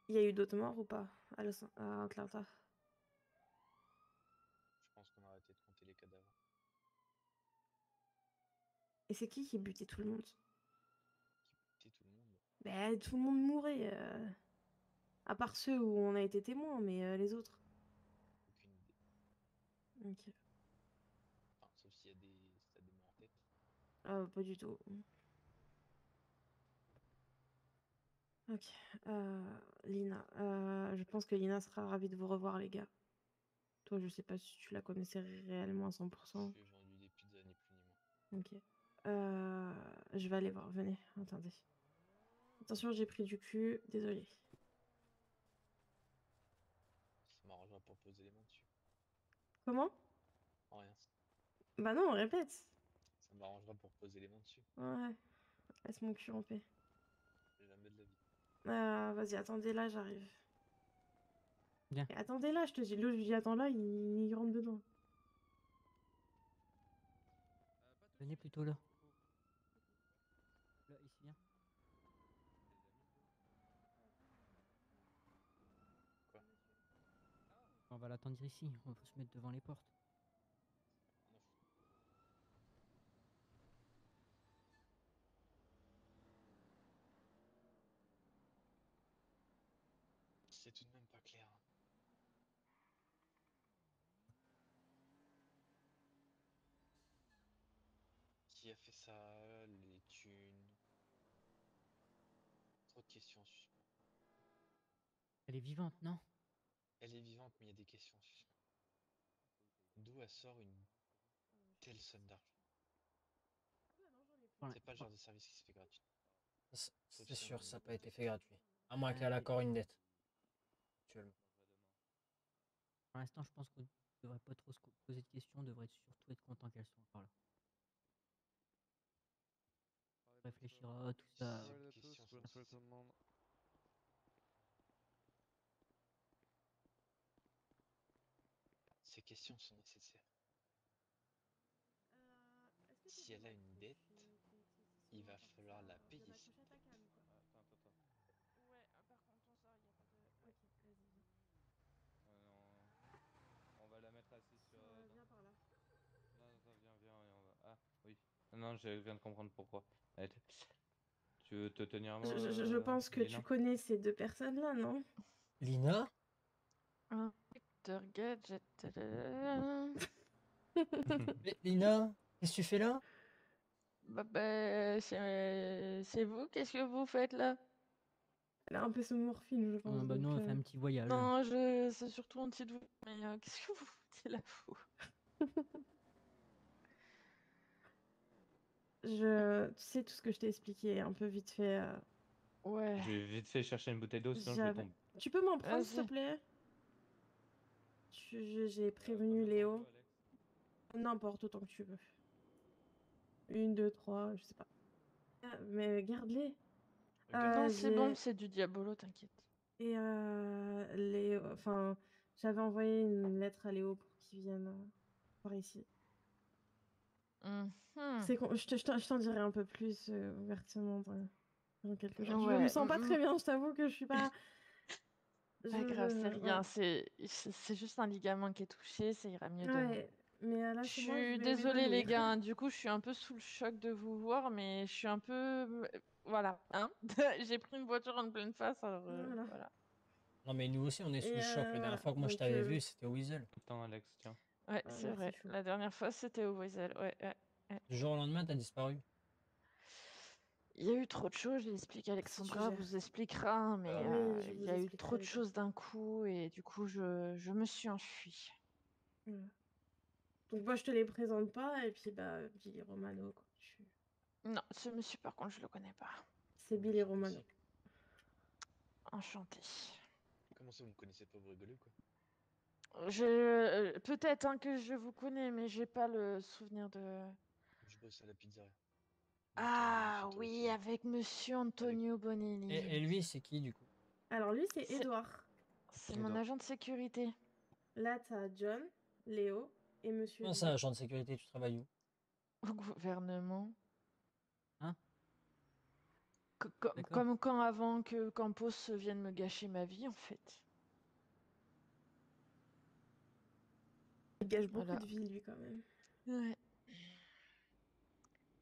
Il y a eu d'autres morts ou pas? À, Los... à Atlanta Je pense qu'on a arrêté de compter les cadavres. Et c'est qui qui butait tout le monde? Qui butait tout le monde? Ben, tout le monde mourait. euh, À part ceux où on a été témoin, mais euh, les autres. Aucune idée. Ok. Enfin, sauf s'il y a des, si des mots en tête. Ah, pas du tout. Ok. euh, Lina. euh, je pense que Lina sera ravie de vous revoir, les gars. Toi, je sais pas si tu la connaissais réellement à 100%. J'ai vendu des pizzas, ni plus ni moins. Ok. Euh, je vais aller voir. Venez, attendez. Attention, j'ai pris du cul. Désolé. Ça m'arrangera pour poser les mains dessus. Comment? En rien. Bah non, répète. Ça m'arrangera pour poser les mains dessus. Ouais. Laisse mon cul en paix. Jamais de la vie. Euh, Vas-y, attendez là, j'arrive. Bien. Et Attendez là, je te dis. L'autre, je lui dis attends là, il, il rentre dedans. Venez plutôt là. Là, ici, viens. Quoi? On va l'attendre ici, on peut se mettre devant les portes. Rien à foutre. C'est tout de même pas clair. hein. Qui a fait ça Les thunes Trop de questions en suspens. Elle est vivante, non? Elle est vivante, mais il y a des questions en suspens. D'où elle sort une telle somme d'argent? Voilà. C'est pas le genre de service qui se fait gratuit. C'est sûr, a ça n'a pas été fait gratuit. À moins qu'elle a oui. encore une dette. Actuellement. Pour l'instant, je pense qu'on devrait pas trop se poser de questions, on devrait surtout être content qu'elle soit encore là. Tout ça. De à tout le monde. ces questions sont nécessaires. Si elle a une dette, il va falloir la payer. cette dette. Attends, attends, attends. Ouais, ah, par contre, on sort, y a pas de. Ouais. Ouais, on... on va la mettre assise sur. euh, viens par là. Non, attends, viens, viens, et on va. Ah, oui. Non, je viens de comprendre pourquoi. Tu veux te tenir à moi Je, je- je euh, pense que Lina tu connais ces deux personnes-là, non? Lina? Gadget. Lina, qu'est-ce que tu fais là? Bah, bah, c'est c'est vous, qu'est-ce que vous faites là? Elle a un peu son morphine, je pense. Ah, bah, nous, on donc, a fait euh, un petit voyage. Non, je... c'est surtout en dessous de vous. Mais euh, qu'est-ce que vous foutez là, vous? Je... Tu sais tout ce que je t'ai expliqué un peu vite fait. euh, Ouais. Je vais vite fait chercher une bouteille d'eau, sinon je vais j'avais- tomber. Tu peux m'en prendre, s'il te Vas-y. plaît? Tu- je- J'ai prévenu Léo. N'importe, autant que tu veux. Une, deux, trois, je sais pas. Ah, Mais garde-les. Non, Euh, c'est bon, c'est du diabolo, t'inquiète. Et euh, Léo, enfin, j'avais envoyé une lettre à Léo pour qu'il vienne euh, par ici. Mhm. C'est je te- je t'en dirai un peu plus euh, ouvertement dans, dans quelques jours. Je me sens pas mm, très mm. bien, je t'avoue que je suis pas. Pas je- grave, c'est rien. ouais. C'est juste un ligament qui est touché, ça ira mieux demain. Mais euh, là, Je c'est moi, je suis désolée les gars, hein, du coup je suis un peu sous le choc de vous voir, mais je suis un peu... euh, Voilà, hein J'ai pris une voiture en pleine face, alors euh, Voilà. voilà. Non mais nous aussi on est sous Et, le choc. La dernière fois que moi je t'avais euh, vu, c'était au Weasel. Attends, Alex, tiens. Ouais, Ah, c'est vrai. c'est chaud. La dernière fois c'était au Weasel, ouais, ouais. ouais. Du jour au lendemain, t'as disparu. Il y a eu trop de choses, j'explique, Alexandra gères. vous expliquera, mais Ah oui, euh, je il y a eu trop de choses d'un coup, et du coup je, je me suis enfuie. Voilà. Donc moi, je te les présente pas, et puis bah, Billy Romano, quoi. Tu- Non, ce monsieur par contre je le connais pas. C'est Billy Romano. Enchanté. Comment ça, vous me connaissez pas, vous rigolez quoi? Je euh, peut-être hein, que je vous connais, mais j'ai pas le souvenir de. Je bosse à la pizzeria. Ah oui, avec Monsieur Antonio Bonelli. Et, et lui, c'est qui du coup? Alors lui, c'est Edouard. C'est mon agent de sécurité. Là, t'as John, Léo et Monsieur. Comment ça, agent de sécurité, tu travailles où? Au gouvernement. Hein? Comme quand avant que Campos vienne me gâcher ma vie, en fait. Gâche beaucoup Voilà. de vie, lui, quand même. Ouais.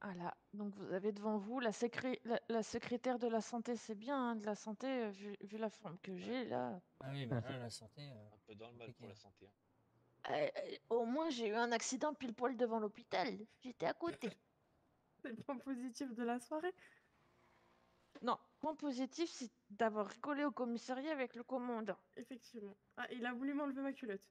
Voilà, donc vous avez devant vous la, sécré- la, la secrétaire de la santé, c'est bien, hein, de la santé, euh, vu, vu la forme que j'ai là. Ah oui, bah là, la santé. euh, Un peu dans le mal pour la santé. hein. Euh, euh, au moins, j'ai eu un accident pile poil devant l'hôpital. J'étais à côté. C'est le point positif de la soirée. Non, point positif, c'est d'avoir rigolé au commissariat avec le commandant. Effectivement. Ah, il a voulu m'enlever ma culotte.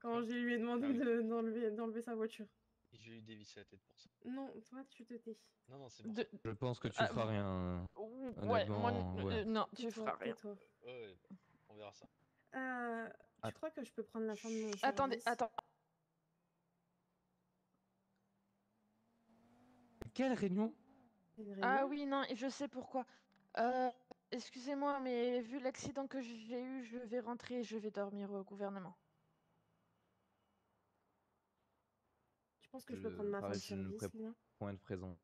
Quand je lui ai demandé Ah oui. de- d'enlever d'enlever sa voiture. Et je lui ai dévissé la tête pour ça. Non, toi, tu te tais. Non, non, c'est bon. De- Je pense que tu Ah, feras rien. euh, Ouais, moi, n- ouais. euh, non, tu Tais-toi, feras rien. tais-toi. Ouais, ouais, on verra ça. Euh, je Attends. crois que je peux prendre la fin de mon Attendez, service. attends. Quelle réunion? Ah oui, non, et je sais pourquoi. Euh, excusez-moi, mais vu l'accident que j'ai eu, je vais rentrer, je vais dormir au gouvernement. Pense que je peux prendre ma fin de pareil, je ne service, ferai Lina. point de présent.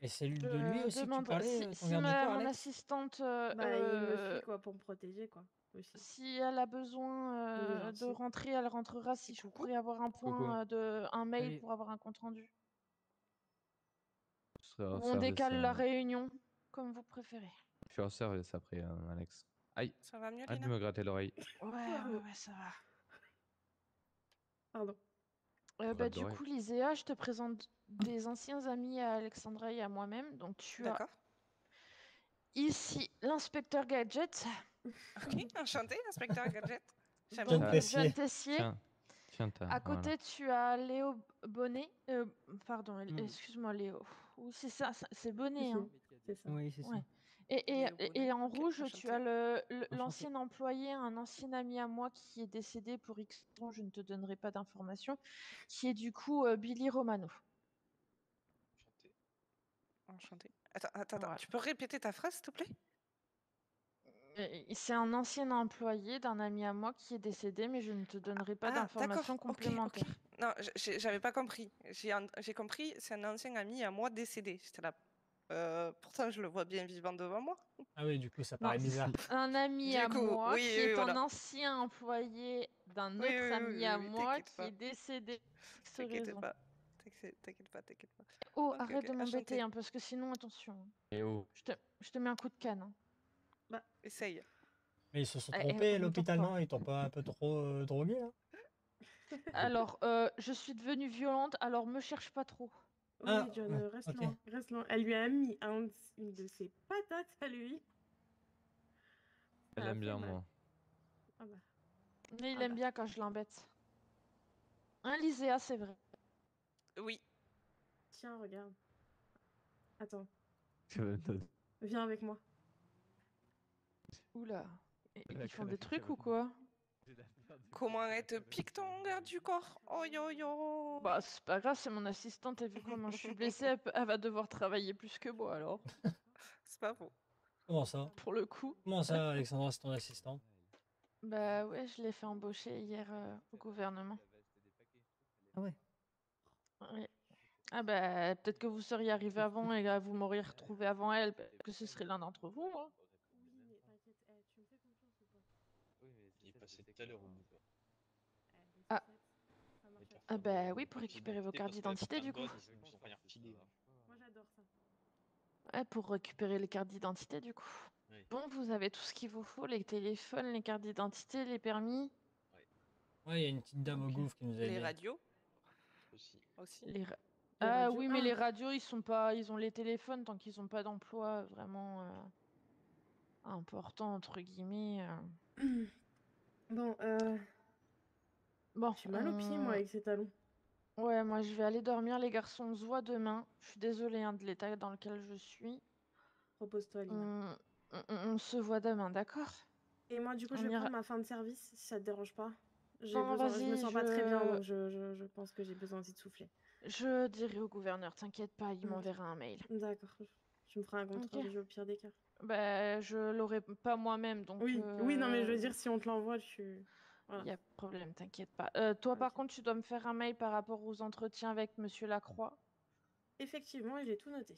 Et c'est lui- de lui aussi que tu demande parlais, si, euh, si ma- mon assistante, euh, Bah, il me euh, suit, quoi, pour me protéger, quoi. Aussi. si elle a besoin de rentrer, elle rentrera. Si je pourrais avoir un point, euh, de, un mail pour avoir un compte rendu. On décale la réunion, comme vous préférez. Je suis hors service après, Alex. Aïe. Ça va mieux, Arrête de Lina me gratter l'oreille. Ouais, ouais, ouais, ça va. Pardon. Euh, bah, du coup, Liséa, je te présente des anciens amis à Alexandra et à moi-même. Donc, tu as D'accord. ici l'inspecteur Gadget, Ok, enchanté, inspecteur Gadget. J'aime John beaucoup. Tessier. John Tessier. Tiens, tiens, t'as. À voilà. côté, tu as Léo Bonnet. euh, pardon, Mm. excuse-moi, Léo. Oui, c'est ça, ça- c'est Bonnet. Hein. C'est ça. Oui, c'est ça. Ouais. Et, et, Léo et- Bonnet, et en rouge, tu as le- le- Enchanté. l'ancien employé, un ancien ami à moi qui est décédé pour X raisons, je ne te donnerai pas d'informations, qui est du coup euh, Billy Romano. Enchanté. Enchanté. Attends, attends, attends. Voilà. Tu peux répéter ta phrase, s'il te plaît? Euh, C'est un ancien employé d'un ami à moi qui est décédé, mais je ne te donnerai pas Ah, d'accord, d'informations ok, ok. complémentaires. Non, j- j'ai- j'avais pas compris. J'ai compris, c'est un ancien ami à moi décédé. J'étais là. Euh, pourtant, je le vois bien vivant devant moi. Ah oui, du coup, ça Non, paraît bizarre. Un ami Du à coup, moi oui, qui oui, est un ancien employé d'un Oui, autre oui, oui, ami oui, à oui, moi qui pas. est décédé. T'inquiète pas. T'inquiète pas, t'inquiète pas. Oh, arrête de m'embêter, hein, parce que sinon, attention. hein. Et oh. Je te, je te mets un coup de canne. hein. Bah, essaye. Mais ils se sont Eh, eh, trompés, m'entend l'hôpital, non Ils t'ont pas un peu trop euh, drogué, là Alors, euh, je suis devenue violente, alors me cherche pas trop. Oui, Ah, John, ouais, reste ok. loin, reste loin. Elle lui a mis un une de ses patates à lui. Elle aime bien, mal. moi. Ah bah. Mais il Ah aime bah. bien quand je l'embête. Hein, Lyséa, c'est vrai. Oui. Tiens, regarde. Attends, Tu vas te- viens avec moi. Oula. Ils font des trucs ou quoi? Comment elle te pique ton garde du corps? Oh yo yo Bah, c'est pas grave, c'est mon assistante, et vu comment je suis blessée, elle, peut- elle va devoir travailler plus que moi alors. C'est pas faux. Comment ça? Pour le coup. Comment ça, Alexandra, c'est ton assistant Bah ouais, je l'ai fait embaucher hier euh, au gouvernement. Ah ouais? Ouais. Ah bah peut-être que vous seriez arrivé avant et là, vous m'auriez retrouvé avant elle, parce que ce serait l'un d'entre vous. hein. Oui, mais t'inquiète, eh, tu me fais confiance ou pas Il est passé tout à l'heure au bout. quoi. Ah. Ah bah oui, pour récupérer vos cartes d'identité du coup. hein. Moi j'adore ça. Ouais, pour récupérer les cartes d'identité du coup. Oui. Bon, vous avez tout ce qu'il vous faut, les téléphones, les cartes d'identité, les permis. Ouais, il y a une petite dame au gouffre qui nous a Les radios Aussi. aussi. Les ra- Les ah radios. oui, mais Ah. les radios, ils sont pas, ils ont les téléphones tant qu'ils ont pas d'emploi vraiment euh, important entre guillemets. euh. Bon, euh, Bon, j'ai mal au pied moi euh, avec ces talons. Ouais, moi je vais aller dormir, les garçons. On se voit demain. Je suis désolée hein, de l'état dans lequel je suis. Repose-toi, Lina. On, on- on se voit demain, d'accord? Et moi, du coup, on je vais ira- prendre ma fin de service si ça te dérange pas. J'ai Non, besoin, je me vas-y, sens pas très bien, je- donc je, je, je pense que j'ai besoin aussi de souffler. Je dirai au gouverneur, t'inquiète pas, il Mm. m'enverra un mail. D'accord. Tu me feras un compte Ok. au pire des cas. Bah, je l'aurai pas moi-même, donc. Oui, oui, non, mais je veux euh, dire, si on te l'envoie, tu. Voilà. Y a pas de problème, t'inquiète pas. Euh, toi, par contre, tu dois me faire un mail par rapport aux entretiens avec Monsieur Lacroix. Effectivement, j'ai tout noté.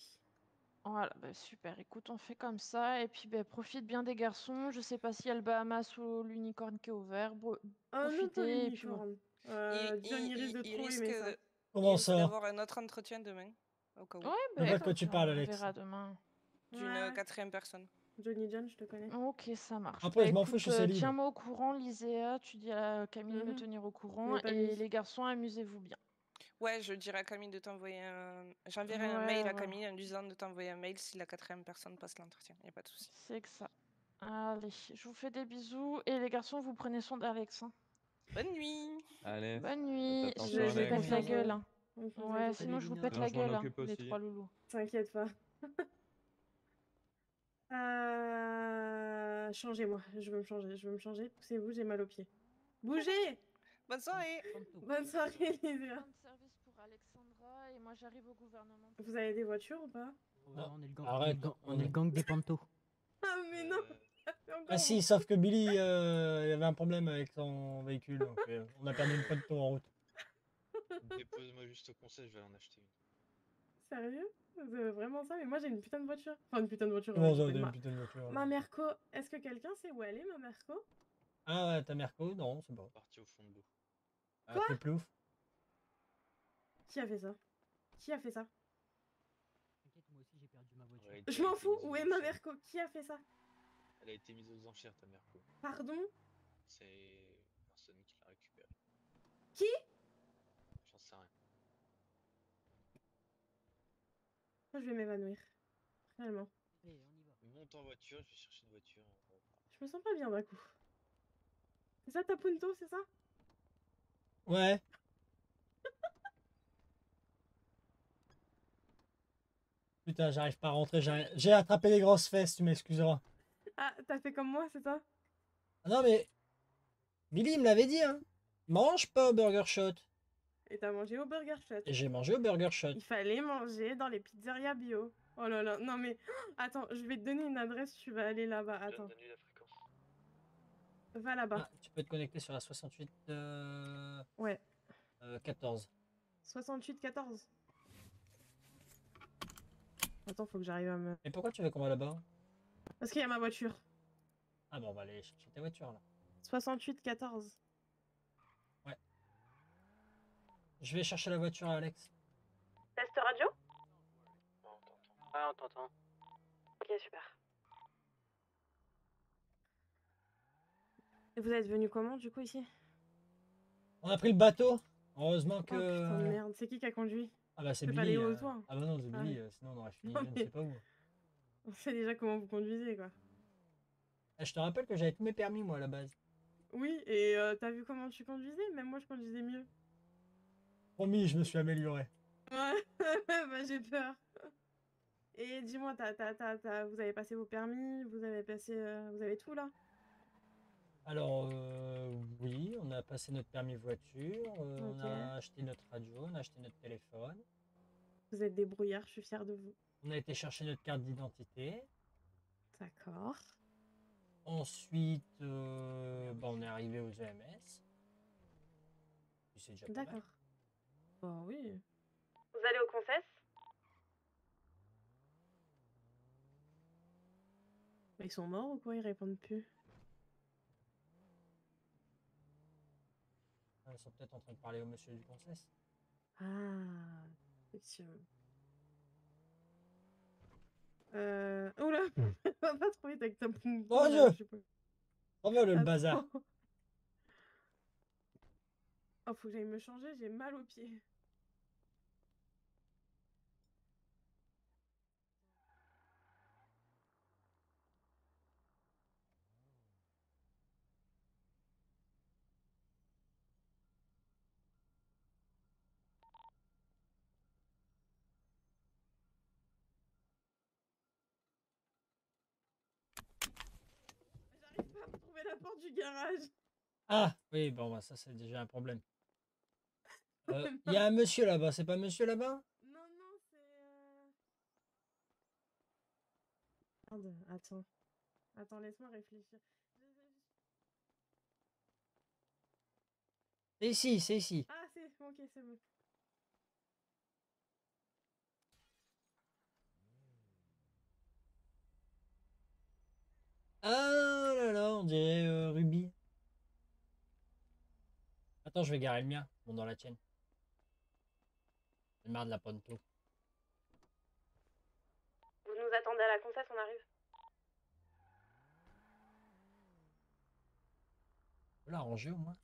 Voilà, bah super. Écoute, on fait comme ça. Et puis, bah, profite bien des garçons. Je sais pas s'il y a le Bahamas ou l'unicorne qui est ouvert. Bro- Ah profitez. Et puis, l'unicorne. Euh, John, il risque de trop risque aimer ça. de- Comment il risque ça d'avoir un autre entretien demain. Au cas où. Ouais, De bah, quoi que tu parles, on Alex verra demain. D'une Ouais. quatrième personne. Johnny John, je te connais. Ok, ça marche. Après, Bah, je m'en fous, je suis euh. Tiens-moi au courant, Liséa. Tu dis à Camille de me Mhm. tenir au courant. Et les garçons, amusez-vous bien. Ouais, je dirais à Camille de t'envoyer un. J'enverrai un mail Ouais, à. Camille en lui disant de t'envoyer un mail si la quatrième personne passe l'entretien. Y a pas de souci. C'est que ça. Allez, je vous fais des bisous. Et les garçons, vous prenez soin d'Alex. hein. Bonne nuit. Allez. Bonne nuit. Je, je Alex. pète la gueule. vous. hein. Vous Ouais, sinon je vous pète la gueule, hein, les trois loulous. T'inquiète pas. Euh, Changez-moi, je veux me changer, je veux me changer. Poussez-vous, j'ai mal aux pieds. Bougez Bonne soirée. Bonne soirée, Lysia. Fin de service pour Alexandra et moi j'arrive au gouvernement. Vous avez des voitures ou pas? Ouais, on est le gang, Arrête, on est le gang, on on est est- le gang des pantos. Ah, mais non Euh, Ah si, sauf que Billy, euh, il avait un problème avec son véhicule, donc euh, on a perdu une fois de tour en route. Dépose-moi juste au conseil, je vais en acheter une. Sérieux? Vraiment ça Mais moi j'ai une putain de voiture. Enfin, une putain de voiture. Comment ça, ma- t'as une putain de voiture Ma Merco, est-ce que quelqu'un sait où elle est, ma Merco? Ah ouais, ta Merco Non, c'est pas. Parti au fond de l'eau. Ah, Quoi? c'est plouf. Qui a fait ça? Qui a fait ça? T'inquiète, moi aussi j'ai perdu ma voiture. Ouais, Je m'en fous, où est ma. Merco? Qui a fait ça? Elle a été mise aux enchères, ta quoi. Pardon? C'est personne qui l'a récupérée. Qui J'en sais rien. Moi je vais m'évanouir. Réellement. Allez, on y va. Monte en voiture, je vais chercher une voiture. Je me sens pas bien d'un coup. C'est ça ta punto, c'est ça? Ouais. Putain, j'arrive pas à rentrer. J'ai j'ai attrapé les grosses fesses, tu m'excuseras. Ah, t'as fait comme moi, c'est ça? Ah non, mais. Billy me l'avait dit, hein. Mange pas au Burger Shot. Et t'as mangé au Burger Shot. Et j'ai mangé au Burger Shot. Il fallait manger dans les pizzerias bio. Oh là là, non mais attends, je vais te donner une adresse, tu vas aller là-bas. Attends. la fréquence. Va là-bas. Ah, tu peux te connecter sur la 68 euh, Ouais. euh, 14. 68 14. Attends, faut que j'arrive à me. Et pourquoi tu veux qu'on va là-bas? Parce qu'il y a ma voiture. Ah bon, on va aller chercher ta voiture là. 68 14. Je vais chercher la voiture à Alex. Test radio Ah, on t'entend. Ok, super. Et vous êtes venu comment du coup ici? On a pris le bateau. Heureusement Oh que. putain de merde, c'est qui qui a conduit? Ah bah c'est pas Billy. Ou euh, Ah bah non, c'est Ah Billy, ouais. euh, sinon on aurait fini Non, je ne sais pas où. On sait déjà comment vous conduisez quoi. Ah, je te rappelle que j'avais tous mes permis moi à la base. Oui, et euh, t'as vu comment tu conduisais? Même moi je conduisais mieux. Promis, je me suis amélioré. Ouais, bah j'ai peur. Et dis-moi, vous avez passé vos permis, vous avez passé, euh, vous avez tout là? Alors euh, oui, on a passé notre permis voiture, euh, on a acheté notre radio, on a acheté notre téléphone, Vous êtes débrouillard, je suis fière de vous. on a été chercher notre carte d'identité. D'accord. Ensuite, euh, bah, on est arrivé aux EMS. D'accord. Bah oui. Vous allez au concess Bah, Ils sont morts ou quoi? Ils répondent plus. Ils sont peut-être en train de parler au monsieur du conseil. Ah, effectivement. Euh... Oula Va pas trop vite avec ta poum. Oh, Dieu. Oh le Attends. bazar. Oh, faut que j'aille me changer, j'ai mal aux pieds. Du garage. Ah oui, bon bah ça c'est déjà un problème. Euh, Il y a un monsieur là-bas, c'est pas monsieur là-bas? Non, non, c'est. euh, attends. Attends, laisse-moi réfléchir. C'est ici, c'est ici. Ah, c'est ok, c'est bon. Ah là là, on dirait euh, Ruby. Attends, je vais garer le mien. Bon, dans la tienne. J'ai marre de la ponto. Vous nous attendez à la concesse, on arrive. Faut l'arranger au moins.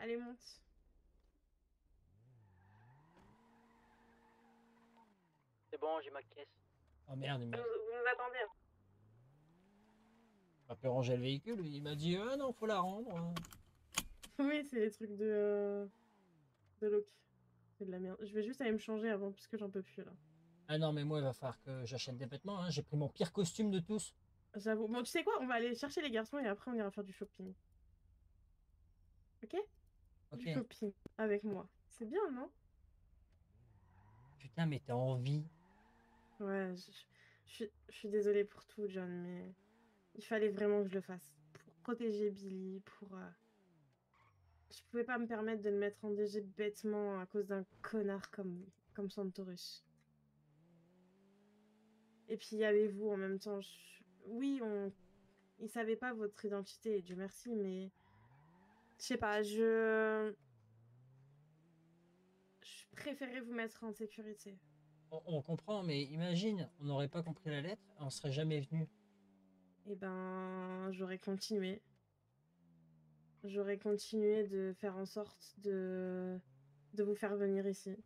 Allez, monte. C'est bon, j'ai ma caisse. Oh merde, il Vous, m'a vous nous attendez. hein. pas pu ranger le véhicule. Il m'a dit Ah non, faut la rendre. Oui, c'est les trucs de. de Loki. C'est de la merde. Je vais juste aller me changer avant, puisque j'en peux plus là. Ah non, mais moi, il va falloir que j'achète des vêtements. hein. J'ai pris mon pire costume de tous. J'avoue. Bon, tu sais quoi? On va aller chercher les garçons et après on ira faire du shopping. Ok? Ok. Du shopping avec moi. C'est bien, non? Putain, mais t'as envie. Ouais, je, je suis, je suis désolée pour tout, John, mais il fallait vraiment que je le fasse. Pour protéger Billy, pour. euh, Je pouvais pas me permettre de le mettre en danger bêtement à cause d'un connard comme, comme Santorus. Et puis il y avait vous en même temps? je- Oui, on. Il savait pas votre identité, Dieu merci, mais. Je sais pas, je. Je préférais vous mettre en sécurité. On, on comprend, mais imagine, on n'aurait pas compris la lettre, on serait jamais venu. Eh ben, j'aurais continué. J'aurais continué de faire en sorte de, de vous faire venir ici.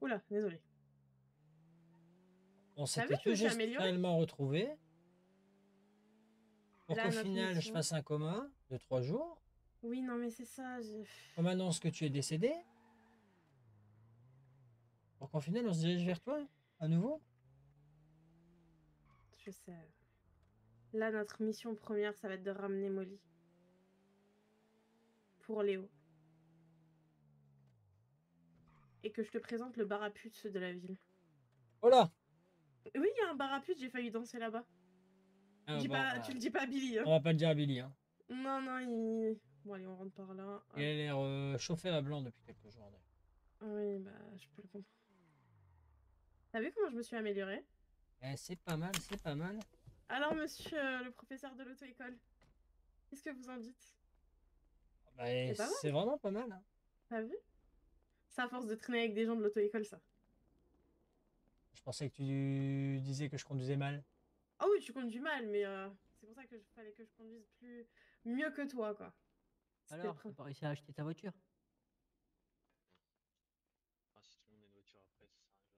Oula, désolé. On s'était suis juste réellement retrouvés. Pour qu'au final, je fasse un coma de trois jours. Oui, non, mais c'est ça. j'ai- On m'annonce que tu es décédé. Pour qu'au final, on se dirige vers toi, à nouveau. Je sais. Là, notre mission première, ça va être de ramener Molly. pour Léo. Et que je te présente le bar à putes de la ville. Oh là Oui, il y a un bar à putes, j'ai failli danser là-bas. Ah, Dis bon, pas- bah, Tu le dis pas à Billy. hein. On va pas le dire à Billy. Hein. Non, non, il. Bon, allez, on rentre par là. Il a l'air euh, chauffé à blanc depuis quelques jours. Oui, bah, je peux le comprendre. T'as vu comment je me suis améliorée? Eh, c'est pas mal, c'est pas mal. Alors, monsieur euh, le professeur de l'auto-école, qu'est-ce que vous en dites? Bah, C'est pas mal. c'est vraiment pas mal. hein. T'as vu? C'est à force de traîner avec des gens de l'auto-école, ça. Je pensais que tu disais que je conduisais mal. Ah oui, tu conduis mal, mais euh, c'est pour ça que je fallait que je conduise plus mieux que toi, quoi. Alors, t'as prin- pas réussi à acheter ta voiture Enfin, si tout le monde a une voiture après, ça sert à rien que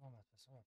j'en achète une. Non,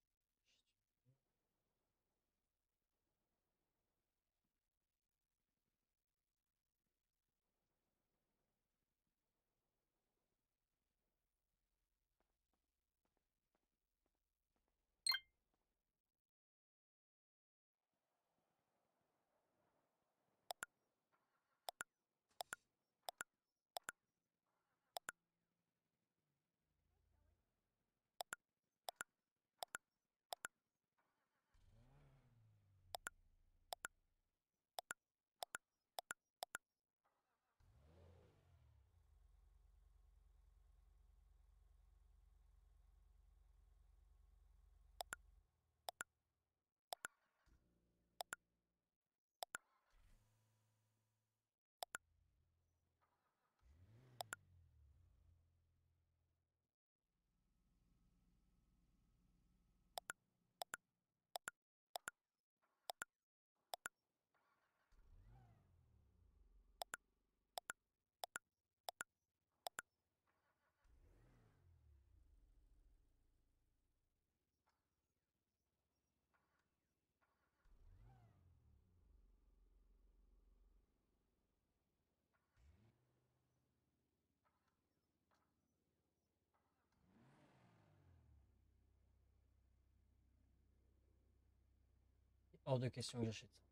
Hors de question que j'achète ça.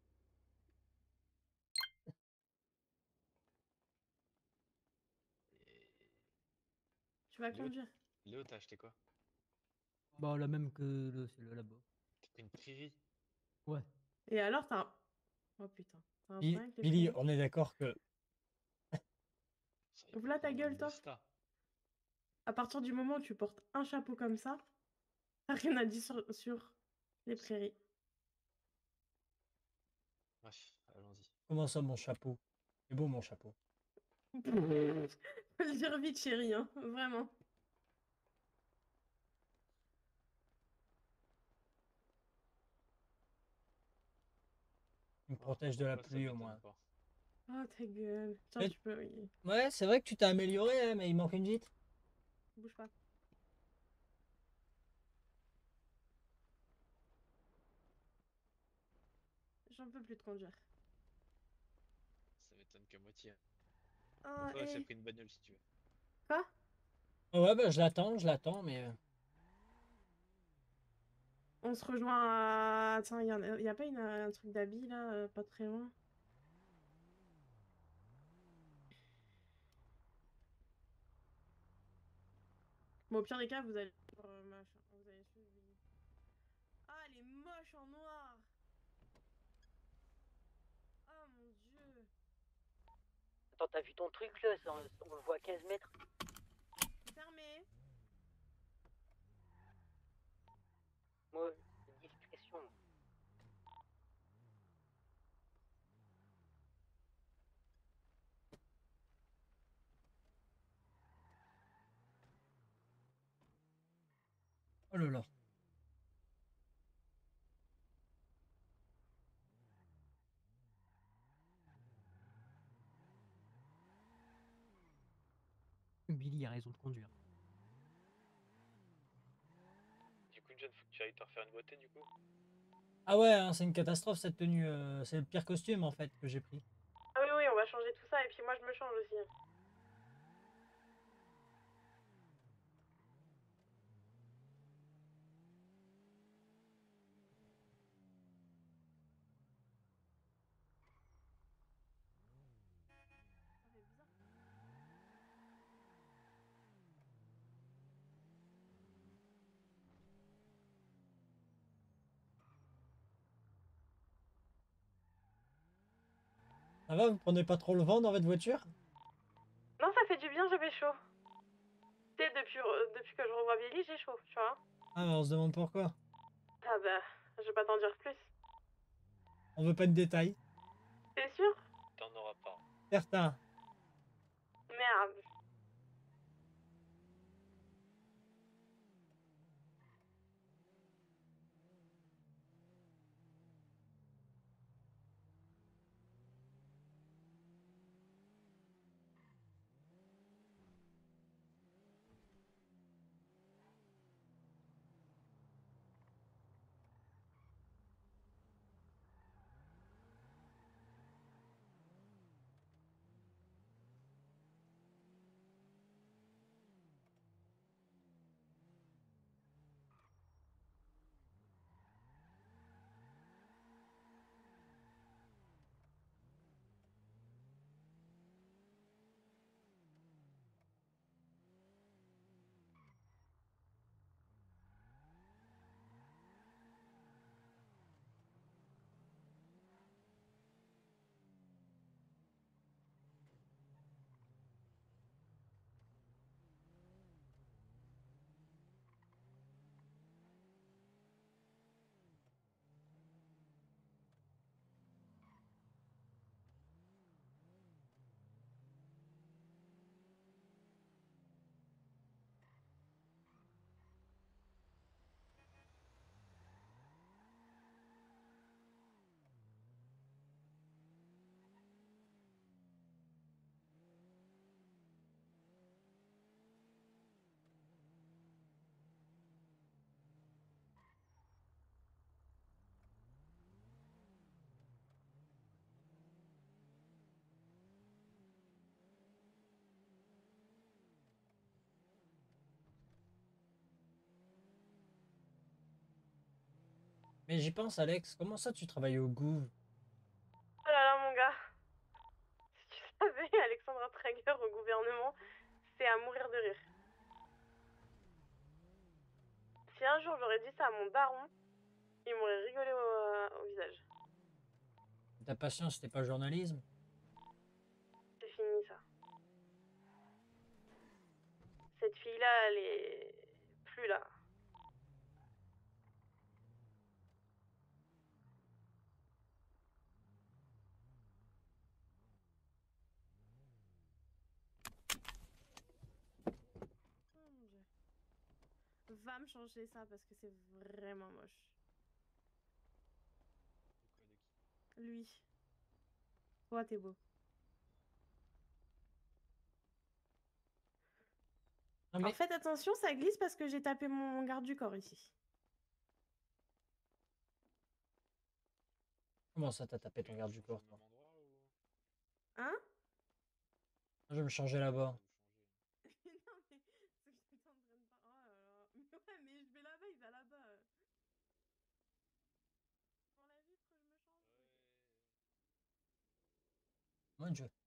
Tu vas Léo- conduire. Léo, t'as acheté quoi? Bah, la même que le, c'est le là-bas. T'as pris une prairie? Ouais. Et alors, t'as un... Oh putain. T'as un Billy, prairies on est d'accord que Ouvre là ta gueule, toi. Vista. À partir du moment où tu portes un chapeau comme ça, t'as rien à dire sur, sur les prairies. Bref, allons-y. Comment ça mon chapeau? C'est beau mon chapeau. Faut le dire vite, chérie, hein. Vraiment. Il me protège de la Moi, pluie au moins. pas. Oh, ta gueule. Tu peux... oui. Ouais, c'est vrai que tu t'es amélioré, hein, mais il manque une vitre. Bouge pas. J'en peux plus de conduire. Qu'à moitié. Ah, Ouais, et- j'ai pris une bagnole si tu veux. Quoi? Ouais, bah je l'attends, je l'attends, mais. euh, On se rejoint à... Tiens, il y, a- pas une- un truc d'habits, là, euh, pas très loin? Bon, au pire des cas, vous allez... euh, machin, vous allez suivre Billy. Ah, elle est moche en noir Oh mon dieu Attends, t'as vu ton truc là ça, On on le voit à 15 mètres. Fermé Moi, une discrétion. Oh là là. Billy a raison de conduire. Du coup, John, faut que tu ailles te refaire une beauté, du coup. Ah ouais, hein, c'est une catastrophe cette tenue. Euh, c'est le pire costume en fait que j'ai pris. Ah oui, oui, on va changer tout ça et puis moi je me change aussi. Ça va, vous prenez pas trop le vent dans votre voiture? Non, ça fait du bien, j'avais chaud. Tu sais, depuis, euh, depuis que je revois Billy, j'ai chaud, tu vois. Ah, mais on se demande pourquoi. Ah bah, je vais pas t'en dire plus. On veut pas de détails. T'es sûr? T'en auras pas. Certain. Merde. Mais j'y pense, Alex. Comment ça, tu travailles au Gouv? Oh là là, mon gars. Si tu savais, Alexandra Traeger au gouvernement, c'est à mourir de rire. Si un jour j'aurais dit ça à mon daron, il m'aurait rigolé au, au visage. Ta passion, c'était pas journalisme? C'est fini ça. Cette fille-là, elle est plus là. Va me changer ça parce que c'est vraiment moche. Lui. Toi, t'es beau. Non, mais- Alors faites attention, ça glisse parce que j'ai tapé mon garde du corps ici. Comment ça, t'as tapé ton garde du corps, toi? Hein? Je vais me changer là-bas. 100.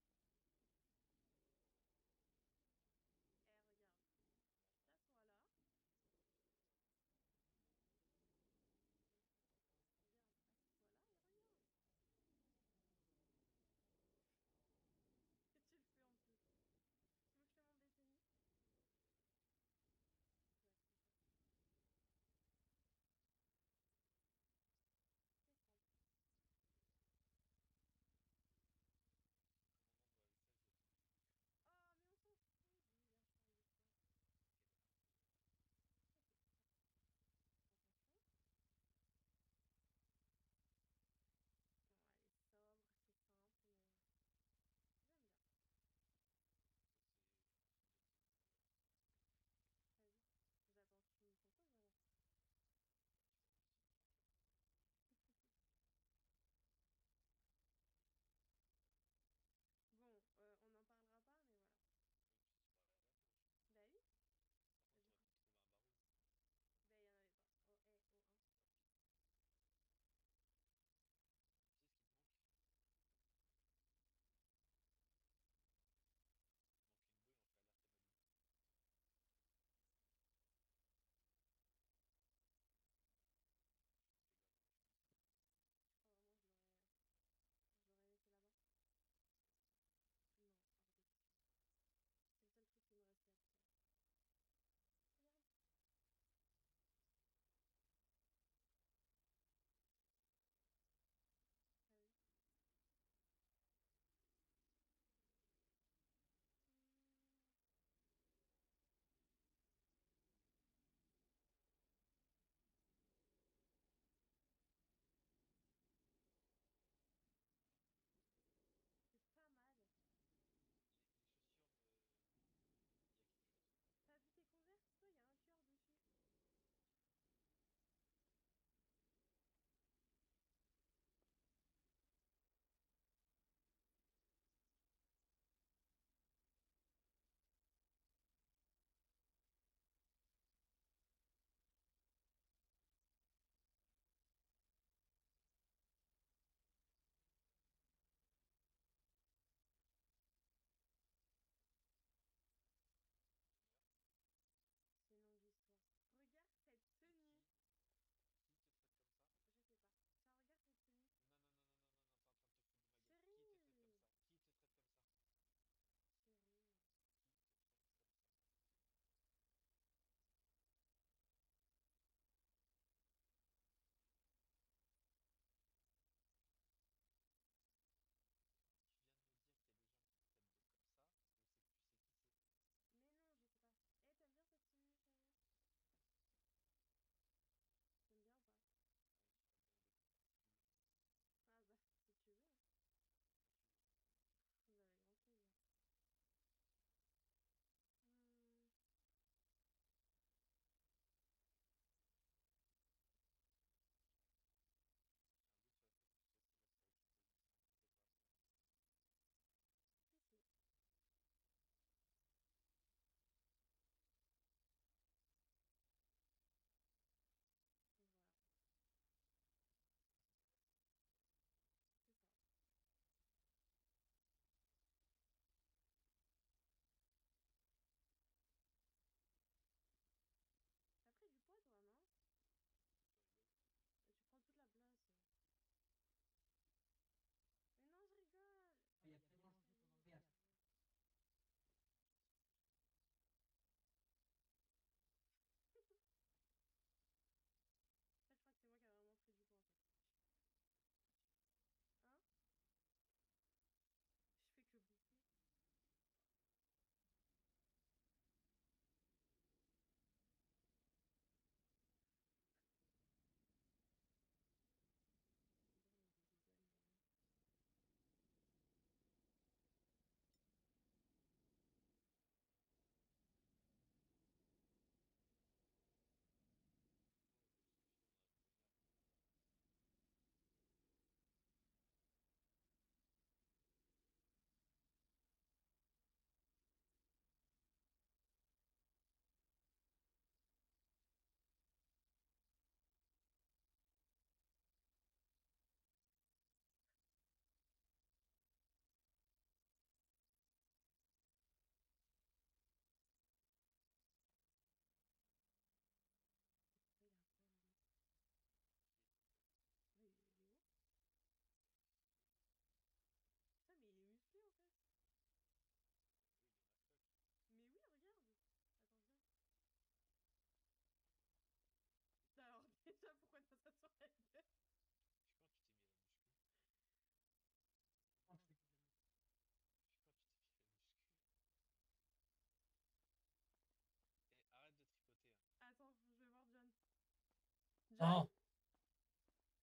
Attends.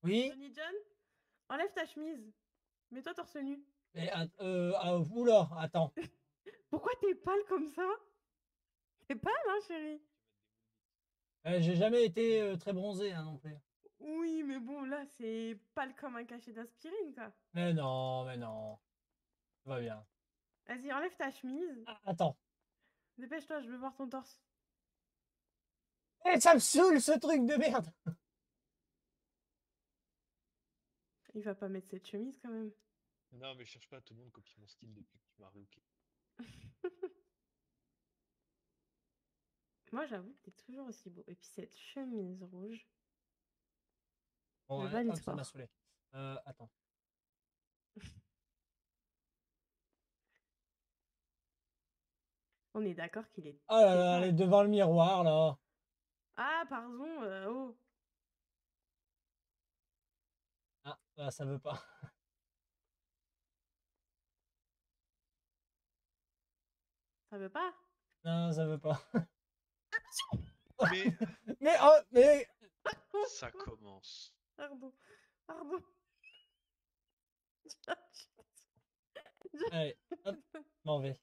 Oui John, enlève ta chemise. Mets-toi torse nu. Mais, euh, ah, oula, attends. Pourquoi t'es pâle comme ça? T'es pâle, hein, chérie? Euh, J'ai jamais été euh, très bronzé hein, non plus. Oui, mais bon, là, c'est pâle comme un cachet d'aspirine, quoi. Mais non, mais non. Va bien. Vas-y, enlève ta chemise. Ah, Attends. Dépêche-toi, je veux voir ton torse. Eh, ça me saoule ce truc de merde Il va pas mettre cette chemise quand même. Non, mais cherche pas, tout le monde copie mon style depuis que tu m'as relooké. Moi, j'avoue que t'es toujours aussi beau. Et puis cette chemise rouge. Bon, Je ça m'a saoulé. Euh, attends. On est d'accord qu'il est. Oh là là, elle est devant le miroir là. Ah, pardon, euh, oh. Ah, là, ça veut pas. Ça veut pas? Non, ça veut pas. Mais Mais, oh, mais. ça commence. Pardon. Pardon. Allez, hop, m'en vais.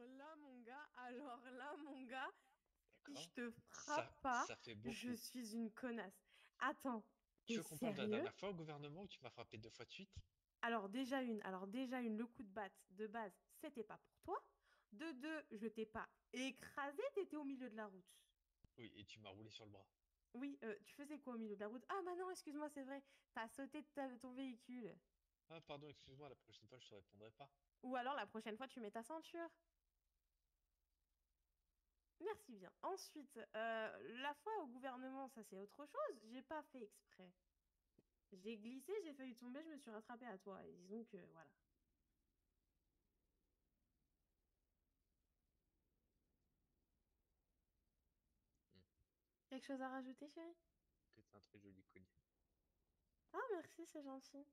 Alors là, mon gars, alors là, mon gars, si je te Ça- frappe pas, ça fait je suis une connasse. Attends, Tu veux qu'on parle de la dernière fois au gouvernement où tu m'as frappé deux fois de suite? Alors déjà une, alors déjà une, le coup de batte de base, c'était pas pour toi. De deux, je t'ai pas écrasé, t'étais au milieu de la route. Oui, et tu m'as roulé sur le bras. Oui, euh, tu faisais quoi au milieu de la route? Ah bah non, excuse-moi, c'est vrai, t'as sauté de ta- ton véhicule. Ah, pardon, excuse-moi, la prochaine fois je te répondrai pas. Ou alors la prochaine fois, tu mets ta ceinture. Merci bien. Ensuite, euh, la fois au gouvernement, ça c'est autre chose. J'ai pas fait exprès. J'ai glissé, j'ai failli tomber, je me suis rattrapée à toi. Et disons que voilà. Quelque chose à rajouter, chérie? Que t'es un très joli collier. Ah, merci, c'est gentil.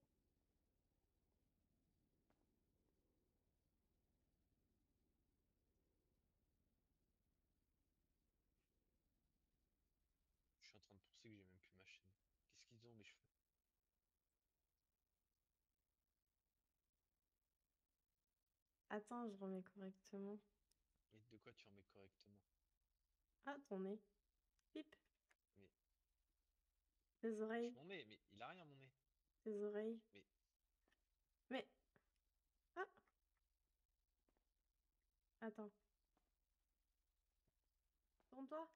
Je suis en train de penser que j'ai même plus ma chaîne. Qu'est-ce qu'ils ont mes cheveux Attends, je remets correctement. Et de quoi tu remets correctement? Ah, ton nez. Pip. Mais- Tes oreilles. m'en mets, mais il a rien mon nez. Tes oreilles. Mais- Mais. Ah. Attends. Tourne-toi.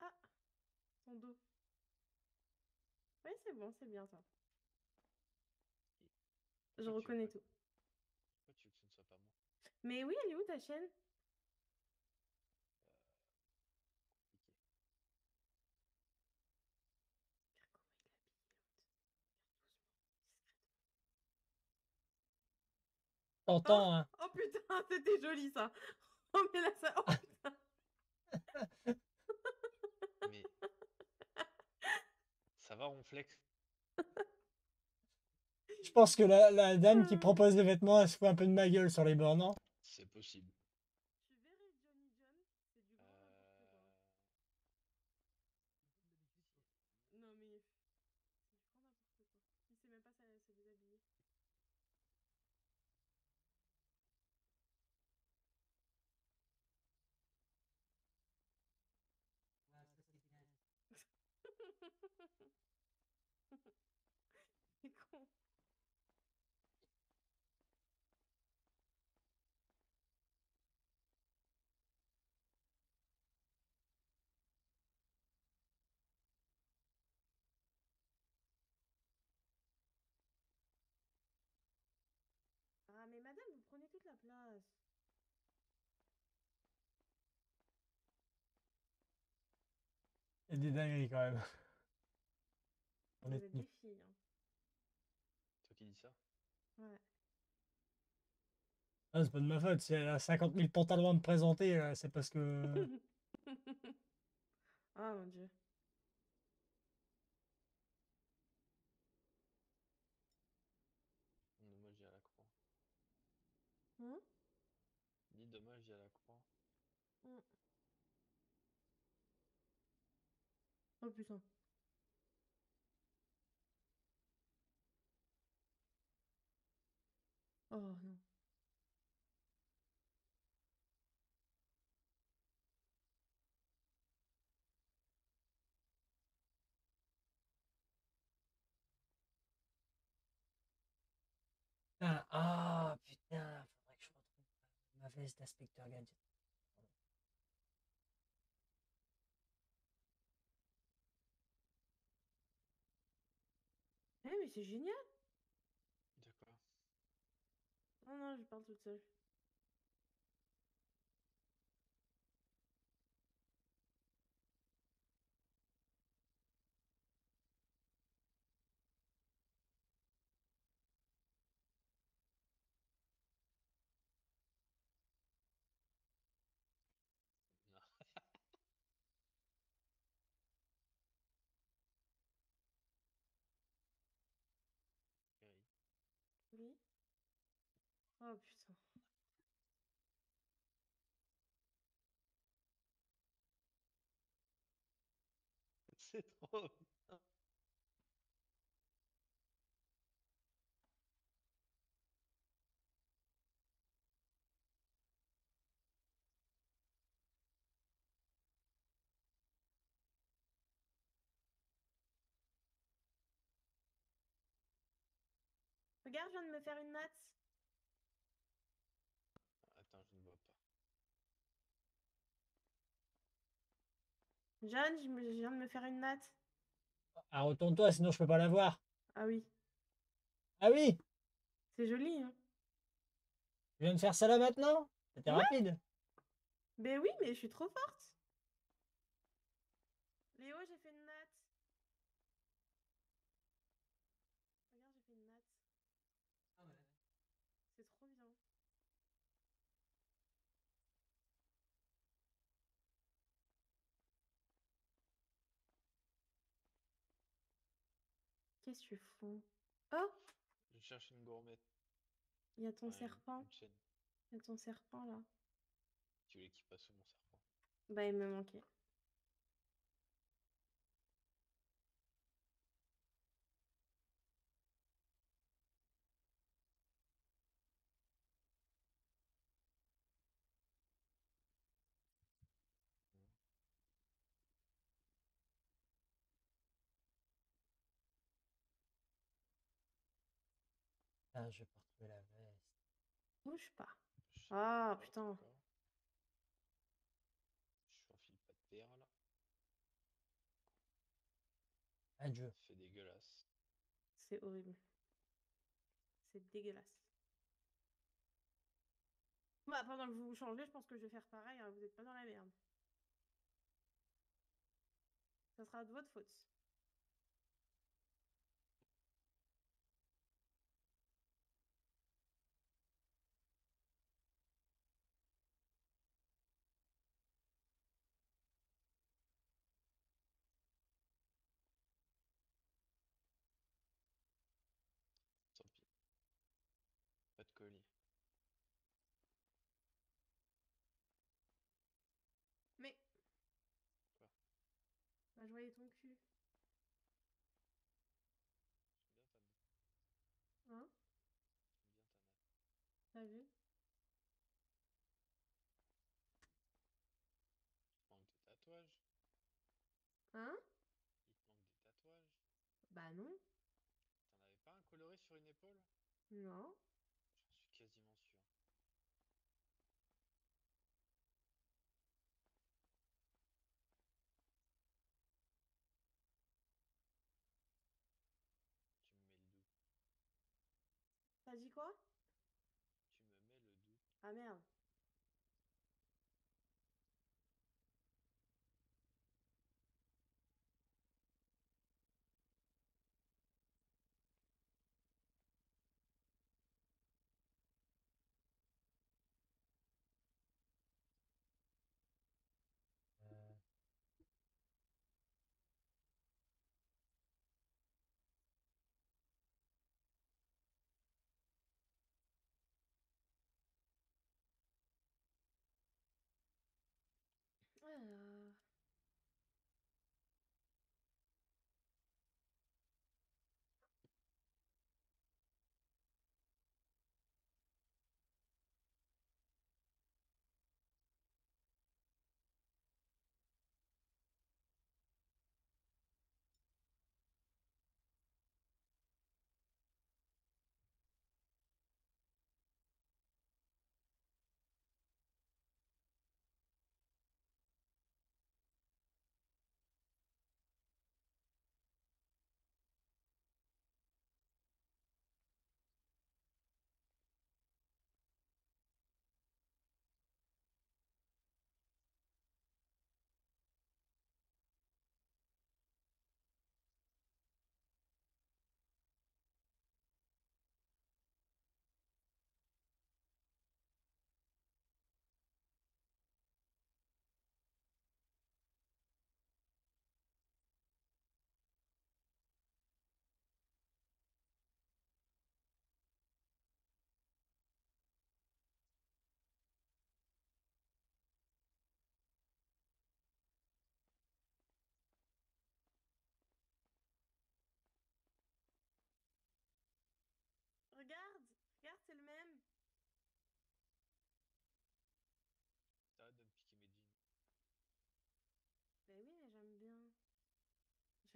Ah. Ton dos. Oui, c'est bon, c'est bien ça. Je reconnais tout. Pourquoi tu veux que ce ne soit pas moi Mais oui, elle est où ta chaîne? T'entends, hein? Oh putain, c'était joli ça. Oh mais là ça. Oh putain. Mais. Ça va, Ronflex Je pense que la, la dame qui propose les vêtements, elle se fout un peu de ma gueule sur les bords, non? C'est possible. Tu verrais Johnny John, c'est du grand n'importe quoi. Non mais c'est du grand n'importe quoi. Il sait même pas se se déshabiller. C'est con. Ah mais madame, vous prenez toute la place. A des dingueries quand même. On est des filles. Hein. Toi qui dis ça? Ouais. Ah, c'est pas de ma faute, si elle a 50 000 pantalons à me présenter, là, c'est parce que. ah mon dieu. Dommage, il y a la croix. Hmm Dis dommage, il y a la croix. Mm. Oh putain. Oh non. Ah, putain, faudrait que je retrouve ma veste d'inspecteur gadget. C'est génial. D'accord. Non non, je parle toute seule. Oh putain. C'est trop bien. Regarde, je viens de me faire une natte. Attends, je ne vois pas. Jeanne, je, me- je viens de me faire une natte. Ah, retourne-toi, sinon je peux pas la voir. Ah oui. Ah oui, C'est joli, hein. je viens de faire ça là maintenant? C'était Ouais. rapide. Ben oui, mais je suis trop forte. Léo, j'ai fait une natte. Regarde, j'ai fait une natte. C'est trop bien. Qu'est-ce que tu fous? Oh, Je cherche une gourmette. il y a ton une- serpent. une chaîne. Il y a ton serpent là. Tu voulais qu'il passe sous mon serpent. Bah, il me manquait. Ah, je vais pas retrouver la veste. Bouge pas. Je Ah, putain. Je enfile pas de perles. Adieu. C'est dégueulasse. C'est horrible. C'est dégueulasse. Bah, pendant que vous vous changez, je pense que je vais faire pareil. hein, Vous n'êtes pas dans la merde. Ça sera de votre faute. Tant pis. Pas de colis. Mais. Quoi Bah, je voyais ton cul. J'aime bien ta natte. Hein J'aime bien ta natte. T'as vu? Il te manque des tatouages. Hein? Il te manque des tatouages. Bah non. T'en avais pas un coloré sur une épaule? Non. J'en suis quasiment sûr. Tu me mets le doute. T'as dit quoi? Tu me mets le doute. Ah merde.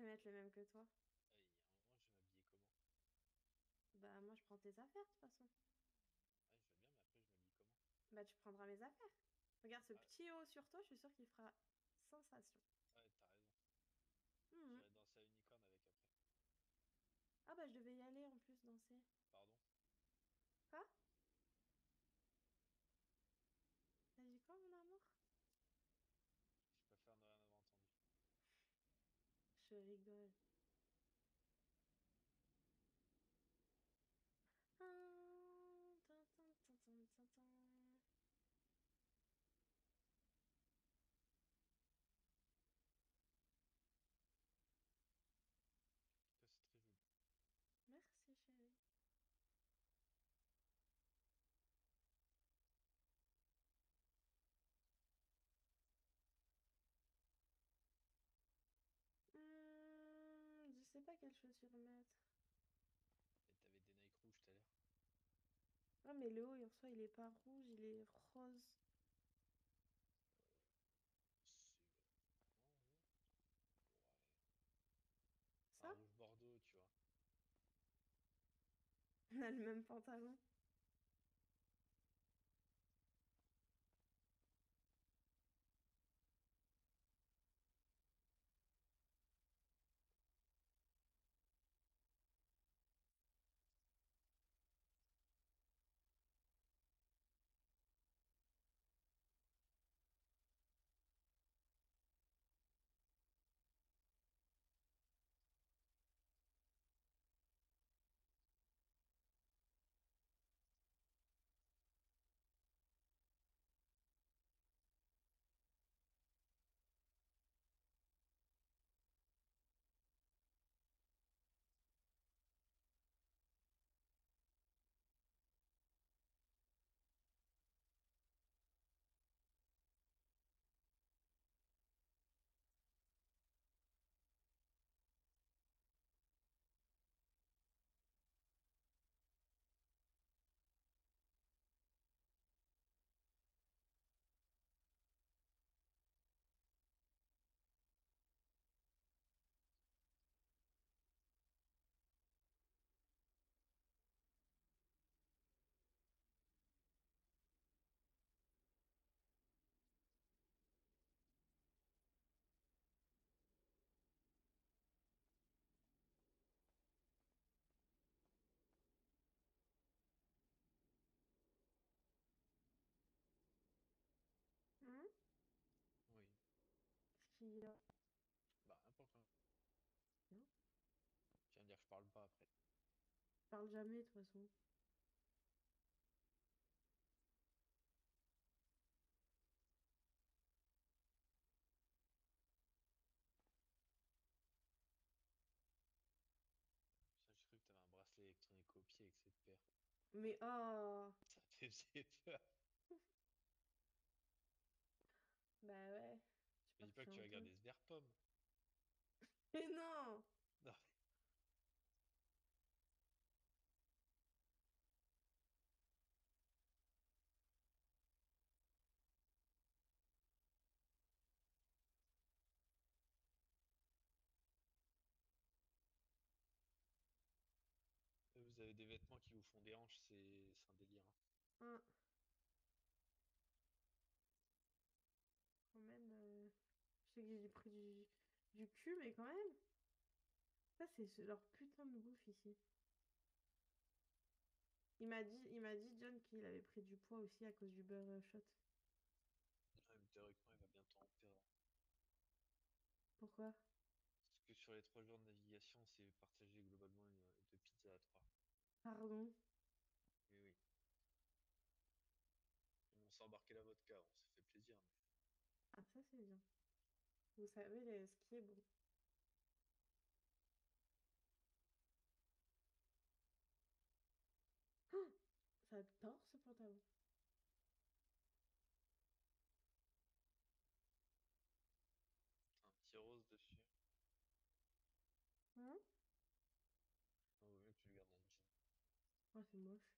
Je vais mettre le même que toi. Il y a un moment, je vais m'habiller comment? Bah, moi, je prends tes affaires, de toute façon. Ah, je veux bien, mais après, je m'habille comment? Bah, tu prendras mes affaires. Regarde ce Ah. petit haut sur toi, je suis sûre qu'il fera sensation. Ouais, t'as raison. Mhm. J'irai danser à unicorne avec après. Ah, bah, je devais y aller en plus danser. Pardon? Quoi? T'as dit quoi, mon amour? Rigole. Ah, sais pas quelle chaussure mettre. Et t'avais des Nike rouges tout à l'heure. Ah, mais le haut, en soi, il est pas rouge, il est rose. Non, non. Ça? Un rouge bordeaux, tu vois. On a le même pantalon. Parle pas après. Je parle jamais, de toute façon. J'ai cru que t'avais un bracelet électronique au pied avec cette paire. Mais oh Ça te faisait peur. Bah ouais. Mais dis pas que tu vas garder ce verre pomme. Mais non Non. Euh, Vous avez des vêtements qui vous font des hanches, c'est un délire. hein. Hein. Quand même, euh, je sais que j'ai pris du, du cul, mais quand même. Ça, c'est ce- leur putain de bouffe ici. Il m'a dit, il m'a dit, John, qu'il avait pris du poids aussi à cause du beurre euh, shot. Ouais, mais théoriquement, il va bientôt en perdre. Pourquoi? Parce que sur les trois jours de navigation, c'est partagé globalement une, deux pizzas à trois. Pardon. Oui, oui. On s'est embarqué la vodka, on s'est fait plaisir. Mais... Ah, ça, c'est bien. Vous savez les- ce qui est bon. Oh ça tord ce pantalon. T'as un petit rose dessus. Hein? Oh, vaut mieux que tu le gardes en jean. Oh, c'est moche.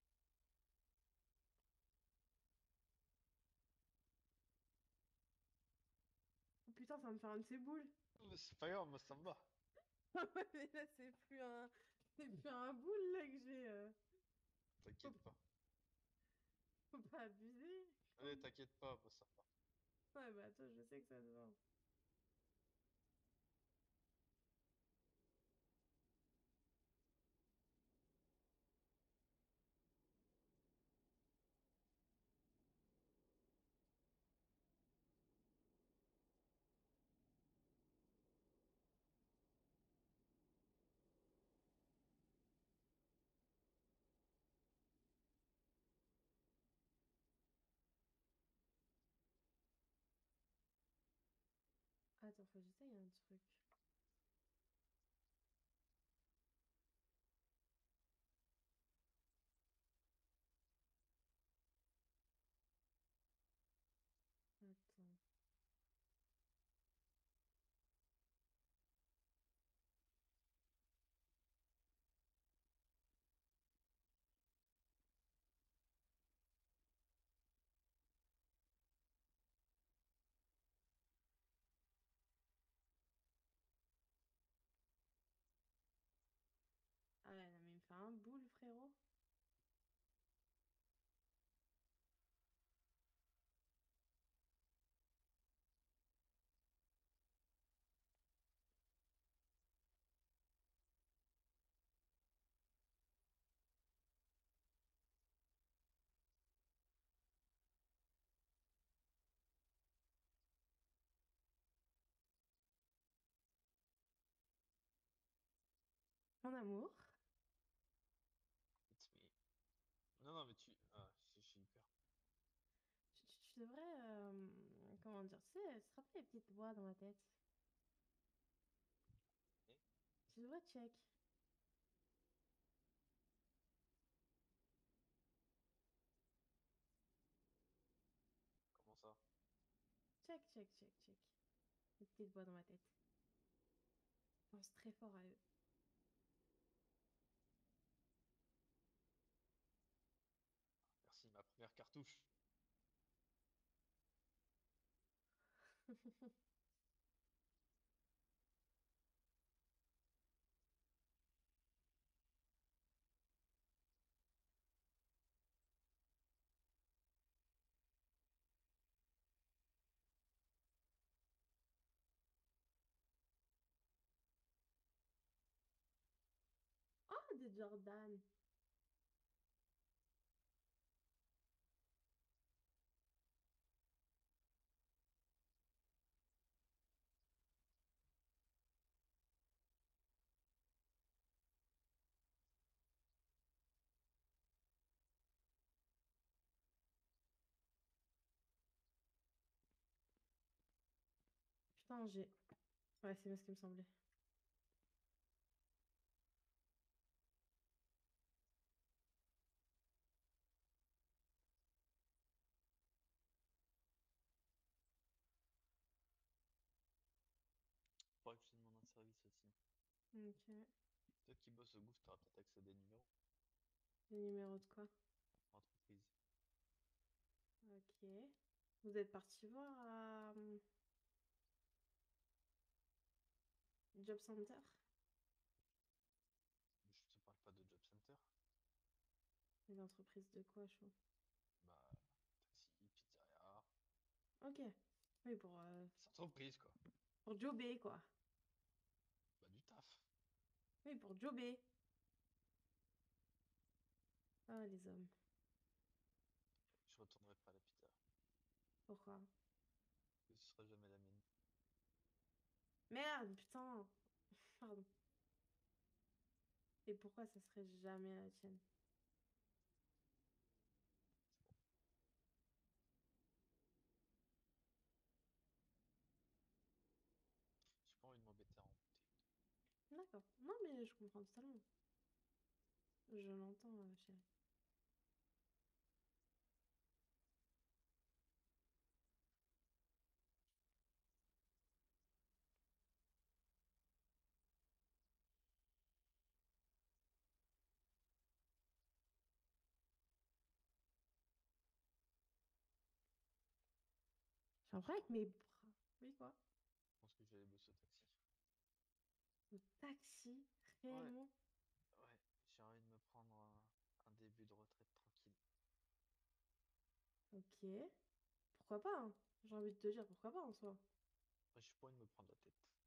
Oh putain, ça va me faire un de ces boules. C'est pas grave, moi ça me va. mais là, c'est plus un. C'est plus un boule là que j'ai. euh, T'inquiète pas. Faut pas abuser. Allez, t'inquiète pas, moi ça va. Ouais, bah toi, je sais que ça te va. Faut que j'essaye un truc. Attends. Ah ouais, non, mais il me fait un boule, frérot. Mon amour. It's me. Non, non, mais tu. Ah, je suis hyper. Tu, tu- tu devrais. euh, comment dire? Tu sais, tu te rappelles les petites voix dans ma tête? Tu devrais check. Comment ça? Check, check, check, check. Les petites voix dans ma tête. Je pense très fort à eux. Merci, des Jordan. Putain, j'ai. Ouais, c'est bien ce qui me semblait. Faudrait que je te demande un service aussi. Ok. Peut-être qu'il bosse au gouffre, t'auras peut-être accès à des numéros. Les numéros de quoi? Entreprise. Ok. Vous êtes parti voir à hum, Job Center? Je te parle pas de job center. Une entreprise de quoi, chaud? Bah, taxi, pizzeria. Ok. Oui, pour, euh, entreprise, quoi. pour jobber, quoi. Bah, du taf. Oui, pour jobber. Ah, les hommes. Je retournerai pas à la pizza. Pourquoi? Ce sera jamais la mienne. Merde, putain. Pardon. Et pourquoi ça serait jamais la tienne? J'ai pas envie de m'embêter à remonter. D'accord. Non, mais je comprends totalement. Je l'entends, euh, chérie. Un problème avec mes bras. Oui, quoi? Je pense que j'allais bosser au taxi. Au taxi, réellement. Ouais, j'ai envie de me prendre un, un début de retraite tranquille. Ok. Pourquoi pas hein J'ai envie de te dire pourquoi pas en soi. Ouais, j'ai pas envie de me prendre la tête.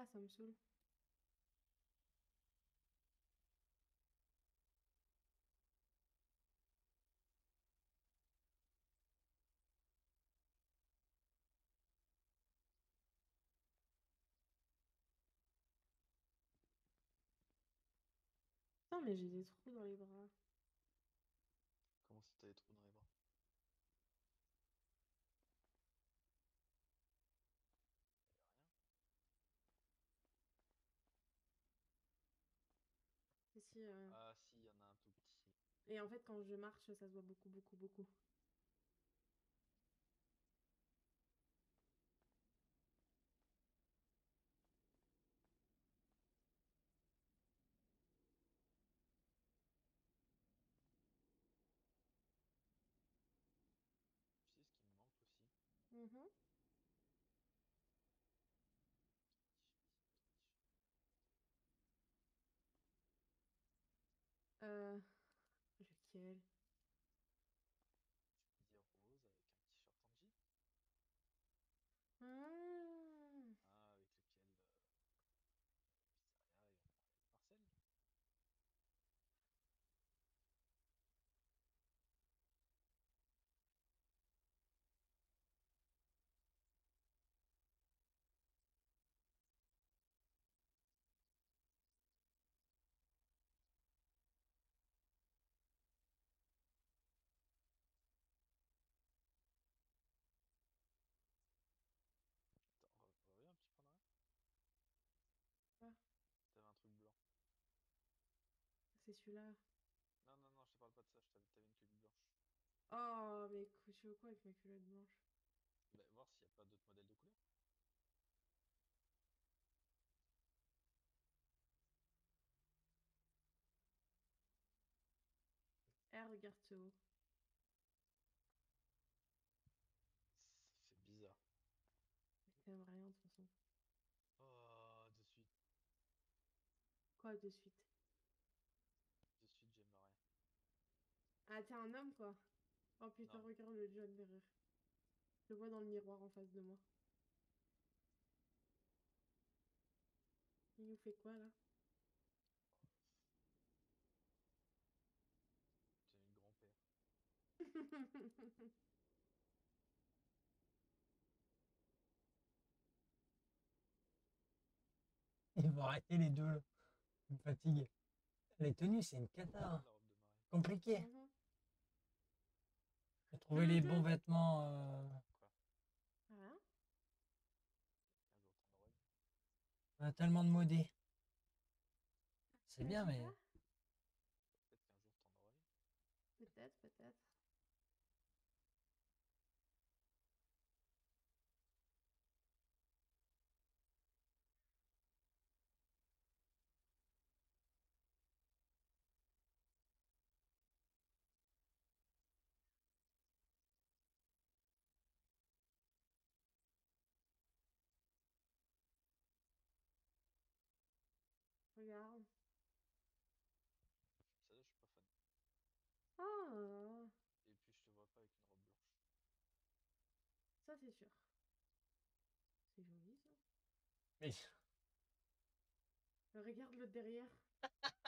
Ah, ça me saoule. Putain, mais j'ai des trous dans les bras. Comment ça t'as des trous dans les euh, Ah si, il y en a un tout petit. Et en fait, quand je marche, ça se voit beaucoup, beaucoup, beaucoup. Tu sais ce qui me manque aussi Mhm. Euh... Lequel? Tu peux dire rose avec un t-shirt en jean Hmm. Ah, avec lequel euh, pizzeria et on parlait avec Marcel Attends, re- reviens un petit peu en arrière. Quoi T'avais un truc blanc. C'est celui-là. Non, non, non, je te parle pas de ça, je t'avais une culotte blanche. Oh, mais écoute, tu veux quoi avec ma culotte blanche? Bah, voir s'il n'y a pas d'autres modèles de couleurs. Eh, regarde ce haut. C'est bizarre. T'aimes rien de toute façon. Oh, de suite. Quoi de suite? De suite, j'aime rien. Ah, t'es un homme quoi? Oh putain, Non. regarde le John derrière. Je le vois dans le miroir en face de moi. Il nous fait quoi là? T'es une grand-père. Ils vont arrêter les deux là. Ils me fatiguent. Les tenues, c'est une cata. hein. Compliqué. Faut trouver les bons vêtements. euh. On a tellement de modés. C'est bien, mais. Peut-être qu'un jour t'en auras une. Peut-être, peut-être. Regarde. Ça, je suis pas fan. Ah, Et puis, je te vois pas avec une robe blanche. Ça c'est sûr. C'est joli ça. Mais. Euh, Regarde le derrière.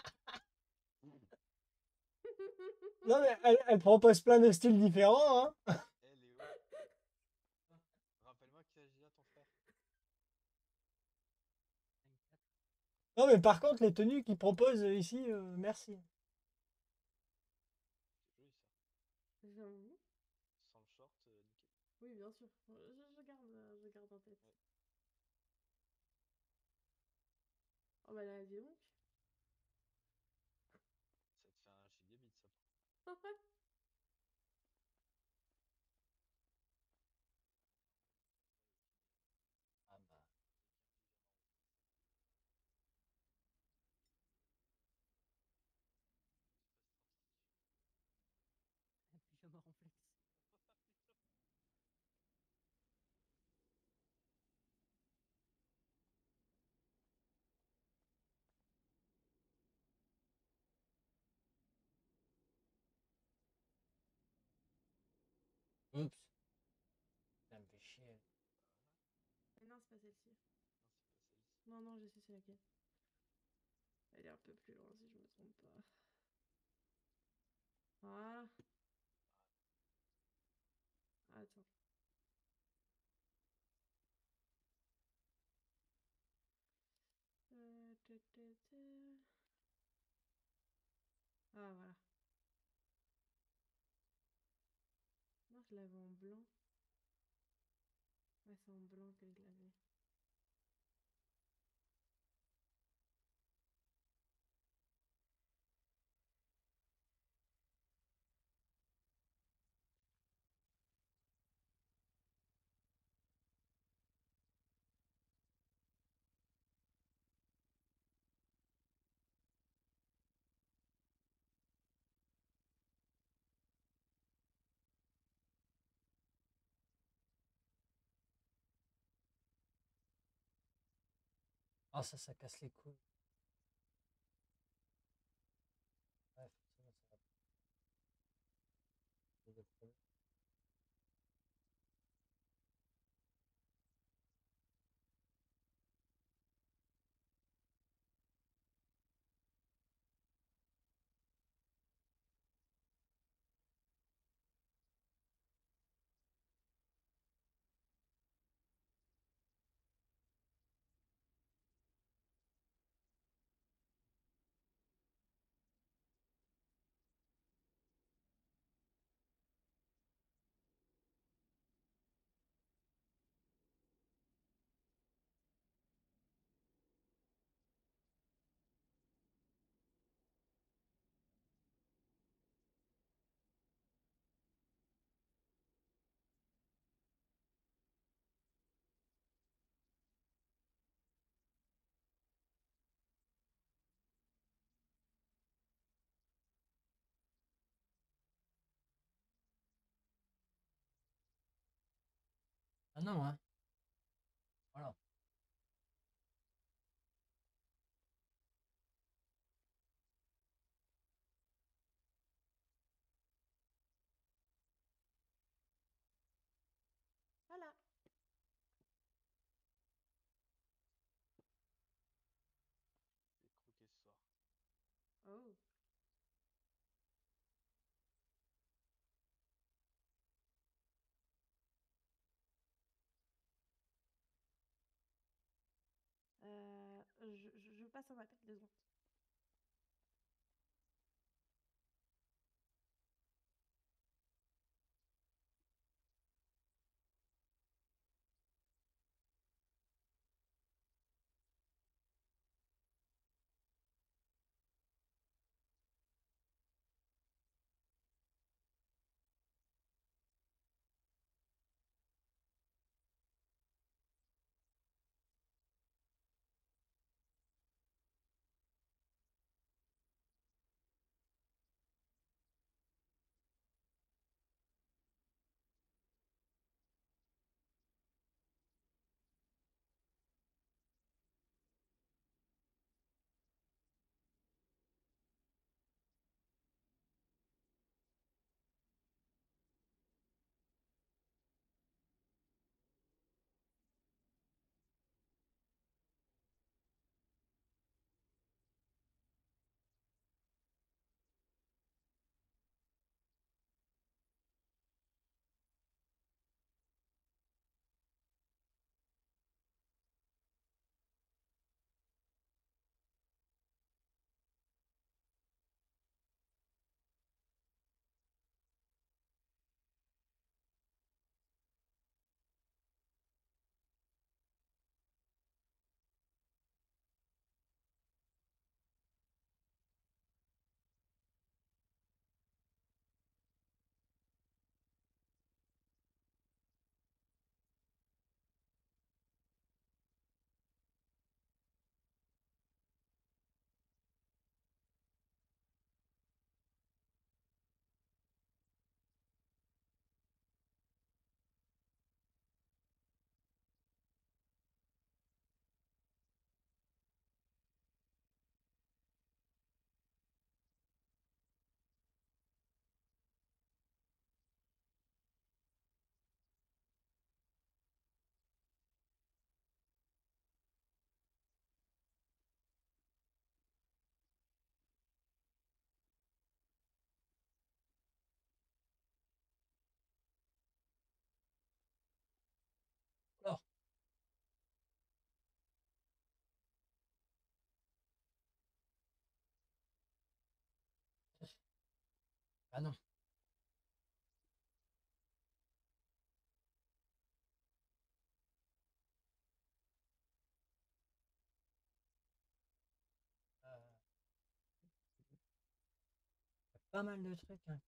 Non, mais elle, elle propose plein de styles différents. Hein. Eh, Léo. Rappelle-moi ton frère. Non, mais par contre, les tenues qu'ils proposent ici, euh, merci. C'est joli ça. J'avoue. Sans le short, euh, nickel. Oui, bien sûr. Je, je garde, euh, je garde en tête. Oh bah là. Ah bah. Un pyjama en flex. Oups. Ça me fait chier. Mais non, c'est pas celle-ci. Non, c'est pas celle-ci. Non, non, je sais c'est laquelle. Elle est un peu plus loin si je me trompe pas. Voilà. Attends. Euh, ta, ta, ta. Ah, voilà. Je l'avais en blanc. Ouais, c'est en blanc que je l'avais. असस कसले खु Ah non, hein. Voilà. Voilà. Des croquets ce soir. Oh. Euh, je, je, passe un appel, deux secondes. Ah non. Euh, Pas mal de trucs. hein.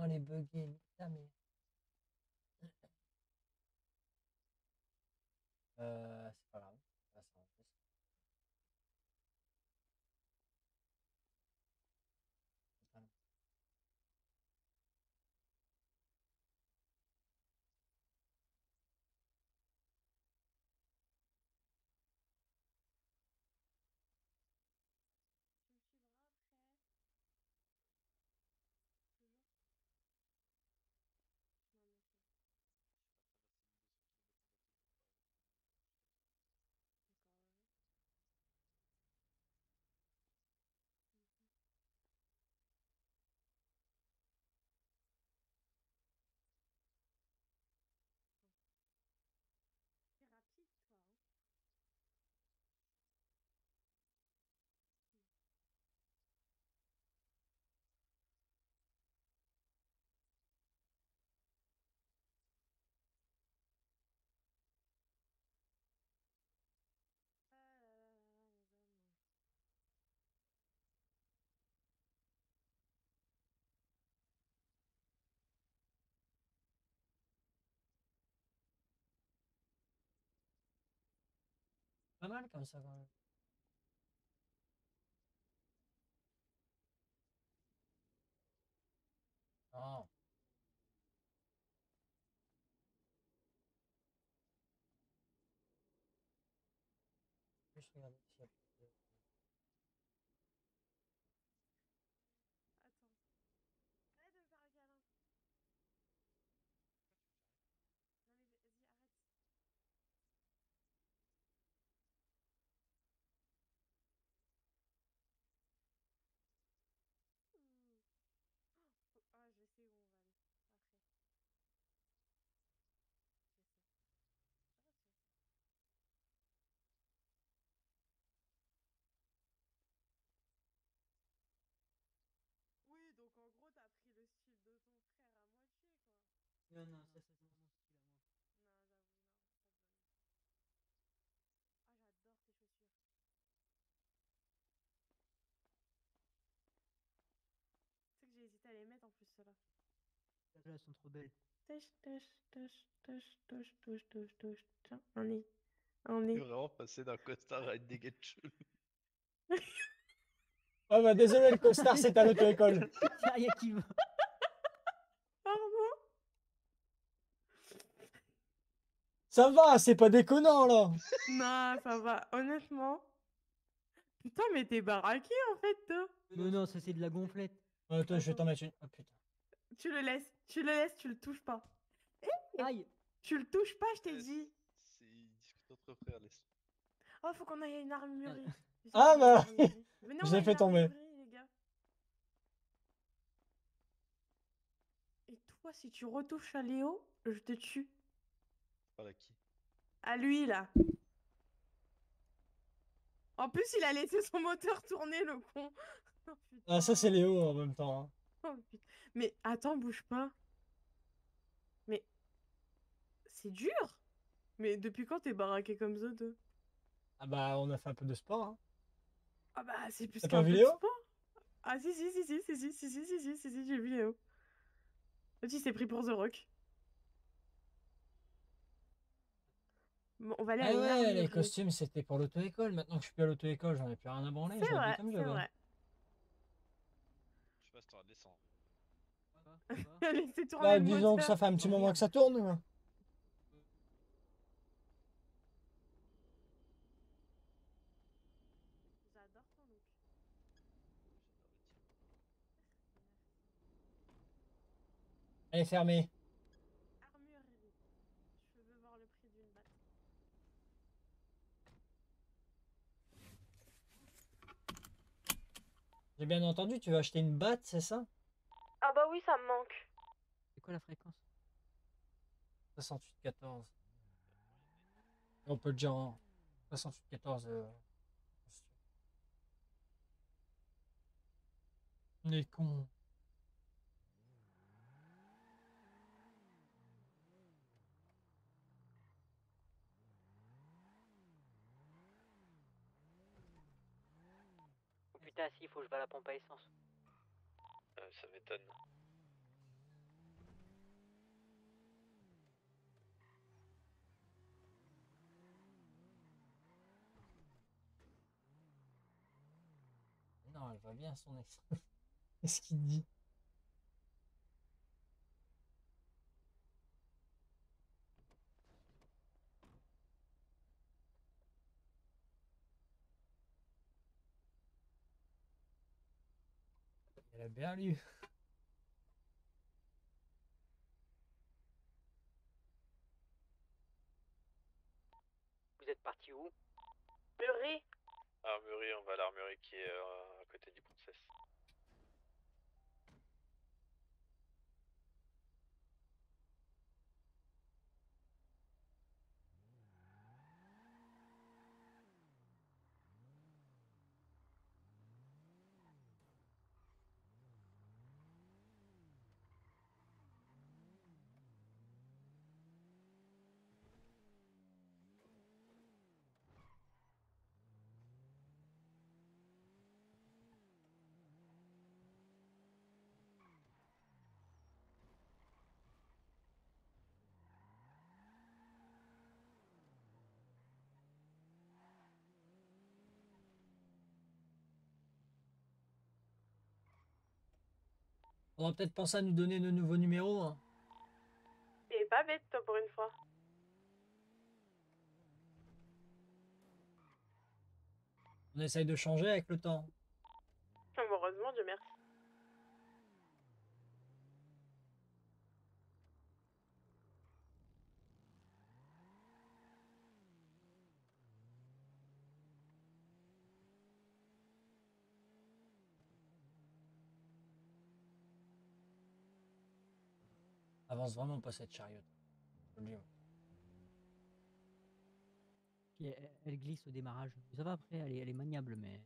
Oh mère. Euh, c'est pas grave. Ça va s'arranger, ça. C'est pas long. Tu me suivras après Toujours Non, mais ok. D'accord, ouais. Mhm. Bon. T'es rapide, toi, hein Hmm. Ah là là là là, les hommes. Pas mal comme ça quand même. Non. Juste regarder s'il y a plus de- Attends. Arrête de me faire un câlin. Non mais vas-y, arrête. Ouh. Oh, faut- Ah, je sais où on va aller après. Je sais. Je sais. Oui, donc en gros, t'as pris le style de ton frère à moitié, quoi. Non, non, ça c'est mon style à moi. Non, j'avoue, non, pas de bonne. Ah, j'adore tes chaussures. Tu sais que j'ai hésité à les mettre en plus, ceux-là. Là, elles sont trop belles. Touche, touche, touche, touche, touche, touche, touche, touche. Tiens, on est. On C'est est. vraiment passé d'un costard à une dégaine chelou. Ah bah désolé, le costard, c'est à l'auto-école. Tiens, y a qui va Pardon Ça va, c'est pas déconnant là. Non, ça va, honnêtement. Putain, mais t'es baraqué en fait, toi. Non, non, ça c'est de la gonflette. Attends, je vais t'en mettre une. Oh putain. Tu le laisses, tu le laisses, tu le touches pas. Eh, Aïe Tu le touches pas, je t'ai dit. C'est entre frères, laisse. Oh, faut qu'on aille à une armurerie. Ah à bah l'ai fait tomber. gars. fois, si tu retouches à Léo, je te tue. Qui. À lui, là. En plus, il a laissé son moteur tourner, le con. Oh. Ah, ça, c'est Léo en même temps. hein. Oh. Mais attends, bouge pas. Mais c'est dur. Mais depuis quand t'es baraqué comme ça, toi Ah, bah, on a fait un peu de sport. hein. Ah bah c'est plus T'as qu'un peu de sport. Ah si si si si si si si si si si si si j'ai vu Léo. Il s'est pris pour The Rock. On va aller Ah à ouais, les costumes, c'était pour l'auto-école. Maintenant que je suis plus à l'auto-école, j'en ai plus rien à branler. C'est vrai, c'est vrai. Je sais pas si t'auras descendre. Laissez tourner Bah, le disons que ça fait un petit moment que ça tourne. quoi. J'adore ton look. Elle est fermée. Armurerie. Je veux voir le prix d'une batte. J'ai bien entendu, tu veux acheter une batte, c'est ça? Ah bah oui, ça me manque. C'est quoi la fréquence? 68-14. On peut le dire en 68-14. euh, On est con. Oh putain, si, faut que je vais à la pompe à essence. Euh, ça m'étonne. Non, elle va bien son ex. Qu'est-ce qu'il dit? Elle a bien lu. Vous êtes parti où? Armurerie. Armurerie, on va à l'armurerie qui est euh, à côté du Princesse. On va peut-être penser à nous donner de nouveaux numéros. hein. Et pas bête, toi, pour une fois. On essaye de changer avec le temps. Heureusement, Dieu merci. Avance vraiment pas cette chariote. Elle glisse au démarrage. Ça va après, elle est, elle est maniable, mais.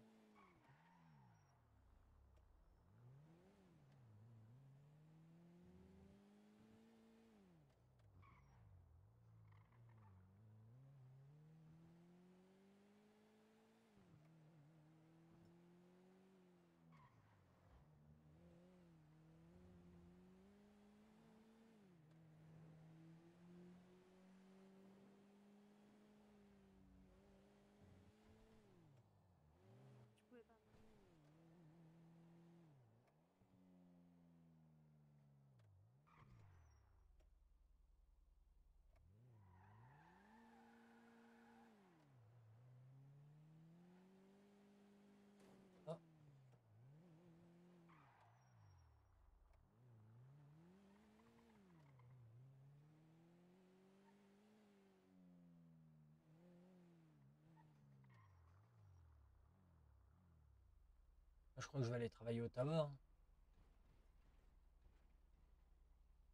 Je crois que je vais aller travailler au tabac.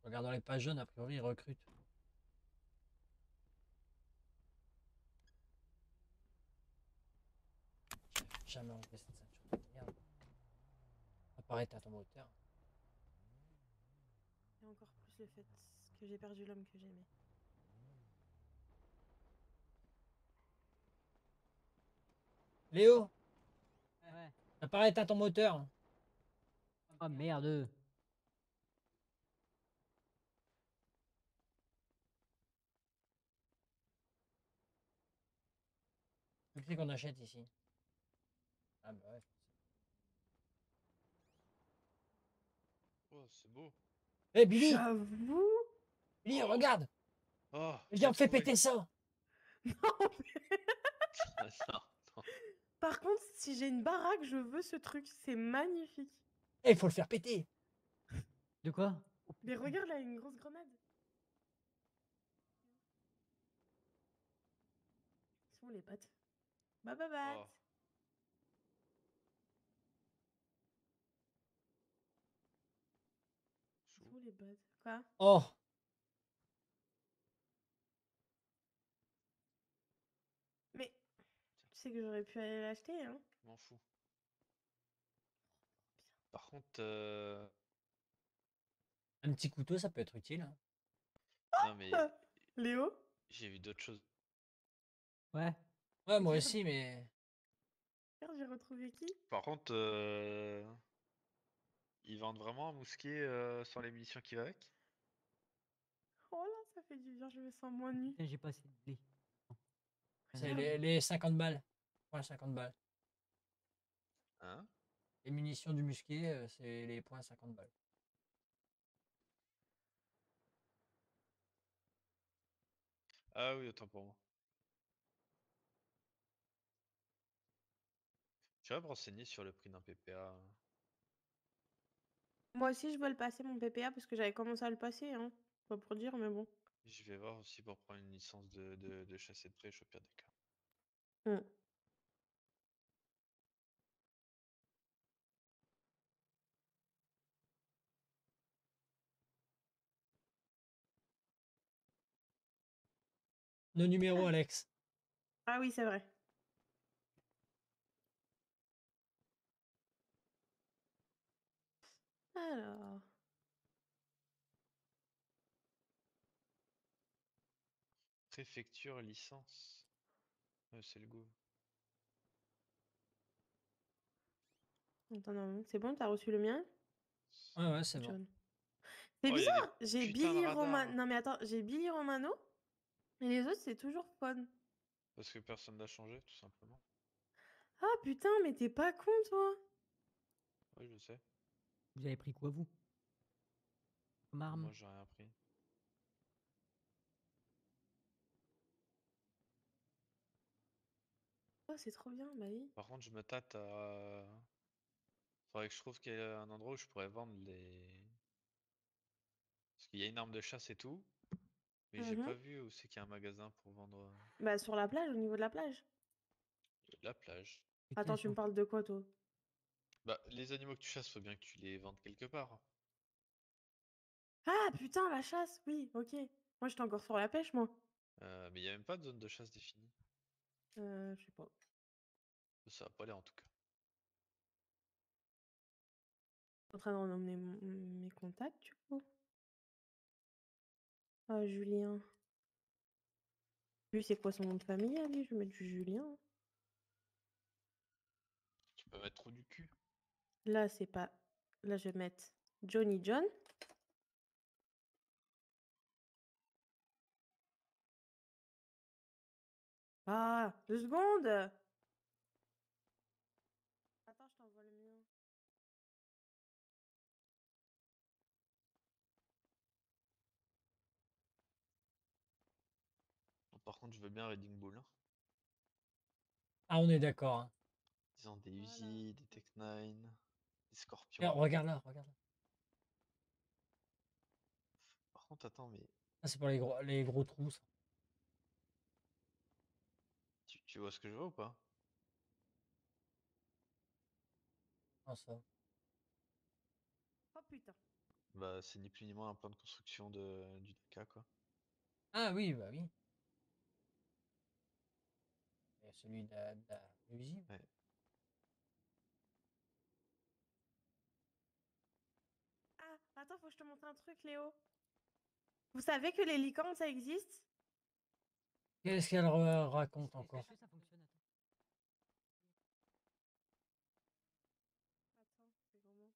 Regardant les pages jaunes, a priori, ils recrutent. Jamais enlevé cette ceinture de merde. Apparaît à ton moteur. Et encore plus le fait que j'ai perdu l'homme que j'aimais. Léo. Apparaît à ton moteur. Ah merde. Prix qu'on achète ici. Ah bah ouais. Oh, c'est beau. Eh Billy J'avoue. Billy, regarde Oh, Viens, on j'ai fait trouvé. péter ça non, non. Par contre, si j'ai une baraque, je veux ce truc. C'est magnifique. Eh, il faut le faire péter De quoi? Mais regarde là, une grosse grenade. Ils sont les pattes? Bah bah bah. Oh. Ils sont où les pattes? Quoi? Oh Mais tu sais que j'aurais pu aller l'acheter, hein Je m'en fous. Par contre, euh, Un petit couteau, ça peut être utile. hein. non mais Léo? j'ai vu d'autres choses. Ouais. Ouais, moi aussi, mais... Regarde, j'ai retrouvé qui? Par contre, euh, ils vendent vraiment un mousquet euh, sans les munitions qui va avec? Oh là, ça fait du bien, je me sens moins nue. Putain, j'ai pas assez de blé. C'est les, les 50 balles. Points 50 balles. Hein? Les munitions du musquet, euh, c'est les points 50 balles. Ah oui, autant pour moi. Tu vas me renseigner sur le prix d'un PPA. Moi aussi, je veux le passer, mon PPA, parce que j'avais commencé à le passer, hein. Pas pour dire, mais bon. Je vais voir aussi pour prendre une licence de, de, de chasse et de pêche au pire des cas. Hmm. Nos numéros, Alex. Ah oui, c'est vrai. Alors. Préfecture licence. Ouais, c'est le goût. Attends, non, c'est bon, t'as reçu le mien? Ouais, ouais, c'est bon. C'est Oh, bizarre, j'ai Billy Romano. hein. Non, mais attends, j'ai Billy Romano. Et les autres, c'est toujours fun. Parce que personne n'a changé, tout simplement. Ah putain, mais t'es pas con, toi. Oui, je sais. Vous avez pris quoi, vous? Comme arme Moi, j'ai rien pris. Oh, c'est trop bien, bah oui. Par contre, je me tâte à. Faudrait que je trouve qu'il y ait un endroit où je pourrais vendre les. Parce qu'il y a une arme de chasse et tout. Mais j'ai Mhm. pas vu où c'est qu'il y a un magasin pour vendre euh, Bah, sur la plage, au niveau de la plage. la plage. Attends, tu me parles de quoi, toi? Bah, les animaux que tu chasses, faut bien que tu les vendes quelque part. Ah putain, la chasse, oui, ok. Moi, j'étais encore sur la pêche, moi. Euh, mais il y a même pas de zone de chasse définie. Euh, je sais pas. Ça va pas l'air en tout cas. en train d'en emmener mon- mes contacts, du coup. Ah, Julien. Lui, c'est quoi son nom de famille, à lui? Je vais mettre du Julien. Tu peux mettre trop du cul. Là, c'est pas. Là, je vais mettre Johnny John. Ah, deux secondes Attends, je t'envoie le mien. Par contre, je veux bien Reading Bull. Hein. Ah, on est d'accord. hein. Ils ont des Uzi, des Tech 9, des Scorpions. Regarde, regarde là, regarde là. Par contre, attends, mais Ah, c'est pour les gros, les gros trous. ça. Tu, vois ce que je vois ou pas? Ah, ça. Oh putain. Bah, c'est ni plus ni moins un plan de construction de, du DK, quoi. Ah oui, bah oui. Et celui de la, de la usine. Ouais. Ah, attends, faut que je te montre un truc, Léo. Vous savez que les licornes, ça existe? Qu'est-ce qu'elle ra- raconte encore Est-ce que ça fonctionne? Attends.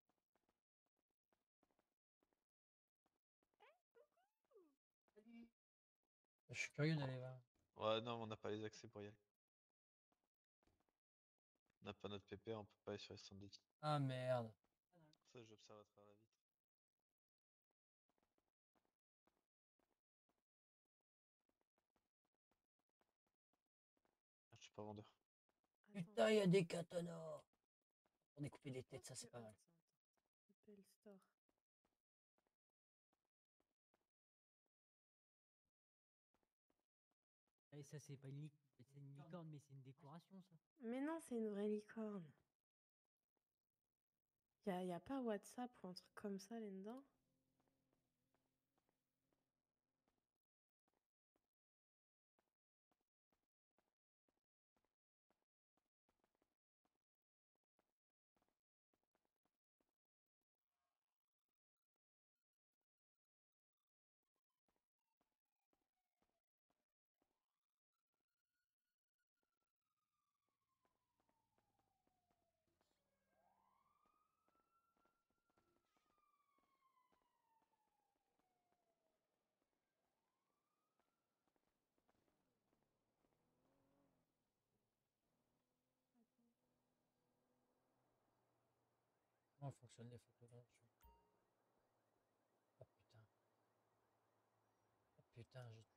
Attends, c'est comment Je suis curieux d'aller voir. Ouais, non, mais on n'a pas les accès pour y aller. On n'a pas notre PP, on peut pas aller sur les stands de. Ah merde. Ça, j'observe à travers la vitre. Putain, il y a des katanas. Pour découper des têtes, ça c'est pas mal. Store. Eh, ça, c'est pas une, c'est une licorne, mais c'est une décoration, ça. Mais non, c'est une vraie licorne. Y a, y a pas WhatsApp ou un truc comme ça là-dedans? Fonctionnent les photos Oh putain. Oh putain, j'ai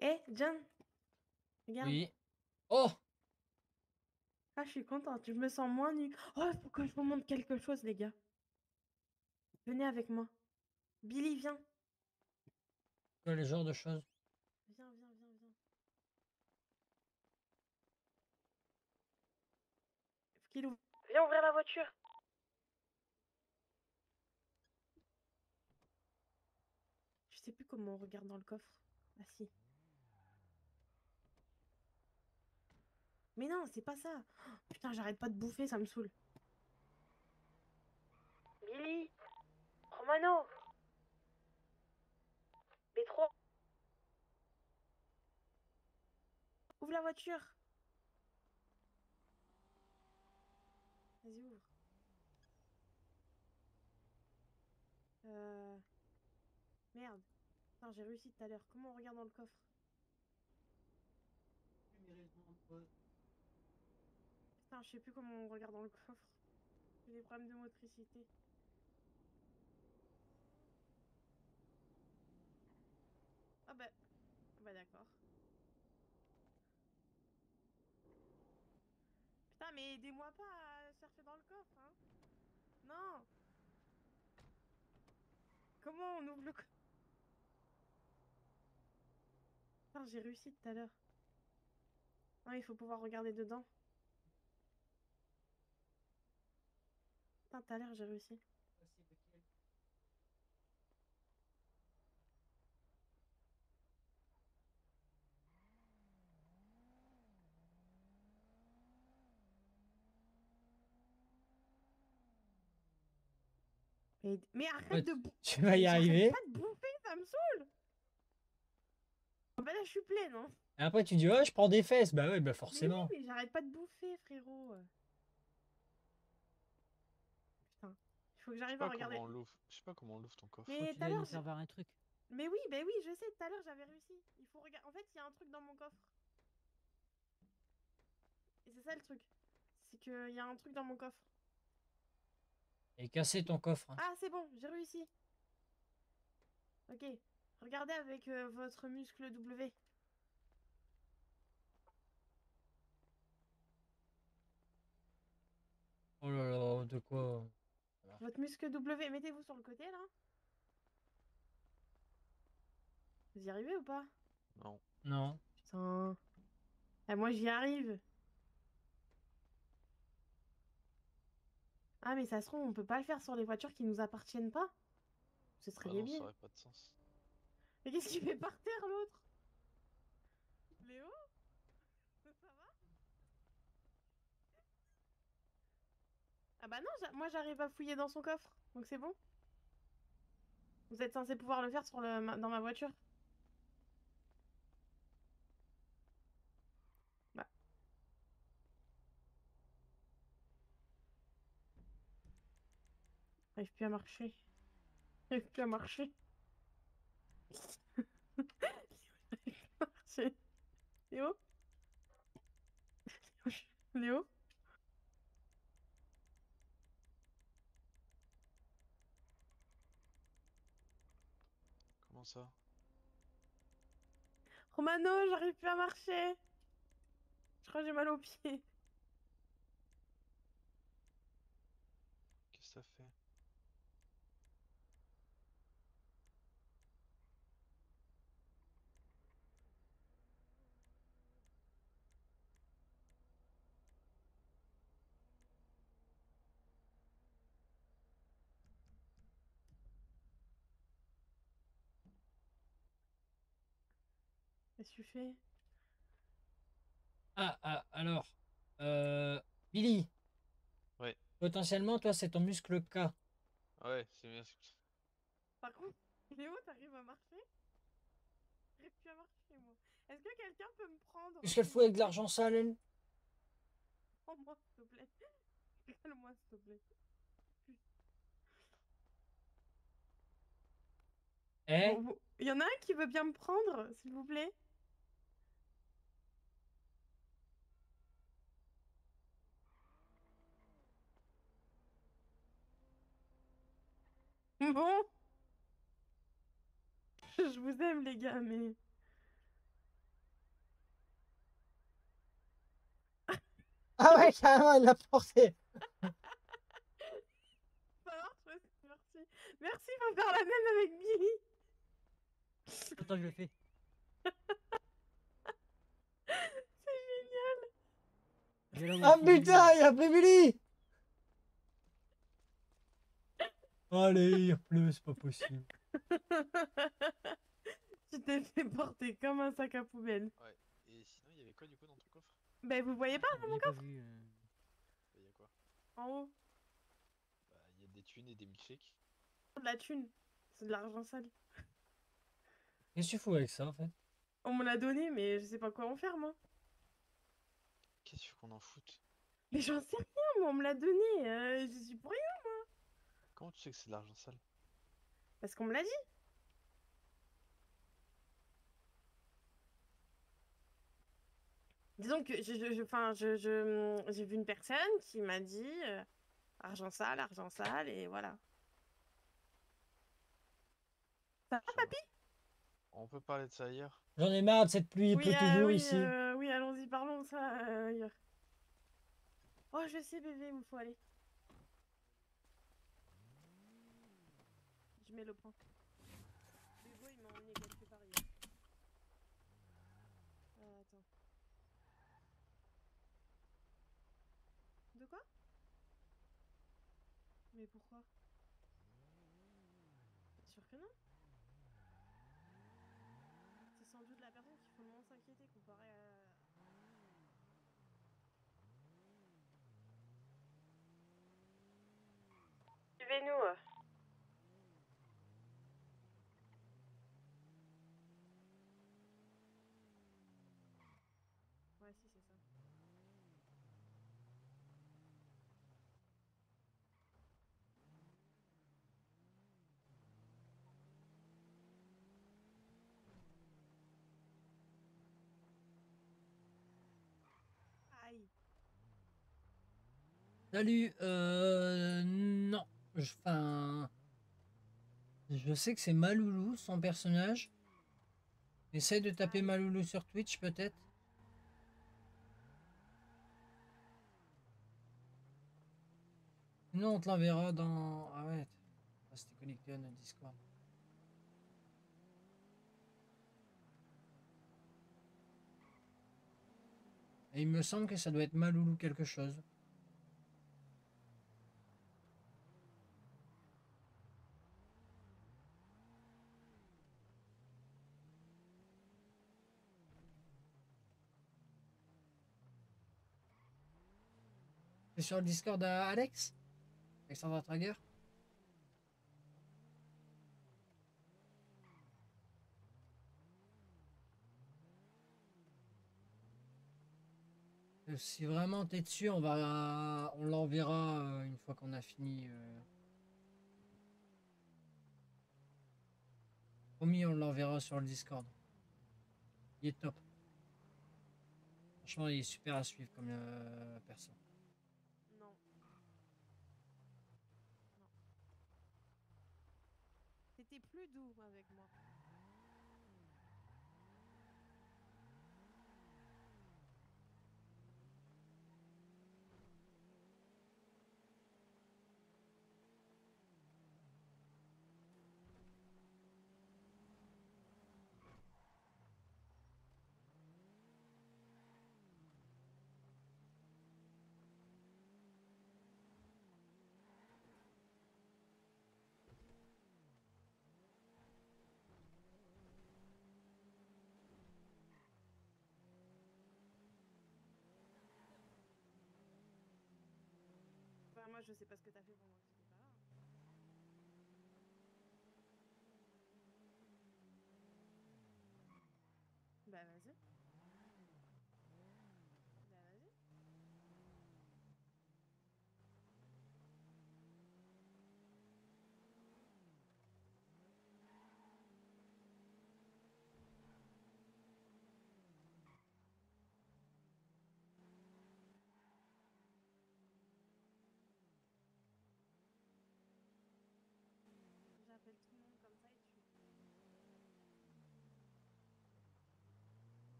Eh, John Regarde. Oui. Oh Ah, je suis contente, je me sens moins nue. Oh, faut que je vous montre quelque chose, les gars. Venez avec moi. Billy, viens. Les genres de choses Viens, viens, viens, viens. Faut qu'il ouvre. Viens ouvrir la voiture. Je sais plus comment on regarde dans le coffre. Ah si. Mais non, c'est pas ça. Oh, putain, j'arrête pas de bouffer, ça me saoule. Billy Romano B3 Ouvre la voiture Vas-y, ouvre. Euh... Merde. Putain, j'ai réussi tout à l'heure. Comment on regarde dans le coffre? Putain, je sais plus comment on regarde dans le coffre. J'ai des problèmes de motricité. Ah bah, ah bah d'accord. Putain, mais aidez-moi pas à chercher dans le coffre, hein. Non. Comment on ouvre le coffre Putain, j'ai réussi tout à l'heure. Non, il faut pouvoir regarder dedans. Putain, tout à l'heure, j'ai réussi. Mais, mais arrête de bou- tu vas y arriver. pas de bouffer, ça me saoule. Ah bah là, je suis pleine, hein. Et après, tu dis, ouais, je prends des fesses. Bah ouais, bah Mais oui, forcément. mais j'arrête pas de bouffer, frérot. Putain, il faut que Je sais j'arrive pas à regarder. comment on l'ouvre. Je sais pas comment on l'ouvre ton coffre. Mais tout à l'heure, un truc. Mais oui, oui, je sais, tout à l'heure j'avais réussi. Il faut regarder. En fait, il y a un truc dans mon coffre. Et c'est ça le truc. C'est qu'il y a un truc dans mon coffre. Et casser ton coffre. hein. Ah, c'est bon, j'ai réussi. Ok. Regardez avec euh, votre muscle W. Oh là là, de quoi? Votre muscle W, mettez-vous sur le côté là. Vous y arrivez ou pas? Non. Non. Putain. Ah, moi j'y arrive. Ah mais ça se trouve on peut pas le faire sur les voitures qui nous appartiennent pas? Ce serait Ah non, ça aurait pas de sens. Mais qu'est-ce qu'il fait par terre l'autre Léo Ça va Ah bah non, moi j'arrive à fouiller dans son coffre, donc c'est bon. Vous êtes censé pouvoir le faire sur le, dans ma voiture. Bah. J'arrive plus à marcher. J'arrive plus à marcher. marcher. Léo? Léo? Comment ça Romano, j'arrive plus à marcher. Je crois que j'ai mal aux pieds. Qu'est-ce que ça fait? Tu fais? Ah, ah, alors. Euh, Billy. Ouais. Potentiellement, toi, c'est ton muscle K. Ouais, c'est bien. Par contre, Léo, t'arrives à marcher? J'arrive plus à marcher, moi. Est-ce que quelqu'un peut me prendre? Qu'est-ce qu'elle fout avec de l'argent sale, elle Prends-moi, s'il te plaît. Calme-moi, s'il te plaît. Eh? Bon, vous- Il y en a un qui veut bien me prendre, s'il vous plaît Bon. Je vous aime, les gars, mais... Ah ouais, carrément, elle l'a porté. Ça marche, ouais, merci. Merci pour faire la même avec Billy. Attends, je le fais. C'est génial. Ah putain, il a pris Billy Allez, il pleut, c'est pas possible. tu t'es fait porter comme un sac à poubelle. Ouais. Et sinon, il y avait quoi du coup dans ton coffre? Ben, vous voyez pas dans mon coffre? euh, Il y a quoi? En haut, Bah, il y a des thunes et des milkshakes. de la thune. C'est de l'argent sale. Qu'est-ce que tu fous avec ça, en fait? On me l'a donné, mais je sais pas quoi en faire, moi. Qu'est-ce que qu'on en foute? Mais j'en sais rien, moi, on me l'a donné. euh, je suis pour rien, moi. Comment tu sais que c'est de l'argent sale? Parce qu'on me l'a dit. Disons que je, je, je- enfin, je, je- j'ai vu une personne qui m'a dit euh, argent sale, argent sale, et voilà. Ça va, papy? On peut parler de ça ailleurs J'en ai marre de cette pluie, il Oui, pleut euh, toujours oui, ici. euh, oui, allons-y, parlons de ça euh, ailleurs. Oh, je sais, bébé, il faut aller. Mets le point. Hugo, il m'a emmené quelque part hier. Euh, attends. De quoi? Mais pourquoi? T'es sûr que non? C'est sans doute la personne qu'il faut le moins s'inquiéter comparé à... Suivez-nous. euh. Ouais, si, c'est ça. Aïe. Salut, euh, non, enfin, je sais que c'est Maloulou, son personnage. Essaye de taper Maloulou sur Twitch, peut-être. Sinon, on te l'enverra dans... Ah ouais, c'était connecté à notre Discord. Et il me semble que ça doit être Maloulou quelque chose. Sur le Discord à Alex? Alexandra Trager? Euh, Si vraiment t'es dessus, on va, on l'enverra euh, une fois qu'on a fini. euh. Promis, on l'enverra sur le Discord. Il est top. Franchement, il est super à suivre comme euh, moi, je sais pas ce que t'as fait pendant que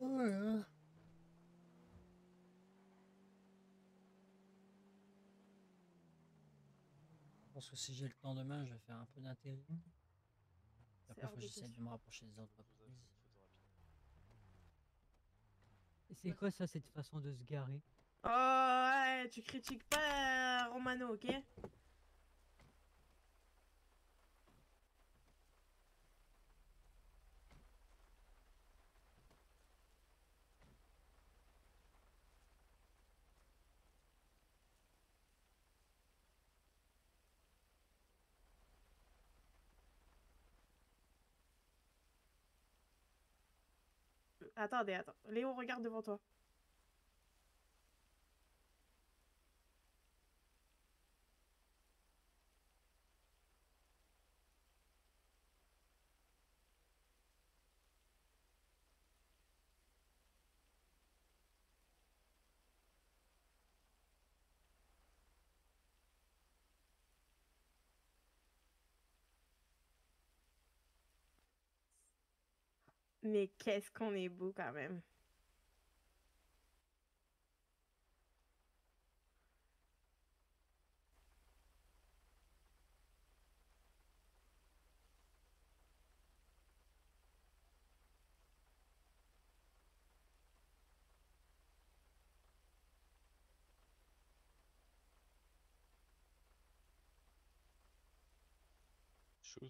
Ouais. Je pense que si j'ai le temps demain, je vais faire un peu d'intérim. Après, faut que j'essaie de me rapprocher des entreprises. Et c'est quoi ça, cette façon de se garer? Oh, ouais, tu critiques pas euh, Romano, ok? Attendez, attends. Léo, regarde devant toi. Mais qu'est-ce qu'on est beau quand même.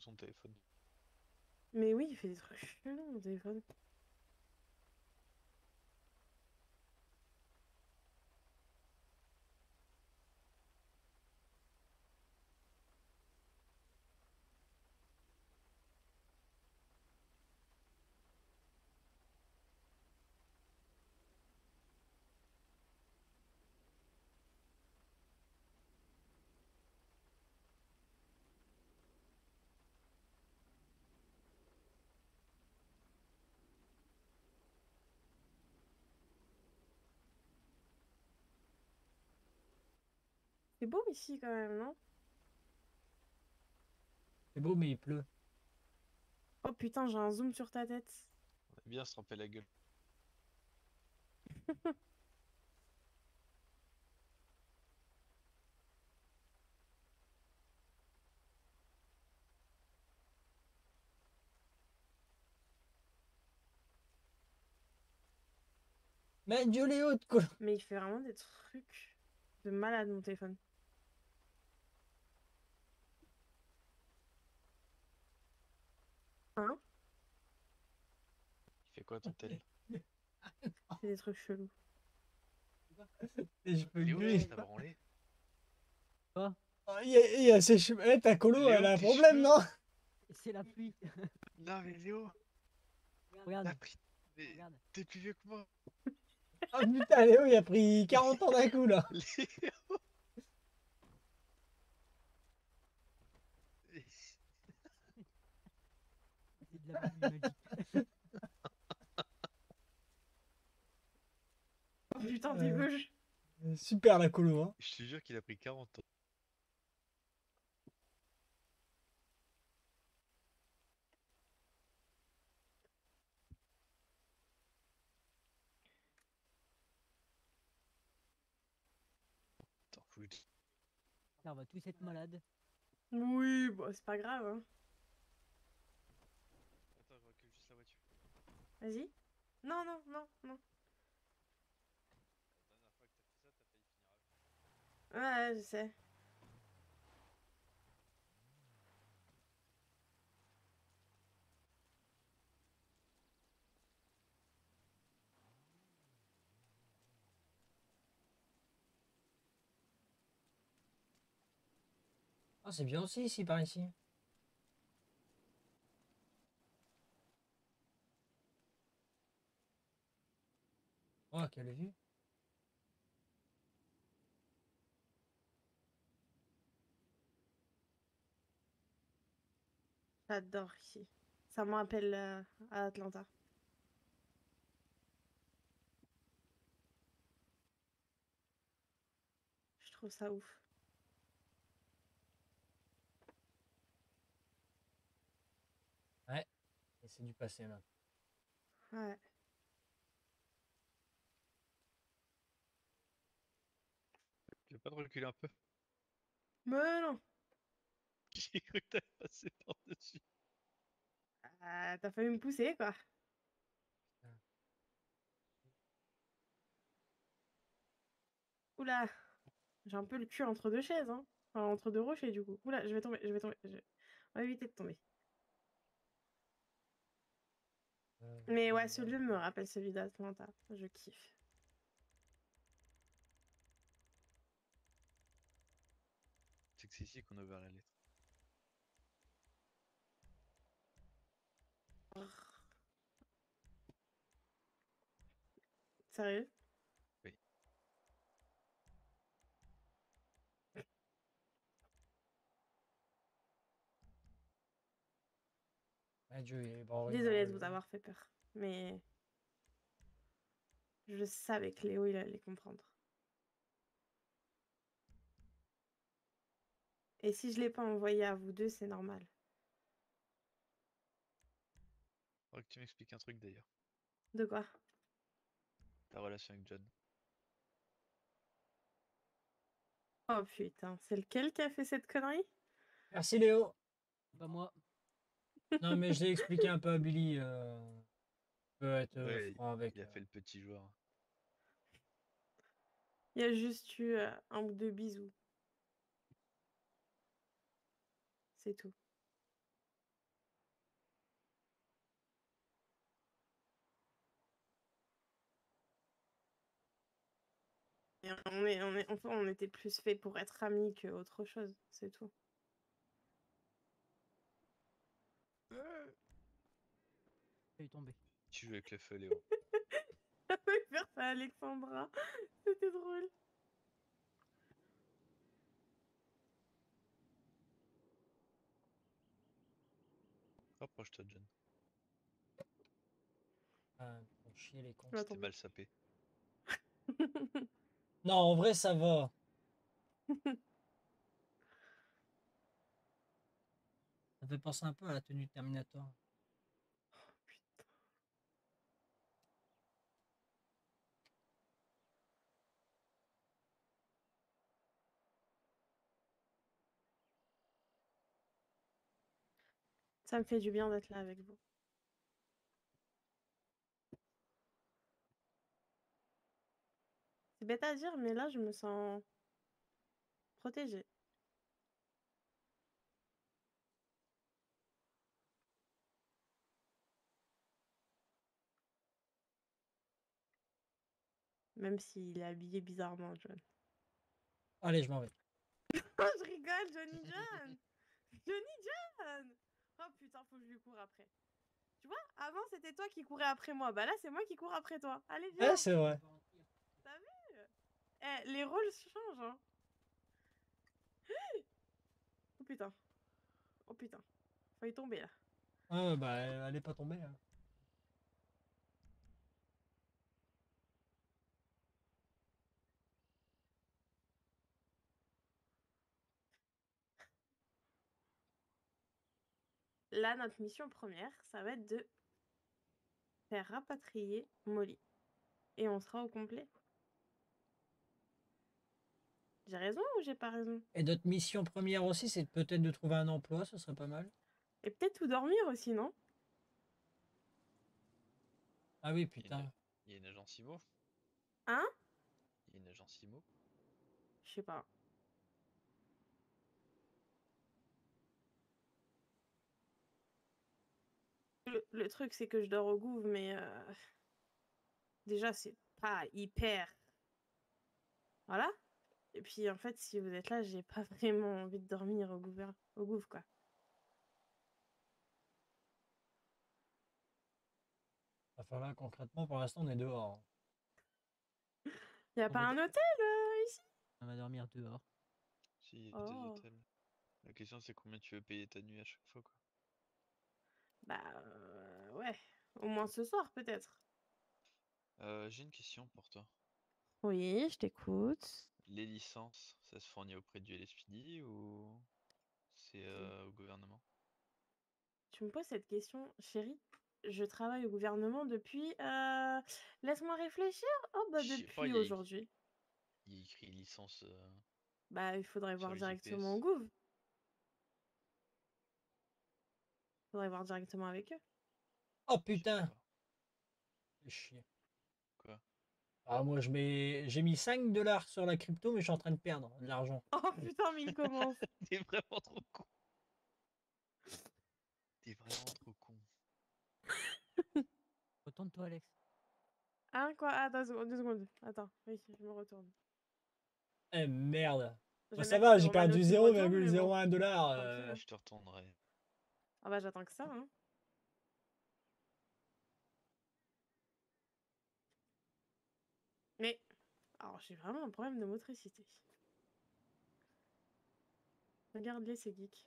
Ton téléphone. Mais oui, il fait des trucs chelous, mon téléphone. C'est beau ici quand même, non? C'est beau, mais il pleut. Oh putain, j'ai un zoom sur ta tête. On va bien se tremper la gueule. Mais Dieu Léo, de quoi? Mais il fait vraiment des trucs de malade, mon téléphone. Hein Il fait quoi ton tel C'est des trucs chelous. Et je peux que t'as branlé Quoi? Ah, Il y a, il y a ses cheveux. Eh, ta colo, Léo, elle a un problème, cheveux? non? C'est la pluie. Non mais Léo, Regarde, t'as pris... mais regarde. T'es plus vieux que moi. Ah putain, Léo, il a pris 40 ans d'un coup, là. Léo de la magique. Oh putain, t'es Euh. Super la colo, hein. Je te jure qu'il a pris 40 ans. T'en fous. Là, on va tous être malades. Oui, bon, c'est pas grave, hein. Attends, je recule juste la voiture. Vas-y. Non, non, non, non. La dernière fois que t'as fait ça, t'as failli finir à Ouais, je sais. Ah, c'est bien aussi ici, par ici. Oh, quelle vue. J'adore ici. Ça me rappelle euh, à Atlanta. Je trouve ça ouf. Ouais. Et c'est du passé, là. Ouais. Pas te reculer un peu Mais non. J'ai cru que t'allais passer par-dessus. Ah, T'as failli me pousser, quoi. Oula. J'ai un peu le cul entre deux chaises, hein. Enfin, entre deux rochers, du coup. Oula, je vais tomber, je vais tomber. je- On va éviter de tomber. Mais ouais, ce lieu me rappelle celui d'Atlanta. Je kiffe. C'est ici qu'on a ouvert la lettre. Sérieux? Oui. Adieu, il est branlé, Désolée de branlé. vous avoir fait peur, mais je savais que Léo, il allait comprendre. Et si je l'ai pas envoyé à vous deux, c'est normal. Faudrait que tu m'expliques un truc d'ailleurs. De quoi? Ta relation avec John. Oh putain, c'est lequel qui a fait cette connerie? Merci Léo. Pas moi. Non, mais je l'ai expliqué un peu à Billy. Euh... Peut être euh, Ouais, franc avec. il a euh. fait le petit joueur. Il y a juste eu euh, un ou deux bisous. C'est tout. Et on, est, on, est, enfin, on était plus fait pour être amis que autre chose, c'est tout. Il est tombé. Tu joues avec le feu, Léo. Faire ça à Alexandra, c'était drôle. Rapproche-toi, John. Ah, chier les cons. Bah, C'était mal sapé. Non, en vrai, ça va. Ça fait penser un peu à la tenue de Terminator. Ça me fait du bien d'être là avec vous. C'est bête à dire, mais là, je me sens protégée. Même s'il est habillé bizarrement, John. Allez, je m'en vais. Je rigole, Johnny John Johnny John Oh putain, faut que je lui cours après. Tu vois, avant c'était toi qui courais après moi. Bah là, c'est moi qui cours après toi. Allez, viens Ouais, c'est vrai. T'as vu? Eh, les rôles changent, hein. Oh putain. Oh putain. Faut y tomber là. Ah, bah, elle est pas tombée. hein. Là, notre mission première, ça va être de faire rapatrier Molly. Et on sera au complet. J'ai raison ou j'ai pas raison? Et notre mission première aussi, c'est peut-être de trouver un emploi, ce serait pas mal. Et peut-être où dormir aussi, non? Ah oui, Il y a putain. une, il y a une agence IMO. Hein? Il y a une agence IMO. Je sais pas. Le, le truc, c'est que je dors au gouv, mais euh, déjà, c'est pas hyper. Voilà. Et puis, en fait, si vous êtes là, j'ai pas vraiment envie de dormir au gouver- au gouv, quoi. Enfin là, concrètement, pour l'instant, on est dehors. Y a On pas un hôtel euh, ici? On va dormir dehors. Si, il y a des Oh. hôtels. La question, c'est combien tu veux payer ta nuit à chaque fois, quoi. Bah, euh, ouais. Au moins ce soir, peut-être. Euh, J'ai une question pour toi. Oui, je t'écoute. Les licences, ça se fournit auprès du LSPD ou c'est euh, au gouvernement? Tu me poses cette question, chérie Je travaille au gouvernement depuis... euh, Laisse-moi réfléchir. Oh, bah depuis aujourd'hui. Il y a écrit licence. euh, Bah, il faudrait voir directement au gouv. Faudrait voir directement avec eux. Oh putain Fais chier. Quoi? Ah, moi, je mets... j'ai mis 5 dollars sur la crypto, mais je suis en train de perdre de l'argent. Oh putain, mais il commence. T'es vraiment trop con. T'es vraiment trop con. Retourne-toi, Alex. Hein, quoi? Ah, Attends, deux secondes, deux secondes. Attends, oui, je me retourne. Eh merde Bah, ça va, j'ai perdu note qui retourne, mais bon. 0,01 dollars. Euh, hein. Je te retournerai. Ah bah j'attends que ça, hein. Mais, alors j'ai vraiment un problème de motricité. Regarde-les, ces geeks.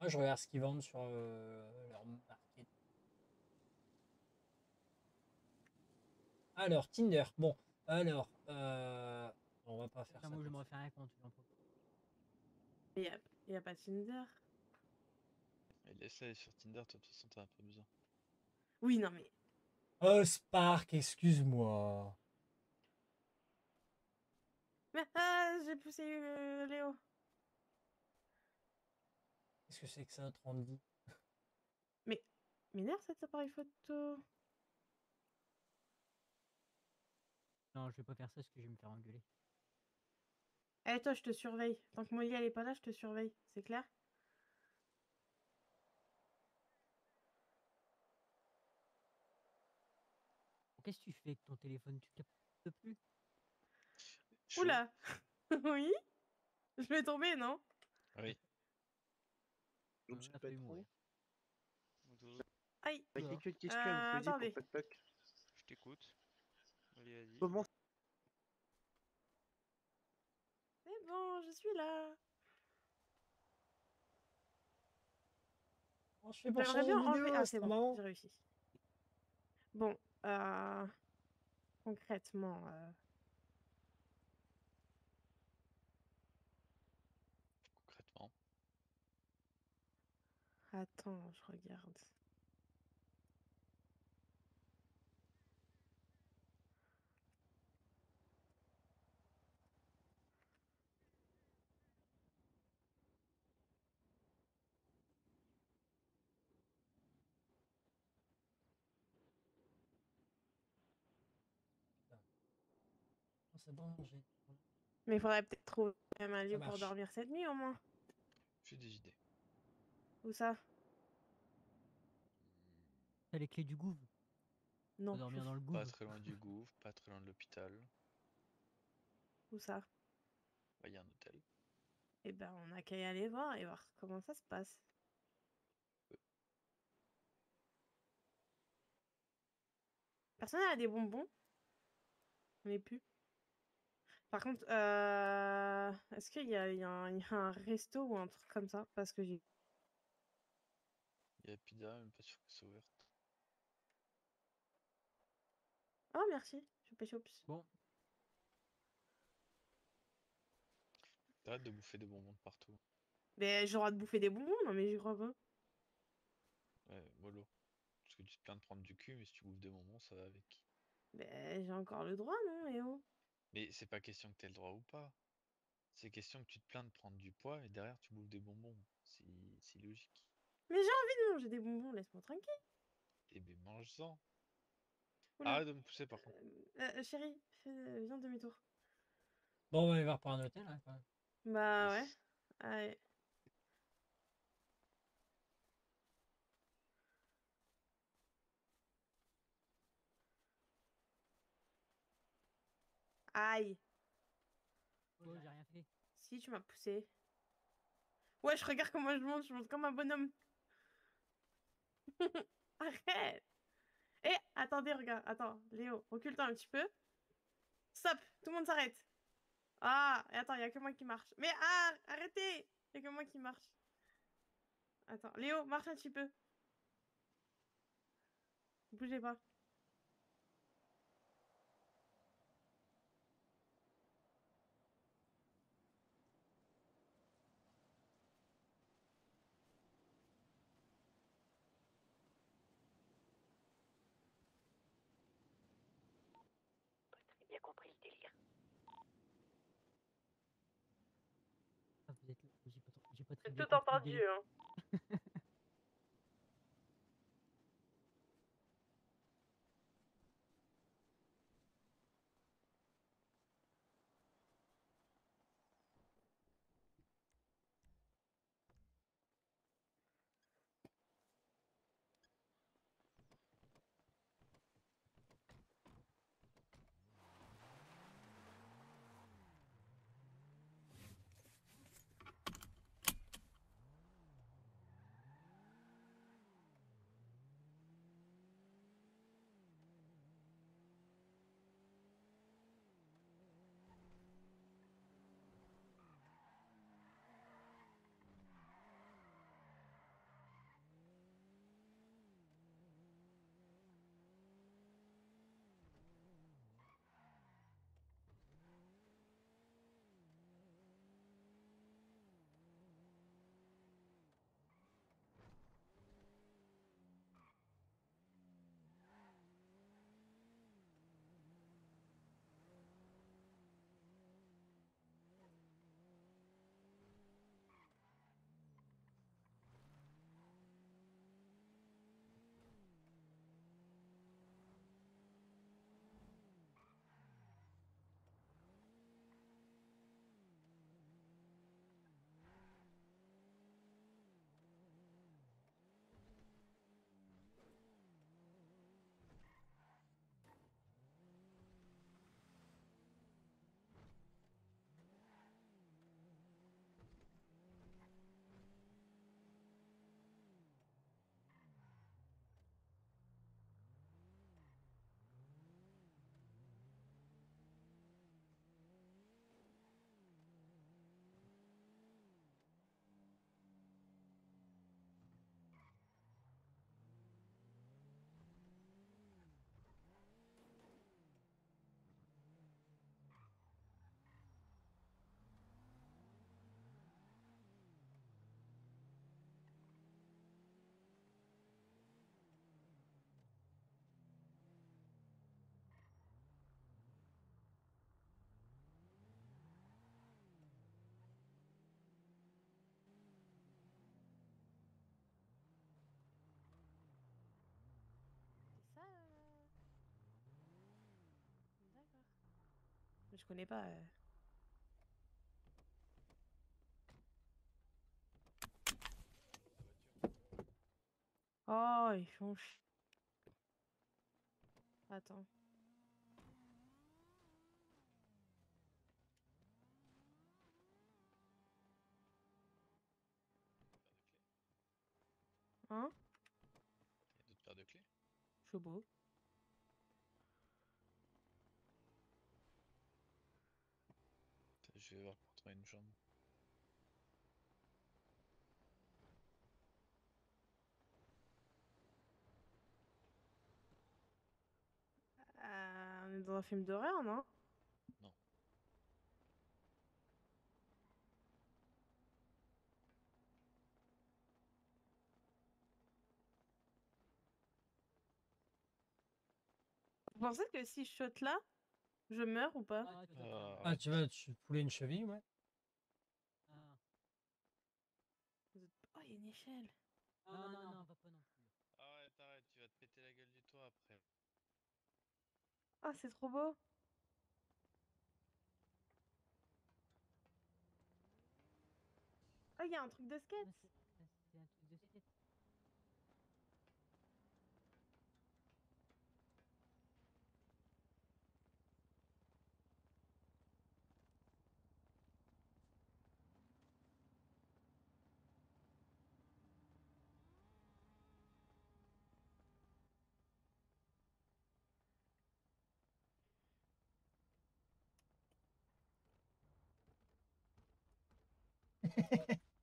Moi, je regarde ce qu'ils vendent sur euh, leur market. Alors, Tinder. Bon, alors, euh, on va pas faire ça. moi, je me refais un compte. Il y a, y a pas Tinder. Mais laisse aller sur Tinder, toi, de toute façon, t'en as pas besoin. Oui, non, mais. Oh, Spark, excuse-moi. Mais ah, j'ai poussé euh, Léo. Qu'est-ce que c'est que ça, 30 Mais, m'énerve cet appareil photo. Non, je vais pas faire ça parce que je vais me faire engueuler. Eh, toi, je te surveille. Tant que Molly, elle est pas là, je te surveille. C'est clair? Qu'est-ce que tu fais avec ton téléphone? Tu captes plus? Oula Oui? Je vais tomber, non? Oui. Donc, ça fait mourir. Aïe Avec Euh, quelques questions à vous poser attendez. pour Toc Toc. Je t'écoute. Allez, vas-y. Comment C'est bon, je suis là. Je fais pour changer bien de vidéo enlever... Ah, ce c'est bon, j'ai réussi. Bon, euh... concrètement, euh, Concrètement. attends, je regarde. Mais il faudrait peut-être trouver quand même un lieu pour dormir cette nuit au moins. J'ai des idées. Où ça? T'as les clés du gouffre Non. Dormir dans le Pas très loin du gouffre, pas très loin de l'hôpital. Où ça? Bah, il y a un hôtel. Eh ben, on a qu'à y aller voir et voir comment ça se passe. Personne n'a des bonbons? On est plus. Par contre, euh, est-ce qu'il y a, y un, il y a un resto ou un truc comme ça? Parce que j'ai. Il y a pizza, même pas sûr que c'est ouvert. Oh, merci. Choupi choups. Bon. T'arrêtes de bouffer des bonbons de partout. Mais j'ai le droit de bouffer des bonbons Non, mais j'y crois pas. Ouais, mollo. Parce que tu te plains de prendre du cul, mais si tu bouffes des bonbons, ça va avec. Mais j'ai encore le droit, non, Léo Mais c'est pas question que t'aies le droit ou pas. C'est question que tu te plains de prendre du poids et derrière tu bouffes des bonbons. C'est c'est logique. Mais j'ai envie de manger des bonbons, laisse-moi tranquille. Eh ben mange-en. Oula. Arrête de me pousser par contre. Euh, chérie, fais- viens demi-tour. Bon, on va aller voir pour un hôtel, hein, quand même. Bah ouais. Allez. Aïe. Oh, j'ai rien fait. Si, tu m'as poussé. Ouais, je regarde comment je monte, je monte comme un bonhomme. Arrête. Eh, attendez, regarde, attends, Léo, recule-toi un petit peu. Stop, tout le monde s'arrête. Ah, et attends, il a que moi qui marche. Mais ah, arrêtez, il y a que moi qui marche. Attends, Léo, marche un petit peu. Bougez pas. J'ai bien compris le délire. Ah, vous êtes là. J'ai pas, trop- j'ai pas Je connais pas. euh. Oh, ils font ch- Attends. Hein? Il y a d'autres paires de clés? Je sais Euh, on est dans un film d'horreur, non? Non. Vous pensez que si je saute là, je meurs ou pas? Ah, tu vas te fouler une cheville, ouais. Vous êtes- Échelle. Non, non, non, va pas non plus. Arrête, arrête, tu vas te péter la gueule du toit après. Ah, c'est trop beau. Ah, il y a un truc de skate. C'est un truc de skate.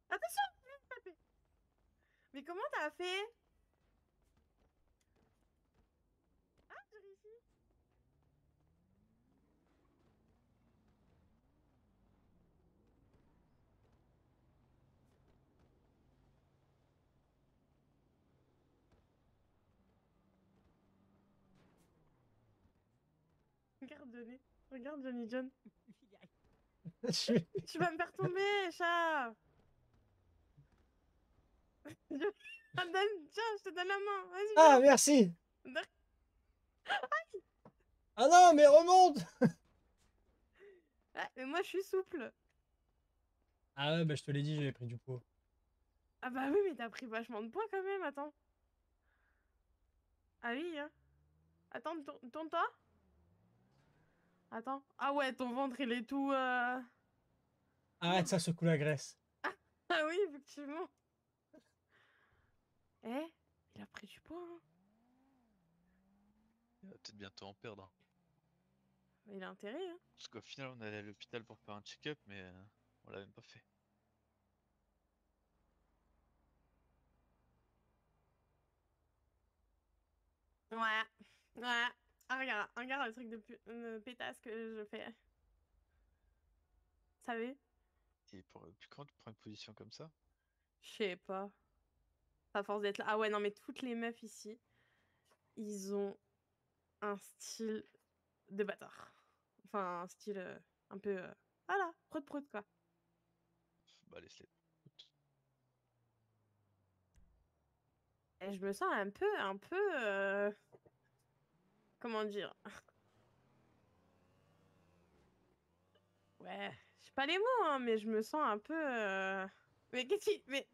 Attention! Mais comment t'as fait? Ah, j'ai réussi. Regarde Johnny. Regarde Johnny John. Tu vas me faire tomber, chat! Je- Tiens, je te donne la main. Vas-y. Ah, merci Ah non, mais remonte Ah, mais moi, je suis souple. Ah ouais, bah je te l'ai dit, j'avais pris du poids. Ah bah oui, mais t'as pris vachement de poids quand même, attends. Ah oui, hein. Attends, tourne- tourne-toi. Attends. Ah ouais, ton ventre, il est tout... euh, Arrête, ça secoue la graisse. Ah oui, effectivement. Eh, il a pris du poids, hein. Il va peut-être bientôt en perdre. hein. Mais Il a intérêt, hein. Parce qu'au final, on allait à l'hôpital pour faire un check-up, mais euh, on l'a même pas fait. Ouais, ouais. Ah, regarde, regarde le truc de pu- euh, pétasse que je fais. Vous savez? Et pour, depuis quand tu prends une position comme ça? Je sais pas. À force d'être là. Ah ouais, non, mais toutes les meufs ici, ils ont un style de bâtard. Enfin, un style euh, un peu. euh, Voilà, prout prout quoi. Bah laisse-les. Et je me sens un peu, un peu. euh, Comment dire? Ouais, je sais pas les mots, hein, mais je me sens un peu. euh, Mais qu'est-ce qui. Mais.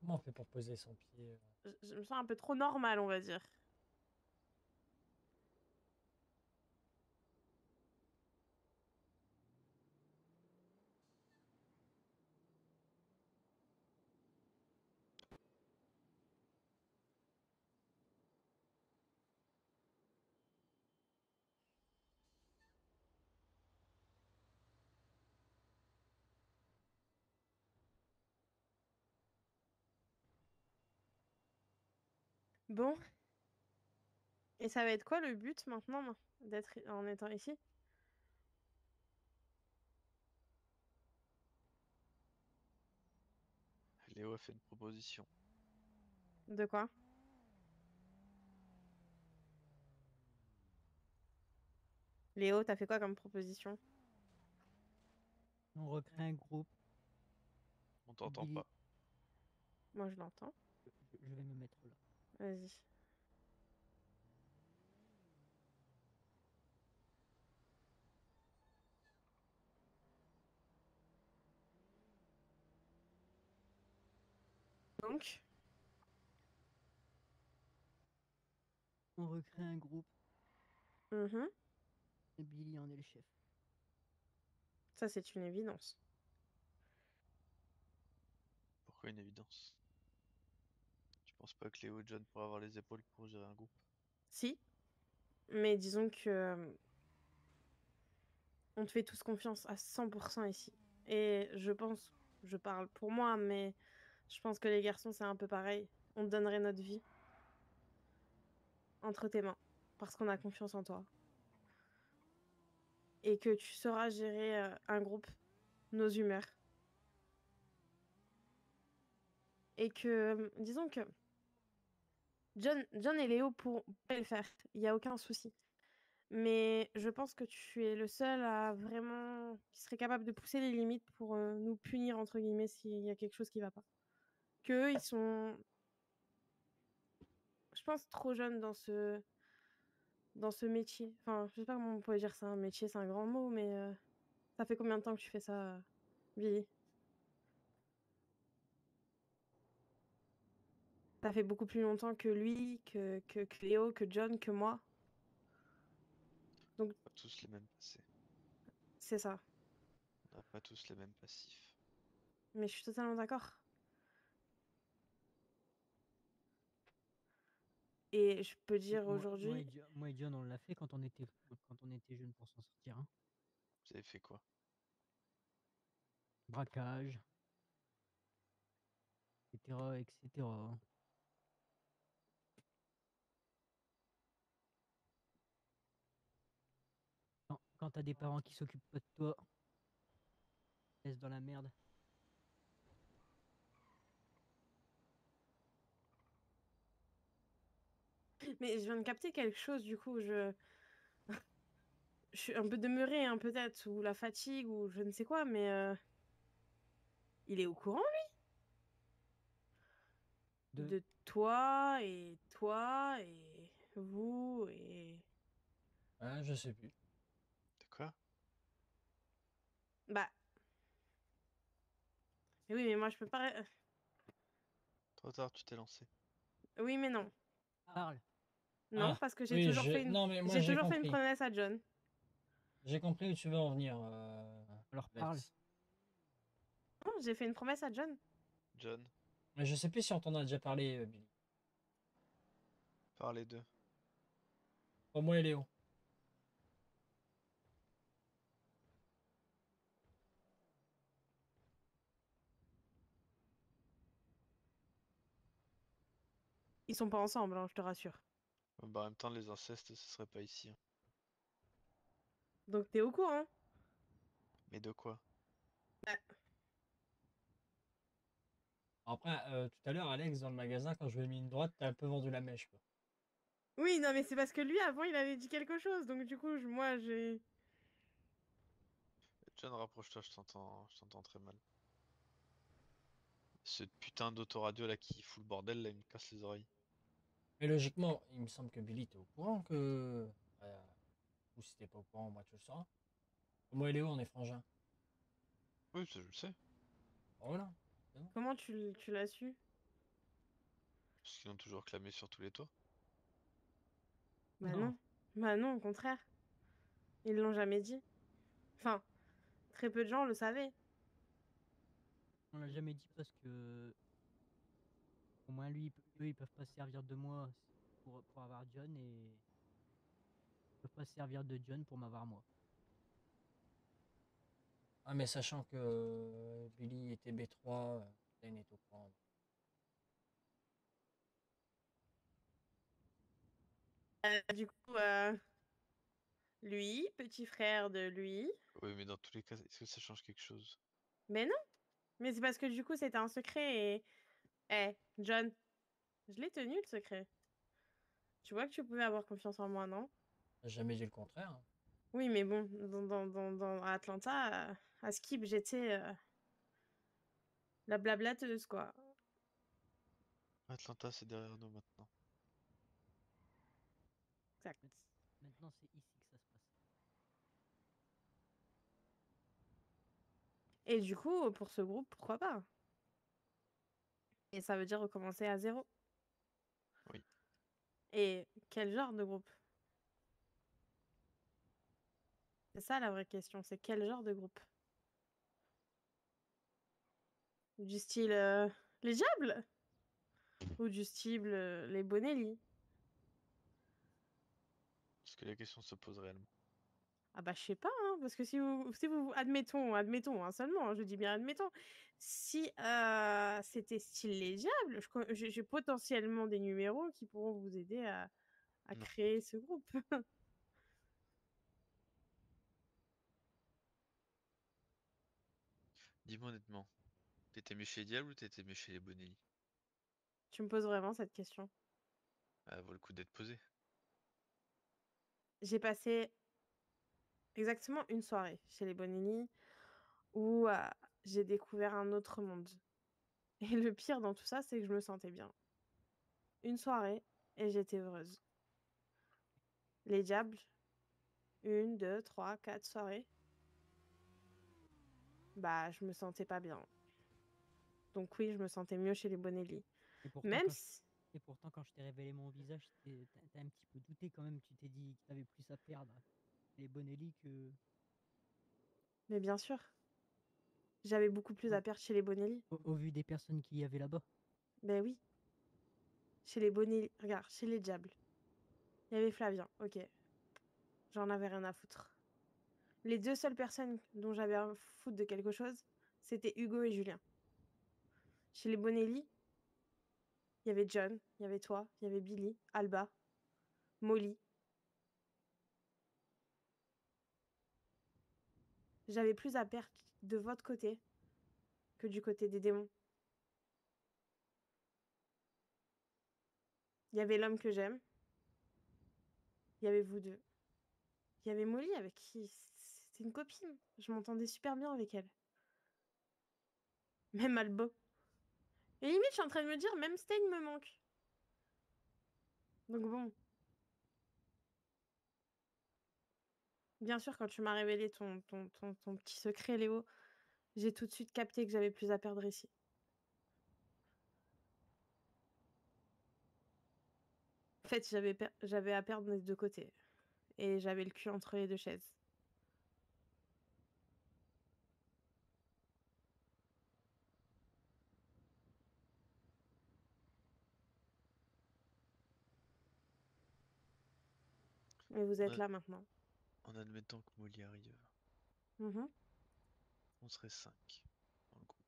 Comment on fait pour poser son pied euh? Je je me sens un peu trop normal, on va dire. Bon. Et ça va être quoi le but maintenant d'être en étant ici? Léo a fait une proposition. De quoi? Léo, t'as fait quoi comme proposition? On recrée un groupe. On t'entend pas. Moi, je l'entends. Je je vais me mettre là. Vas-y. Donc On recrée un groupe. Mmh. Et Billy en est le chef. Ça, c'est une évidence. Pourquoi une évidence? Tu penses pas que Léo et John pourraient avoir les épaules pour gérer un groupe Si, mais disons que euh, on te fait tous confiance à 100% ici. Et je pense, je parle pour moi, mais je pense que les garçons c'est un peu pareil. On te donnerait notre vie entre tes mains parce qu'on a confiance en toi. Et que tu sauras gérer euh, un groupe, nos humeurs. Et que, euh, disons que John, John et Léo pourront le faire, il n'y a aucun souci. Mais je pense que tu es le seul à vraiment. qui serait capable de pousser les limites pour euh, nous punir, entre guillemets, s'il y a quelque chose qui va pas. Qu'eux, ils sont. Je pense trop jeunes dans ce. dans ce métier. Enfin, je sais pas comment on pourrait dire ça, un métier, c'est un grand mot, mais. euh, Ça fait combien de temps que tu fais ça, Billy? Ça fait beaucoup plus longtemps que lui, que, que, que Léo, que John, que moi. Donc, Pas tous les mêmes passés. c'est ça. On n'a pas tous les mêmes passifs. Mais je suis totalement d'accord. Et je peux dire aujourd'hui, moi et John, on l'a fait quand on était quand on était jeunes pour s'en sortir. hein. Vous avez fait quoi? Braquage, etc., etc. Quand, t'as des parents qui s'occupent pas de toi, laisse dans la merde. mais je viens de capter quelque chose, du coup, je. Je suis un peu demeurée, hein, peut-être, ou la fatigue, ou je ne sais quoi, mais. euh, Il est au courant, lui? De- De toi, et toi, et vous, et. Ah, je sais plus. De quoi Bah. Mais oui, mais moi, je peux pas. Trop tard, tu t'es lancé. Oui, mais non. Parle. Non, Ah, parce que j'ai oui, toujours, fait une... non, mais moi, j'ai j'ai toujours fait une compris. promesse à John. J'ai compris où tu veux en venir. euh, Alors parle. Non, j'ai fait une promesse à John. John, Mais je sais plus si on t'en a déjà parlé, euh, Billy. parlez d'eux. Pour moi et Léo. Ils sont pas ensemble, hein, je te rassure. Bah, en même temps, les incestes, ce serait pas ici. hein. Donc t'es au courant. Mais de quoi? Après, euh, tout à l'heure, Alex, dans le magasin, quand je lui ai mis une droite, t'as un peu vendu la mèche. Quoi. Oui, non, mais c'est parce que lui, avant, il avait dit quelque chose. Donc du coup, je- moi, j'ai... John, rapproche-toi, je t'entends, je t'entends très mal. Ce putain d'autoradio là qui fout le bordel là, il me casse les oreilles. Mais logiquement, il me semble que Billy, t'es au courant que. euh, ou si t'es pas au courant, moi, tu le sauras. Moi et Léo, on est frangins. Oui, ça, je le sais. Voilà. Comment tu, tu l'as su? Parce qu'ils ont toujours clamé sur tous les toits. Bah Non. non. Bah non, au contraire. Ils l'ont jamais dit. Enfin, très peu de gens le savaient. On l'a jamais dit parce que au moins lui, il peut- eux, ils peuvent pas se servir de moi pour, pour avoir John et ils peuvent pas se servir de John pour m'avoir moi. Ah, mais sachant que euh, Billy était B3, euh, Lane est au courant. Euh, du coup, euh, lui, petit frère de lui. Oui, mais dans tous les cas, est-ce que ça change quelque chose? Mais non. Mais c'est parce que du coup, c'était un secret et... Eh, John, je l'ai tenu le secret. Tu vois que tu pouvais avoir confiance en moi, non? Jamais dit le contraire. Oui, mais bon, dans, dans, dans, dans- à Atlanta, à Skip, j'étais euh, la blablateuse, quoi. Atlanta, c'est derrière nous maintenant. Exact. Maintenant, c'est ici que ça se passe. Et du coup, pour ce groupe, pourquoi pas? Et ça veut dire recommencer à zéro. Et quel genre de groupe? C'est ça la vraie question, c'est quel genre de groupe? Du style euh, les diables? Ou du style euh, les Bonelli? Parce que la question se pose réellement. Ah bah je sais pas, hein, parce que si vous, si vous admettons, admettons hein, seulement, hein, je dis bien admettons, si euh, c'était style les diables, j'ai potentiellement des numéros qui pourront vous aider à, à Non. créer ce groupe. Dis-moi honnêtement, t'étais mieux chez les Diables ou t'étais mieux chez les Bonelli? Tu me poses vraiment cette question? Ah, vaut le coup d'être posé. J'ai passé exactement une soirée chez les Bonelli où euh, j'ai découvert un autre monde. Et le pire dans tout ça, c'est que je me sentais bien. Une soirée et j'étais heureuse. Les diables, une, deux, trois, quatre soirées. Bah, je me sentais pas bien. Donc oui, je me sentais mieux chez les Bonelli. Et pourtant, Même si... Et pourtant, quand je t'ai révélé mon visage, t'as un petit peu douté quand même. Tu t'es dit que t'avais plus à perdre les Bonelli que. Mais bien sûr. J'avais beaucoup plus à perdre chez les Bonelli. Au, au vu des personnes qu'il y avait là-bas. Ben oui. Chez les Bonelli. Regarde, chez les Diables. Il y avait Flavien, ok. J'en avais rien à foutre. Les deux seules personnes dont j'avais à foutre de quelque chose, c'était Hugo et Julien. Chez les Bonelli, il y avait John, il y avait toi, il y avait Billy, Alba, Molly. J'avais plus à perdre de votre côté que du côté des démons. Il y avait l'homme que j'aime. Il y avait vous deux. Il y avait Molly avec qui c'était une copine. Je m'entendais super bien avec elle. Même Albo. Et limite, je suis en train de me dire, même Stein me manque. Donc bon. Bien sûr, quand tu m'as révélé ton, ton, ton, ton petit secret, Léo, j'ai tout de suite capté que j'avais plus à perdre ici. En fait, j'avais per- j'avais à perdre des deux côtés. Et j'avais le cul entre les deux chaises. Et vous êtes Ouais. là maintenant. En admettant que Molly arrive, Mhm. on serait 5 dans le groupe.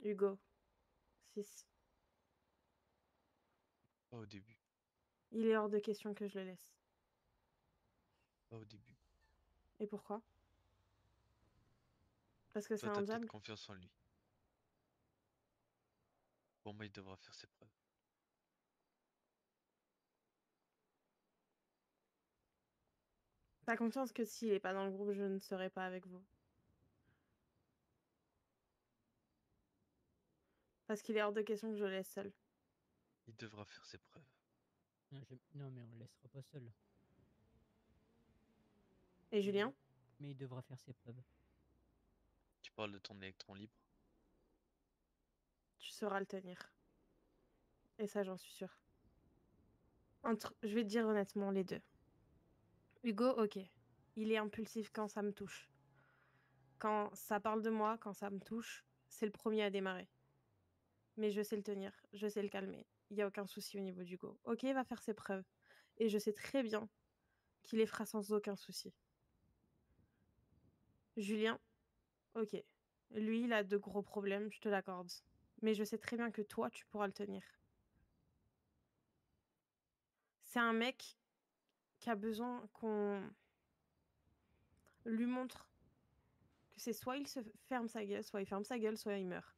Hugo. 6. Pas au début. Il est hors de question que je le laisse. Pas au début. Et pourquoi? Parce que c'est Toi, un t'as diable peut-être confiance en lui. Pour moi, il devra faire ses preuves. T'as confiance que s'il est pas dans le groupe, je ne serai pas avec vous. Parce qu'il est hors de question que je le laisse seul. Il devra faire ses preuves. Non, je- non, mais on le laissera pas seul. Et Julien? Mais il devra faire ses preuves. Tu parles de ton électron libre? Tu sauras le tenir. Et ça, j'en suis sûre. Entre, je vais te dire honnêtement les deux. Hugo, ok. Il est impulsif quand ça me touche. Quand ça parle de moi, quand ça me touche, c'est le premier à démarrer. Mais je sais le tenir, je sais le calmer. Il n'y a aucun souci au niveau d'Hugo. Ok, il va faire ses preuves. Et je sais très bien qu'il les fera sans aucun souci. Julien, ok. Lui, il a de gros problèmes, je te l'accorde. Mais je sais très bien que toi, tu pourras le tenir. C'est un mec qui a besoin qu'on lui montre que c'est soit il se ferme sa gueule, soit il ferme sa gueule, soit il meurt.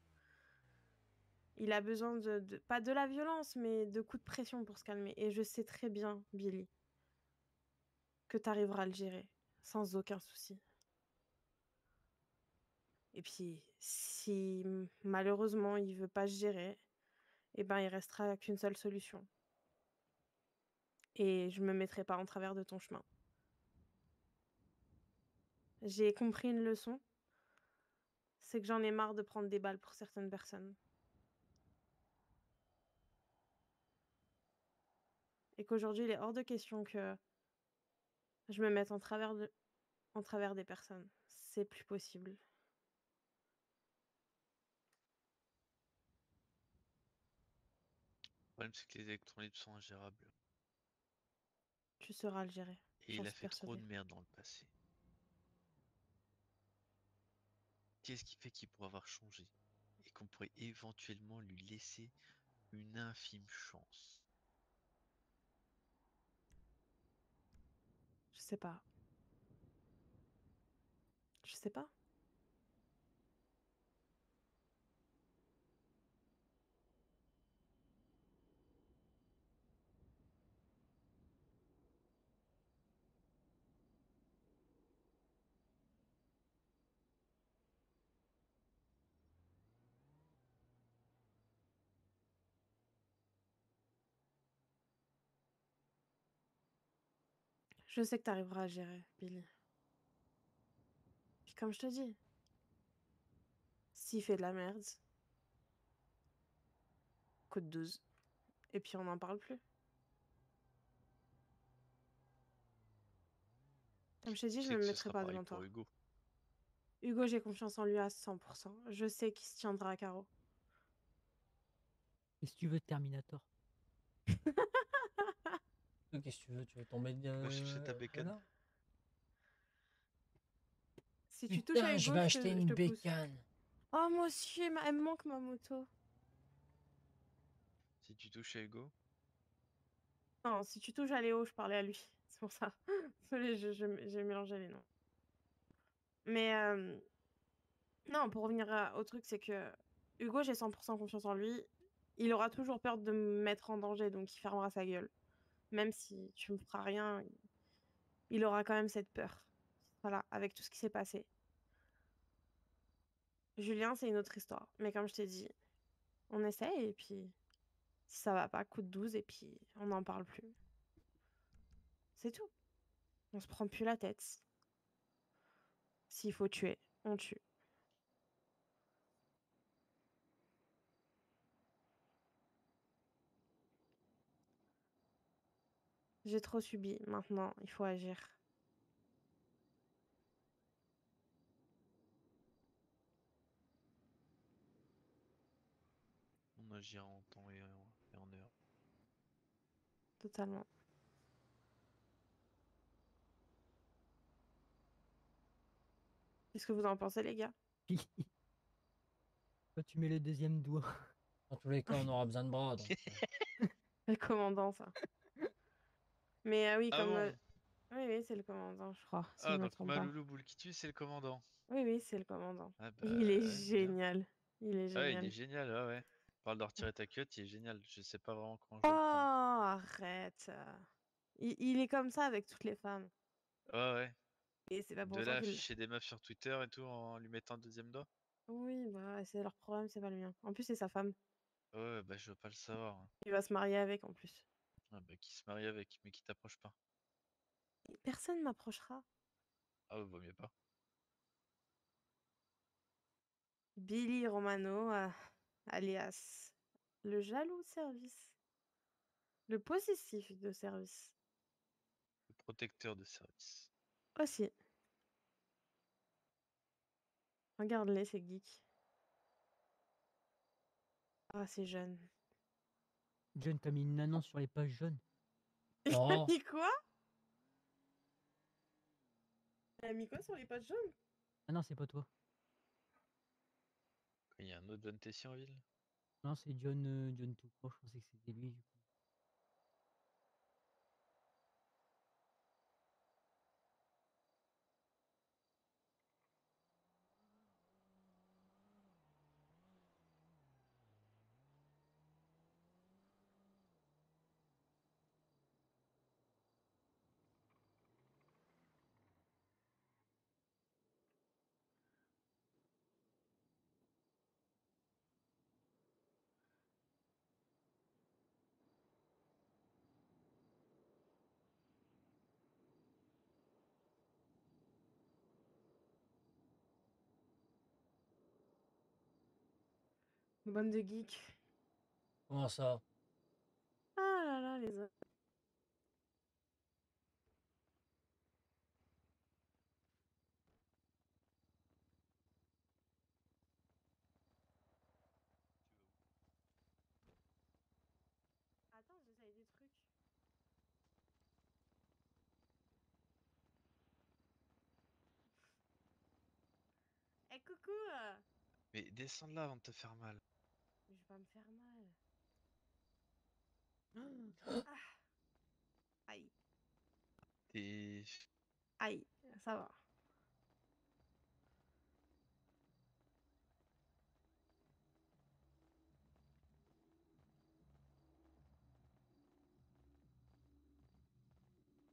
Il a besoin de, pas de la violence, mais de coups de pression pour se calmer. Et je sais très bien, Billy, que tu arriveras à le gérer sans aucun souci. Et puis, si malheureusement il veut pas se gérer, eh ben il restera qu'une seule solution et je me mettrai pas en travers de ton chemin. J'ai compris une leçon, c'est que j'en ai marre de prendre des balles pour certaines personnes. Et qu'aujourd'hui, il est hors de question que je me mette en travers, de... en travers des personnes. C'est plus possible. Le problème, c'est que les électrons sont ingérables. Tu sauras le gérer. Et il a fait trop de merde dans le passé. Qu'est-ce qui fait qu'il pourrait avoir changé? Et qu'on pourrait éventuellement lui laisser une infime chance? Je sais pas. Je sais pas. Je sais que tu arriveras à gérer, Billy. Puis comme je te dis, s'il fait de la merde, coup de 12. Et puis on n'en parle plus. Comme je te dis, Tu je sais me mettrai pas devant toi. Hugo. Hugo, j'ai confiance en lui à 100%. Je sais qu'il se tiendra à carreau. Et si tu veux Terminator Qu'est-ce que tu veux Tu veux tomber chercher ta euh, bécane. Si tu touches à Putain, Hugo, je vais te- acheter je une te pousse. bécane. Oh, moi aussi, elle me manque ma moto. Si tu touches à Hugo, Non, si tu touches à Léo, je parlais à lui. C'est pour ça. Désolée, je- je- j'ai mélangé les noms. Mais euh, non, pour revenir à- au truc, c'est que Hugo, j'ai 100% confiance en lui. Il aura toujours peur de me mettre en danger, donc il fermera sa gueule. Même si tu me feras rien, il- il aura quand même cette peur. Voilà, avec tout ce qui s'est passé. Julien, c'est une autre histoire. Mais comme je t'ai dit, on essaye et puis si ça va pas, coup de 12 et puis on n'en parle plus. C'est tout. On se prend plus la tête. S'il faut tuer, on tue. J'ai trop subi. Maintenant, il faut agir. on agira en temps et en, heure. Totalement. Qu'est-ce que vous en pensez, les gars? Toi, tu mets le deuxième doigt. Dans tous les cas, on aura besoin de bras. donc, Le commandant, ça. Mais euh, oui, Ah comme. bon euh, Oui, oui, c'est le commandant, je crois. Si Ah, je donc. Maloulou Boule qui tue, c'est le commandant. Oui, oui, c'est le commandant. Ah bah, Il est bien. génial. Il est Ah génial. il est génial, ouais, ouais. Parle de retirer ta queue, il est génial. Je sais pas vraiment comment Oh, je prendre. arrête. euh. Il, il est comme ça avec toutes les femmes. Ouais, ouais. Et c'est pas pour De ça là, afficher des meufs sur Twitter et tout en lui mettant un deuxième doigt. Oui, bah, c'est leur problème, c'est pas le mien. En plus, c'est sa femme. Ouais, ouais, bah je veux pas le savoir. hein. Il va se marier avec en plus. Ah, bah qui se marie avec, mais qui t'approche pas. Et Personne m'approchera. Ah, ouais, vaut mieux pas. Billy Romano, euh, alias le jaloux de service. Le possessif de service. Le protecteur de service. Aussi. Regarde-les, ces geeks. Ah, c'est jeune. John, t'as mis une annonce sur les pages jaunes. Il a Oh. mis quoi? Il a mis quoi sur les pages jaunes? Ah non, c'est pas toi. Il y a un autre John Tessier en ville? Non, c'est John, euh, John tout court. Je pensais que c'était lui. Bande de geeks. Comment ça? Ah là là, les autres. Attends, j'essaye des trucs. Eh coucou Mais descends de là avant de te faire mal. Pas me faire mal. Ah. Aïe, T'es. aïe, ça va.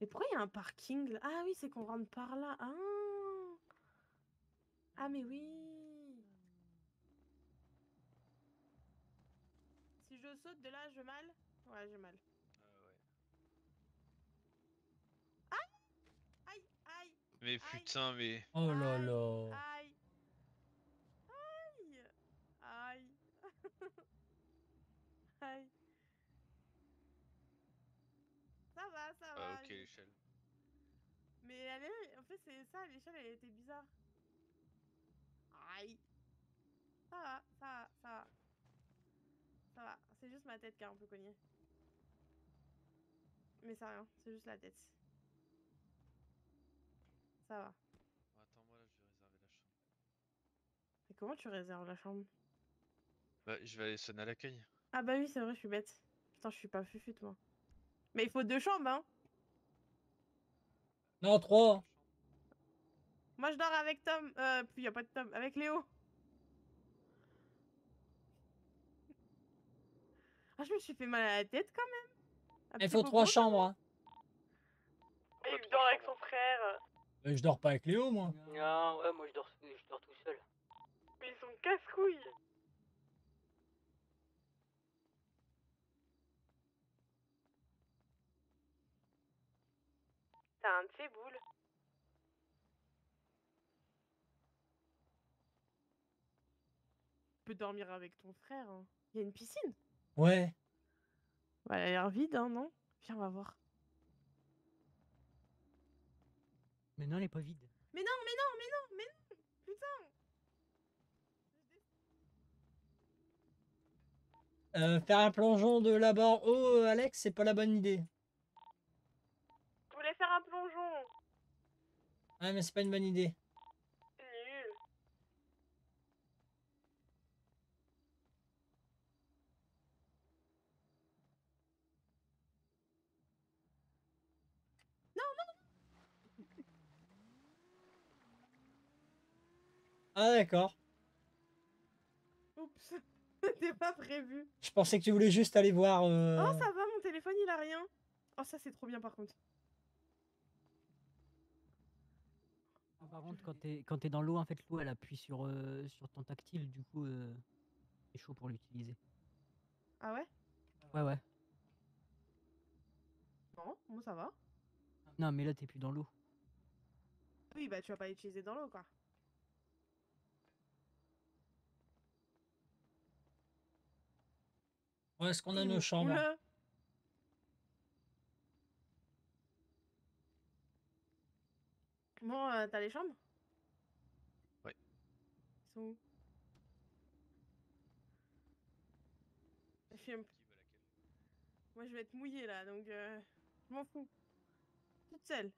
Mais pourquoi il y a un parking là? Ah oui, c'est qu'on rentre par là. Ah, ah mais oui. Si je saute de là, je mal Ouais, j'ai mal. Aïe Aïe Aïe Mais putain, mais. Oh là là. Aïe Aïe Aïe Aïe Ça va, ça va. Ah, ok, l'échelle. Mais elle est... En fait, c'est ça, l'échelle, elle était bizarre. Aïe Ça va, ça va, ça va. C'est juste ma tête qui a un peu cogné. Mais ça rien, c'est juste la tête. Ça va. Attends-moi là, je vais réserver la chambre. Et comment tu réserves la chambre? Bah, je vais aller sonner à l'accueil. Ah bah oui, c'est vrai, je suis bête. Putain, je suis pas fufute, moi. Mais il faut deux chambres, hein Non, trois. Moi, je dors avec Tom. Euh, puis y a pas de Tom. Avec Léo. Ah, je me suis fait mal à la tête quand même. Un Il faut trois chambres. Hein. Et il dort avec son frère. Euh, Je dors pas avec Léo, moi. Non, ouais, moi je dors, je dors tout seul. Mais ils sont casse-couilles. T'as un de ces boules. Tu peux dormir avec ton frère. hein. Il y a une piscine. Ouais. Bah, elle a l'air vide, hein, non? Viens, on va voir. Mais non, elle est pas vide. Mais non, mais non, mais non, mais non Putain Euh, faire un plongeon de là-bas en haut, Alex, c'est pas la bonne idée. Je voulais faire un plongeon. Ouais, mais c'est pas une bonne idée. Ah, d'accord. Oups. C'était pas prévu. Je pensais que tu voulais juste aller voir. euh, Oh, ça va, mon téléphone, il a rien. Oh, ça, c'est trop bien, par contre. Par contre, quand t'es quand t'es dans l'eau, en fait, l'eau elle appuie sur, euh, sur ton tactile, du coup, euh, c'est chaud pour l'utiliser. Ah ouais? Ouais, ouais. Non, moi, ça va. Non, mais là, t'es plus dans l'eau. Oui, bah, tu vas pas l'utiliser dans l'eau, quoi. Où est-ce qu'on a nos chambres oula. Bon, euh, t'as les chambres? Ouais. Ils sont où? Je suis un- Moi, je vais être mouillée là, donc euh, je m'en fous. Toute seule.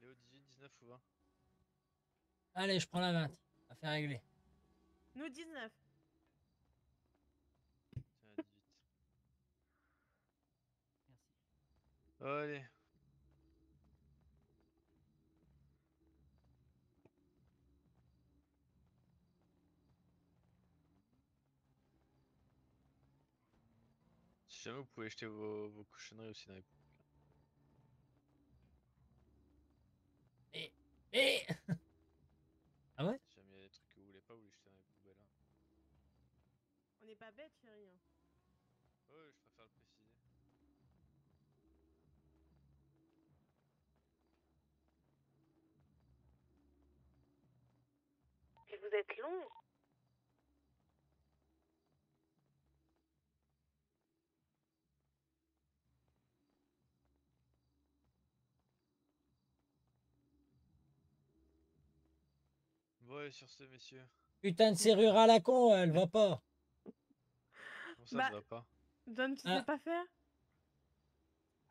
Léo, 18, 19 ou 20 Allez, je prends la 20. À faire régler. Nous, 19. Tiens, 18. Allez. Si jamais vous pouvez jeter vos, vos cochonneries aussi dans les poubelles. Et. Et Ah ouais Si jamais il y a des trucs que vous voulez pas, vous les jetez dans les poubelles. Hein. On n'est pas bête, chérie. hein. Ouais, je préfère le préciser. Et vous êtes long. Et sur ce, messieurs. Putain de serrure à la con, elle va pas. Bon, ça Bah, ne va pas. Tu Ah. sais pas faire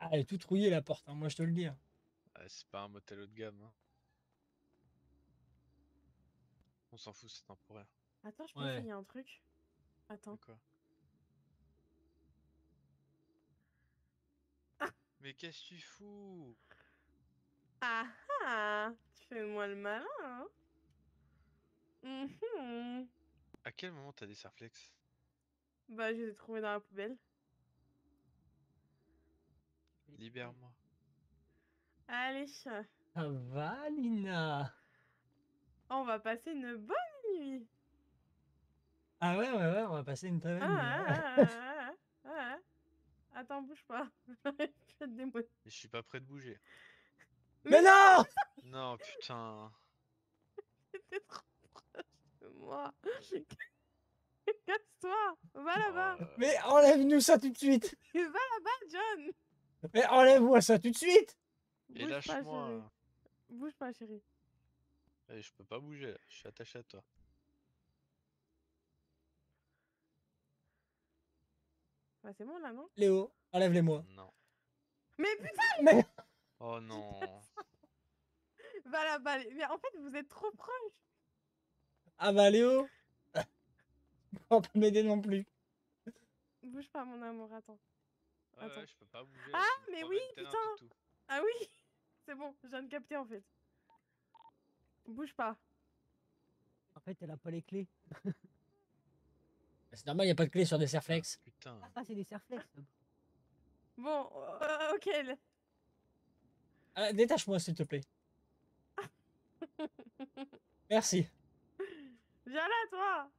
Ah, elle est toute rouillée la porte, hein, moi je te le dis. hein. Ah, c'est pas un motel haut de gamme. Hein. On s'en fout, c'est temporaire. Attends, je peux Ouais. essayer un truc. Attends. Quoi? Mais qu'est-ce que tu fous? Ah ah Tu fais moi le malin, hein Mhm. À quel moment t'as des serflex? Bah, je les ai trouvés dans la poubelle. Libère-moi. Allez, Ça va, Lina? On va passer une bonne nuit. Ah ouais, ouais, ouais, on va passer une très Ah, belle nuit. ah, ah, ah, ah, ah. Attends, bouge pas. Des mots. Je suis pas prêt de bouger. Mais non Non, putain. T'es trop proche de moi. Casse-toi. Va là-bas. Oh, Mais enlève-nous ça tout de suite Va là-bas, John. Mais enlève-moi ça tout de suite Et lâche-moi. Bouge pas, chérie. Eh, je peux pas bouger, là. je suis attaché à toi. Bah, c'est bon là, non? Léo, enlève-les-moi. Non. Mais putain Mais... Oh non. Va là-bas. les- Mais en fait, vous êtes trop proches. Ah bah Léo On peut m'aider non plus. Bouge pas, mon amour, attends. Attends. ouais, je peux pas bouger. Ah, mais oui, putain. Ah oui C'est bon, je viens de capter en fait. Bouge pas. En fait, elle a pas les clés. C'est normal, il a pas de clé sur des Serflex. Putain. Ah, c'est des serflex. Bon, euh, ok. Ah, Détache-moi s'il te plaît. Merci. Viens là, toi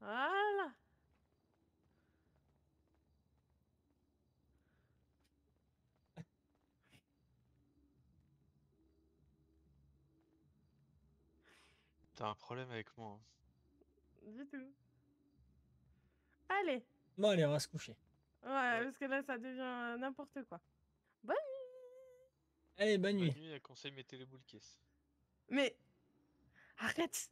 Voilà. T'as un problème avec moi. hein. Du tout. Allez. Bon allez, on va se coucher. Ouais, parce que là, ça devient n'importe quoi. Bonne nuit Allez, bonne Bonne nuit. nuit, elle conseille mettez les boules caisse. Mais... Arrête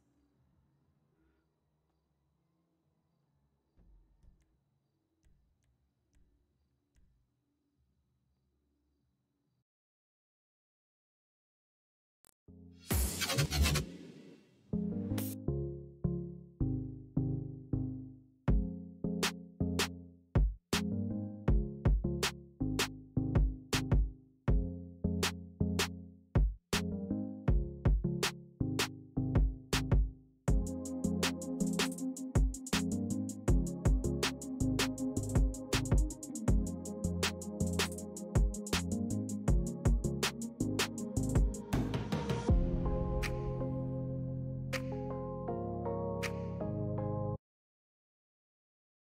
Thank